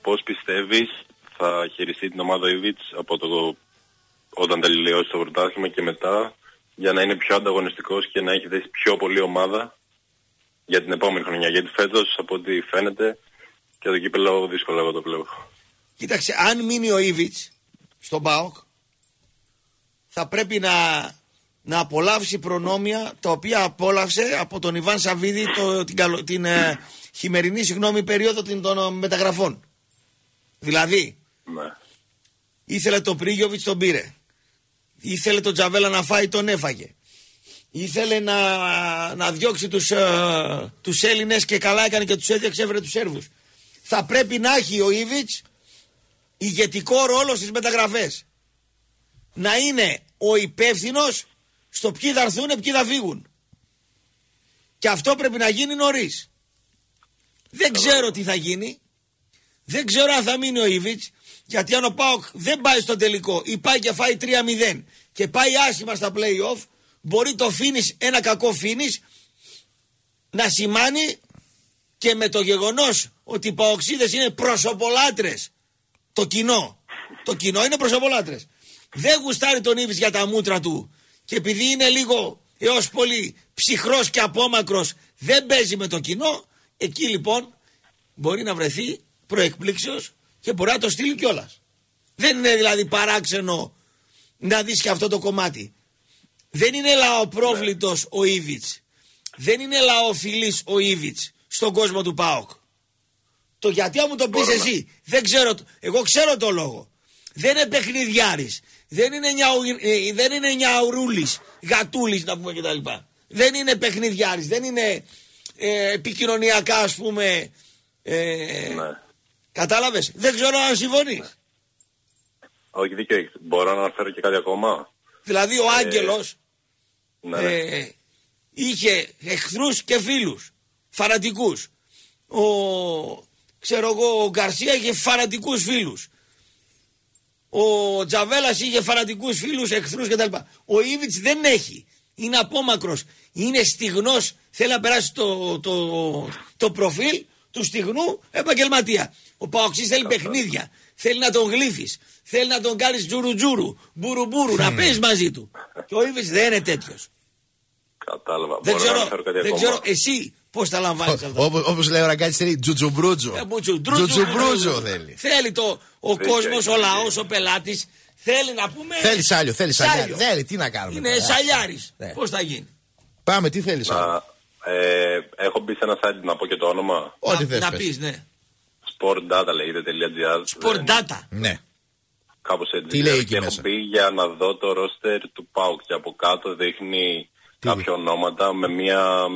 Speaker 16: Πώς πιστεύεις θα χειριστεί την ομάδα Ιβίτς από το όταν τελειώσει το πρωτάθλημα και μετά για να είναι πιο ανταγωνιστικός και να έχει δέσει πιο πολύ ομάδα για την επόμενη χρονιά. Γιατί φέτος από ό,τι φαίνεται και το κύπελο δύσκολα εγώ το βλέπω.
Speaker 2: Κοίταξε, αν μείνει ο Ήβιτς στον ΠΑΟΚ θα πρέπει να, να απολαύσει προνόμια τα οποία απόλαυσε από τον Ιβάν Σαββίδη το, την, καλο- την ε, χειμερινή συγγνώμη περίοδο την- των ε, μεταγραφών. Δηλαδή,
Speaker 16: Ναι.
Speaker 2: ήθελε τον Πρίγιοβιτς τον πήρε. Ήθελε τον Τζαβέλα να φάει τον έφαγε. Ήθελε να, να διώξει τους, ε, τους Έλληνες και καλά έκανε και τους έδιωξε έβρε τους Σέρβους. Θα πρέπει να έχει ο Ήβιτς ηγετικό ρόλο στις μεταγραφές. Να είναι ο υπεύθυνος στο ποιοι θα έρθουν, ποιοι θα φύγουν. Και αυτό πρέπει να γίνει νωρίς. Δεν ξέρω τι θα γίνει. Δεν ξέρω αν θα μείνει ο Ήβιτς γιατί αν ο Πάοκ δεν πάει στο τελικό ή πάει και φάει 3-0 και πάει άσχημα στα play-off, μπορεί το finish, ένα κακό finish, να σημάνει και με το γεγονός ότι οι παοξίδες είναι προσωπολάτρες. Το κοινό. Το κοινό είναι προσωπολάτρες. Δεν γουστάρει τον Ήβης για τα μούτρα του και επειδή είναι λίγο έως πολύ ψυχρός και απόμακρος δεν παίζει με το κοινό εκεί λοιπόν μπορεί να βρεθεί προεκπλήξεως και μπορεί να το στείλει κιόλας. Δεν είναι δηλαδή παράξενο να δεις και αυτό το κομμάτι. Δεν είναι λαοπρόβλητος ο Ήβιτς. Δεν είναι λαοφιλής ο Ήβιτς στον κόσμο του ΠΑΟΚ. Το γιατί μου το πεις εσύ. Δεν ξέρω, εγώ ξέρω το λόγο. Δεν είναι παιχνιδιάρης. Δεν είναι, νιαου, ε, δεν είναι νιαουρούλης, γατούλης να πούμε κτλ. Δεν είναι παιχνιδιάρης. Δεν είναι ε, επικοινωνιακά ας πούμε. Ε,
Speaker 16: Ναι.
Speaker 2: Κατάλαβες; Δεν ξέρω αν συμφωνείς.
Speaker 16: Όχι δίκιο έχεις. Μπορώ να αναφέρω και κάτι ακόμα;
Speaker 2: Δηλαδή ο
Speaker 16: Ε,
Speaker 2: Άγγελος
Speaker 16: Ναι.
Speaker 2: ε, είχε εχθρούς και φίλους, φανατικούς. Ο, ξέρω εγώ, ο Γκαρσία είχε φανατικούς φίλους. Ο Τζαβέλας είχε φανατικούς φίλους, εχθρούς κτλ. Ο Ήβιτς δεν έχει. Είναι απόμακρος. Είναι στιγνός. Θέλει να περάσει το, το, το προφίλ του στιγνού επαγγελματία. Ο Παοξής θέλει παιχνίδια. Θέλει να τον γλύφεις. Θέλει να τον κάνεις τζουρου-τζουρου, μπουρου-μπουρου, να παίζεις μαζί του. Και ο Ήβιτς δεν είναι τέτοιος.
Speaker 16: Κατάλαβα.
Speaker 2: Δεν
Speaker 16: Μπορώ να
Speaker 2: ξέρω,
Speaker 16: αναφέρω κάτι
Speaker 2: δεν
Speaker 16: ακόμα.
Speaker 2: ξέρω εσύ πώς τα λαμβάνεις αυτά.
Speaker 3: Όπω λέει ο Ραγκάτη θέλει τζουτζουμπρούτζο.
Speaker 2: Ε, μπούτσου, ντρούτζου,
Speaker 3: Τζουτζουμπρούτζο
Speaker 2: ντρούτζου.
Speaker 3: θέλει.
Speaker 2: Θέλει το, ο
Speaker 3: Δίκιο
Speaker 2: κόσμος,
Speaker 3: έχει,
Speaker 2: ο
Speaker 3: δίκιο
Speaker 2: λαός, ο πελάτης. Θέλει να πούμε.
Speaker 3: Θέλει σάλιο, θέλει
Speaker 2: Σάλιο.
Speaker 3: σάλιο. Θέλει, τι να κάνουμε.
Speaker 2: Είναι
Speaker 3: τώρα,
Speaker 2: σαλιάρης.
Speaker 3: Ναι.
Speaker 2: Πώς θα γίνει;
Speaker 3: Πάμε, τι θέλεις.
Speaker 16: Να, ε, έχω μπει σε ένα site να πω και το όνομα.
Speaker 3: Ό,τι
Speaker 2: να,
Speaker 3: θες,
Speaker 2: να
Speaker 3: πες.
Speaker 2: πεις, ναι.
Speaker 16: Sportdata λέγεται.gr.
Speaker 2: Sport data.
Speaker 3: Ναι.
Speaker 16: Κάπως έτσι.
Speaker 3: Τι λέει
Speaker 16: Και
Speaker 3: εκεί
Speaker 16: έχω
Speaker 3: μέσα;
Speaker 16: μπει για να δω το roster του ΠΑΟΚ και από κάτω δείχνει κάποια ονόματα με μία...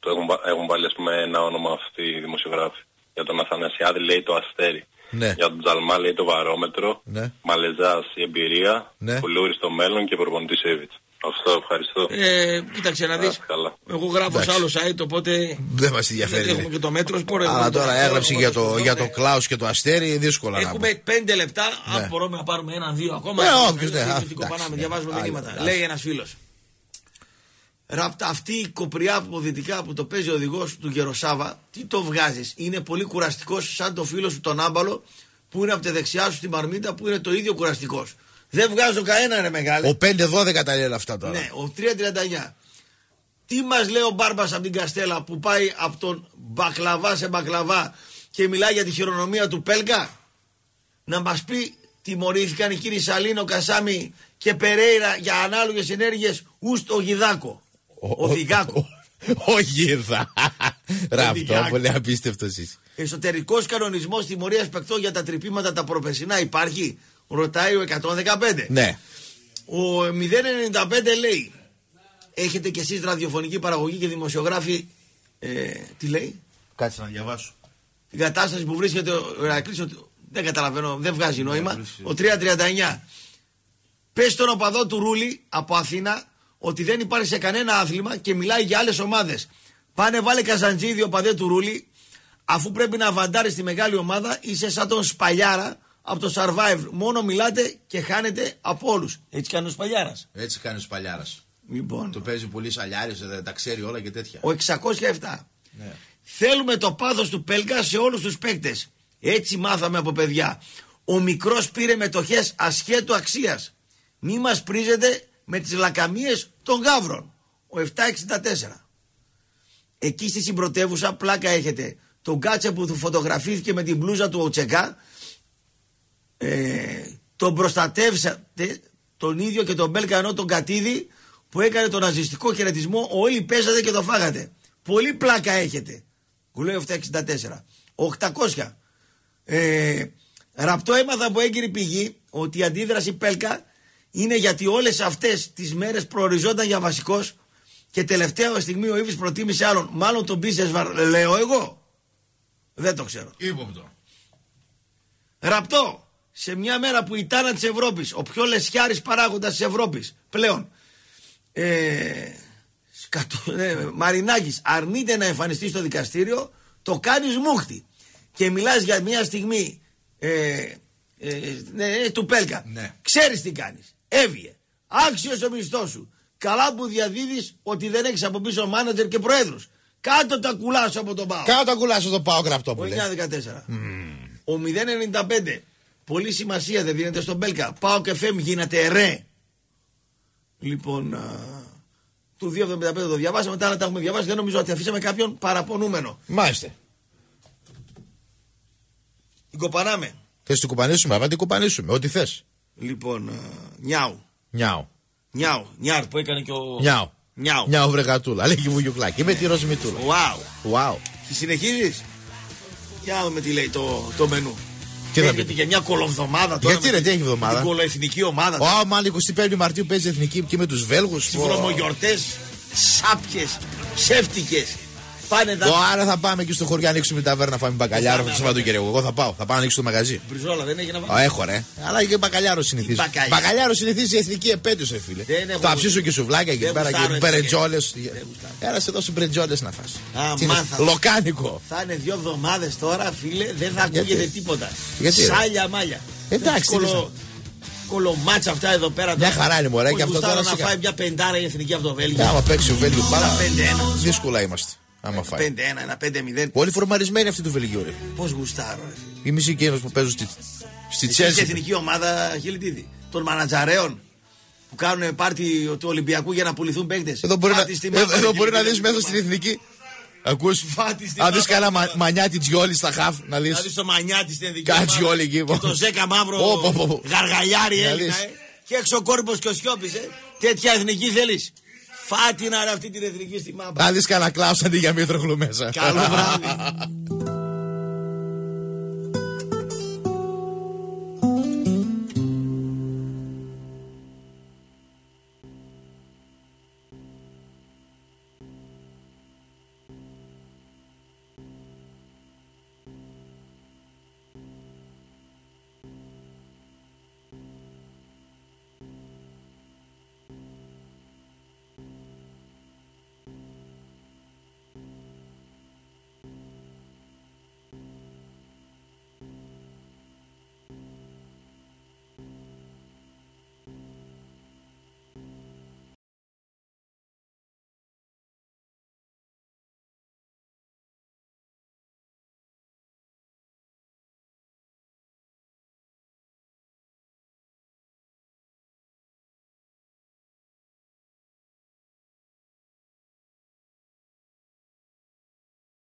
Speaker 16: Το έχουν, βα- έχουν βάλει ας πούμε ένα όνομα αυτοί οι δημοσιογράφοι. Για τον Αθανασιάδη λέει το Αστέρι.
Speaker 3: Ναι.
Speaker 16: Για τον Τζαλμά λέει το Βαρόμετρο.
Speaker 3: Ναι.
Speaker 16: Μαλεζάς η Εμπειρία.
Speaker 3: Ναι.
Speaker 16: Κουλούρης στο μέλλον και προπονητής Σέβιτς. Αυτό ευχαριστώ.
Speaker 2: Ε, κοίταξε να δεις.
Speaker 16: καλά.
Speaker 2: Εγώ γράφω σε άλλο site, οπότε
Speaker 3: Δεν μας
Speaker 2: δεν
Speaker 3: ενδιαφέρει.
Speaker 2: έχουμε και το μέτρο σπορ.
Speaker 3: Αλλά τώρα έγραψε για το, για το Κλάους και το Αστέρι, δύσκολα να πούμε.
Speaker 2: Έχουμε πέντε λεπτά.
Speaker 3: Ναι.
Speaker 2: Αν μπορούμε να πάρουμε ένα-δύο ακόμα.
Speaker 3: Ναι,
Speaker 2: να
Speaker 3: όποιος, ναι,
Speaker 2: δούμε
Speaker 3: α,
Speaker 2: τι
Speaker 3: εντάξει,
Speaker 2: κοπανάμε,
Speaker 3: ναι.
Speaker 2: Διαβάζουμε
Speaker 3: Άλλη,
Speaker 2: μηνύματα.
Speaker 3: εντάξει.
Speaker 2: Λέει ένας φίλος. Ραπτα αυτή η κοπριά από δυτικά που το παίζει ο οδηγός του Γεροσάβα, τι το βγάζεις; Είναι πολύ κουραστικός σαν το φίλο σου τον άμπαλο που είναι από τη δεξιά σου στη μαρμίτα που είναι το ίδιο κουραστικός. Δεν βγάζω κανένα ρε μεγάλε.
Speaker 3: Ο 5-12 τα λέει όλα αυτά τώρα.
Speaker 2: Ναι, ο 339. Τι μας λέει ο Μπάρμπας από την Καστέλα που πάει από τον μπακλαβά σε μπακλαβά και μιλάει για τη χειρονομία του Πέλκα. Να μας πει τιμωρήθηκαν οι κύριοι Σαλίνο, Κασάμι και Περέιρα για ανάλογες ενέργειες ούστο γιδάκο. Ο Διγάκο.
Speaker 3: Ο Γίδα. Ραπτό,
Speaker 2: Διγάκο.
Speaker 3: πολύ απίστευτος εσύ.
Speaker 2: Εσωτερικός κανονισμός τιμωρίας παικτών για τα τρυπήματα τα προπεσινά υπάρχει; Ρωτάει ο 115.
Speaker 3: Ναι.
Speaker 2: Ο 095 λέει Έχετε κι εσείς ραδιοφωνική παραγωγή και δημοσιογράφοι ε, Τι λέει;
Speaker 3: Κάτσε να διαβάσω.
Speaker 2: Την κατάσταση που βρίσκεται ο Ηρακλής ότι Δεν καταλαβαίνω, δεν βγάζει νόημα Ο 339 Πες στον οπαδό του Ρούλη από Αθήνα Ότι δεν υπάρχει σε κανένα άθλημα Και μιλάει για άλλες ομάδες Πάνε βάλε Καζαντζίδη οπαδέ του Ρούλη Αφού πρέπει να βαντάρεις στη μεγάλη ομάδα Είσαι σαν τον Σπαλιάρα από το Survivor Μόνο μιλάτε και χάνετε από όλους Έτσι κάνει ο Σπαλιάρας
Speaker 3: Έτσι κάνει ο Παλιάρα.
Speaker 2: Λοιπόν.
Speaker 3: Το παίζει πολύ σαλιάρι, τα ξέρει όλα και τέτοια.
Speaker 2: Ο 607.
Speaker 3: Ναι.
Speaker 2: Θέλουμε το πάθος του Πέλκα σε όλους τους παίκτες. Έτσι μάθαμε από παιδιά. Ο μικρός πήρε μετοχές ασχέτου αξίας. Μη μας πρίζετε με τις λακαμίες των γάβρων. Ο 764. Εκεί στη συμπρωτεύουσα πλάκα έχετε τον Κάτσε που του φωτογραφήθηκε με την μπλούζα του Οτσεκά. Ε, τον προστατεύσατε τον ίδιο και τον Μπέλκα ενώ τον Κατίδη που έκανε τον ναζιστικό χαιρετισμό όλοι παίζατε και το φάγατε. Πολύ πλάκα έχετε. Γουλέω 764. 800. Ε, ραπτό έμαθα από έγκυρη πηγή ότι η αντίδραση Πέλκα είναι γιατί όλες αυτές τις μέρες προοριζόταν για βασικός και τελευταία στιγμή ο Ήβης προτίμησε άλλον. Μάλλον τον Μπίσεσβαρ λέω εγώ. Δεν το ξέρω.
Speaker 3: Ύποπτο.
Speaker 2: Ραπτό. Σε μια μέρα που η τάνα της Ευρώπης, ο πιο λεσιάρης παράγοντας της Ευρώπης πλέον, ε, σκατο, ε, Μαρινάκης αρνείται να εμφανιστεί στο δικαστήριο, το κάνεις μούχτη. Και μιλάς για μια στιγμή ε, ε, ναι, ε, του Πέλκα.
Speaker 3: Ναι.
Speaker 2: Ξέρεις τι κάνεις. Έβγε. Άξιος ο μισθός σου. Καλά που διαδίδεις ότι δεν έχεις από πίσω μάνατζερ και προέδρους. Κάτω τα κουλάσου από τον Πάο.
Speaker 3: Κάτω τα κουλάσου το πάω γραπτό που
Speaker 2: Ο
Speaker 3: λέει.
Speaker 2: 914. Ο 095. Πολύ σημασία δεν δίνεται στον Μπέλκα. Πάω και φέμ γίνεται ρε. Λοιπόν, α, του 275 το διαβάσαμε, τα άλλα τα έχουμε διαβάσει. Δεν νομίζω ότι αφήσαμε κάποιον παραπονούμενο.
Speaker 3: Μάλιστα.
Speaker 2: Την κοπανάμε.
Speaker 3: Θες την κουπανίσουμε, αλλά την κουπανίσουμε. Ό,τι θες.
Speaker 2: Λοιπόν, α, νιάου.
Speaker 3: Νιάου.
Speaker 2: Νιάου. Νιάρ που έκανε και ο.
Speaker 3: Νιάου.
Speaker 2: Νιάου.
Speaker 3: Νιάου βρεγατούλα. Λέγει βουγιουκλάκι. Με τη ροζμητούλα.
Speaker 2: Wow.
Speaker 3: Wow.
Speaker 2: Και συνεχίζεις; Για να δούμε τι λέει το, το μενού.
Speaker 3: Τι θα
Speaker 2: Έρχεται
Speaker 3: πει.
Speaker 2: για μια κολοβδομάδα τώρα.
Speaker 3: Γιατί
Speaker 2: με
Speaker 3: ρε,
Speaker 2: την-
Speaker 3: τι έχει
Speaker 2: με
Speaker 3: εβδομάδα;
Speaker 2: Την κολοεθνική ομάδα.
Speaker 3: Ω, μάλλον 25 Μαρτίου παίζει εθνική και με τους Βέλγους.
Speaker 2: Τι βρωμογιορτές, σάπιες, ψεύτικες. Πάνε τα.
Speaker 3: Ω, άρα θα πάμε εκεί στο χωριό να ανοίξουμε την ταβέρνα να φάμε μπακαλιάρο το Σαββατοκύριακο. Εγώ θα πάω. Θα πάω να ανοίξω το μαγαζί.
Speaker 2: Μπριζόλα δεν έχει να
Speaker 3: Α,
Speaker 2: βάλει.
Speaker 3: έχω ρε. Αλλά και μπακαλιάρο συνηθίζει.
Speaker 2: Μπακαλιάρο.
Speaker 3: Μπακαλιάρο συνηθίζει η εθνική επέτειος, ρε φίλε.
Speaker 2: Δεν έχω-
Speaker 3: Θα ψήσω και σουβλάκια εκεί
Speaker 2: Δεν
Speaker 3: πέρα
Speaker 2: γουστάρω
Speaker 3: και
Speaker 2: εθνική.
Speaker 3: μπρετζόλε. Έλα σε δώσει μπρετζόλε να φας.
Speaker 2: Α,
Speaker 3: Τι είναι,
Speaker 2: μάθα.
Speaker 3: Λοκάνικο.
Speaker 2: Θα είναι δύο εβδομάδες τώρα, φίλε, δεν θα ακούγεται τίποτα.
Speaker 3: Γιατί, ρε;
Speaker 2: Σάλια μάλια.
Speaker 3: Εντάξει, τι
Speaker 2: Κολο... Κολομάτσα αυτά εδώ πέρα.
Speaker 3: Μια
Speaker 2: τώρα.
Speaker 3: χαρά είναι, μωρέ,
Speaker 2: Πώς
Speaker 3: και αυτό
Speaker 2: γουστάρω
Speaker 3: τώρα
Speaker 2: να
Speaker 3: σιγά.
Speaker 2: φάει μια πεντάρα η εθνική από το Βέλγιο.
Speaker 3: Ε, Άμα παίξει ο Βέλγιο πάρα.
Speaker 2: Ένα 5-1.
Speaker 3: Δύσκολα είμαστε. Άμα φάει.
Speaker 2: 5-1, ένα 5-0.
Speaker 3: Πολύ φορμαρισμένοι αυτοί του Βελγίου, ρε.
Speaker 2: Πώς γουστάρω, ρε.
Speaker 3: Οι μισοί εκείνου που παίζουν στη, στη
Speaker 2: Εσύ και
Speaker 3: Τσέλσι.
Speaker 2: εθνική ομάδα Χιλιτίδη. Των μανατζαρέων που κάνουν πάρτι του Ολυμπιακού για να πουληθούν παίκτες.
Speaker 3: Εδώ μπορεί, να, εδώ, εδώ μπορεί να δεις μέσα στην εθνική. Ακούς,
Speaker 2: Φάτη στη
Speaker 3: αν δεις
Speaker 2: μάπα.
Speaker 3: κανένα μα, μανιάτι τζιόλι στα χαφ, να δεις.
Speaker 2: Δηλαδή στο μανιάτι στην ειδική
Speaker 3: Κάτσε
Speaker 2: ομάδα.
Speaker 3: όλοι εκεί,
Speaker 2: Και
Speaker 3: πω.
Speaker 2: το Ζέκα μαύρο
Speaker 3: Πω, πω, πω, πω.
Speaker 2: γαργαλιάρι
Speaker 3: Να
Speaker 2: Έλληνα.
Speaker 3: δεις.
Speaker 2: ε. Και έξω ο κόρπος και ο Σιώπης, ε. Τέτοια εθνική θέλεις. Φάτινα ρε αυτή την εθνική στη μάπα.
Speaker 3: Να δεις κανένα κλάους αντί για μήτροχλου μέσα.
Speaker 2: Καλό βράδυ.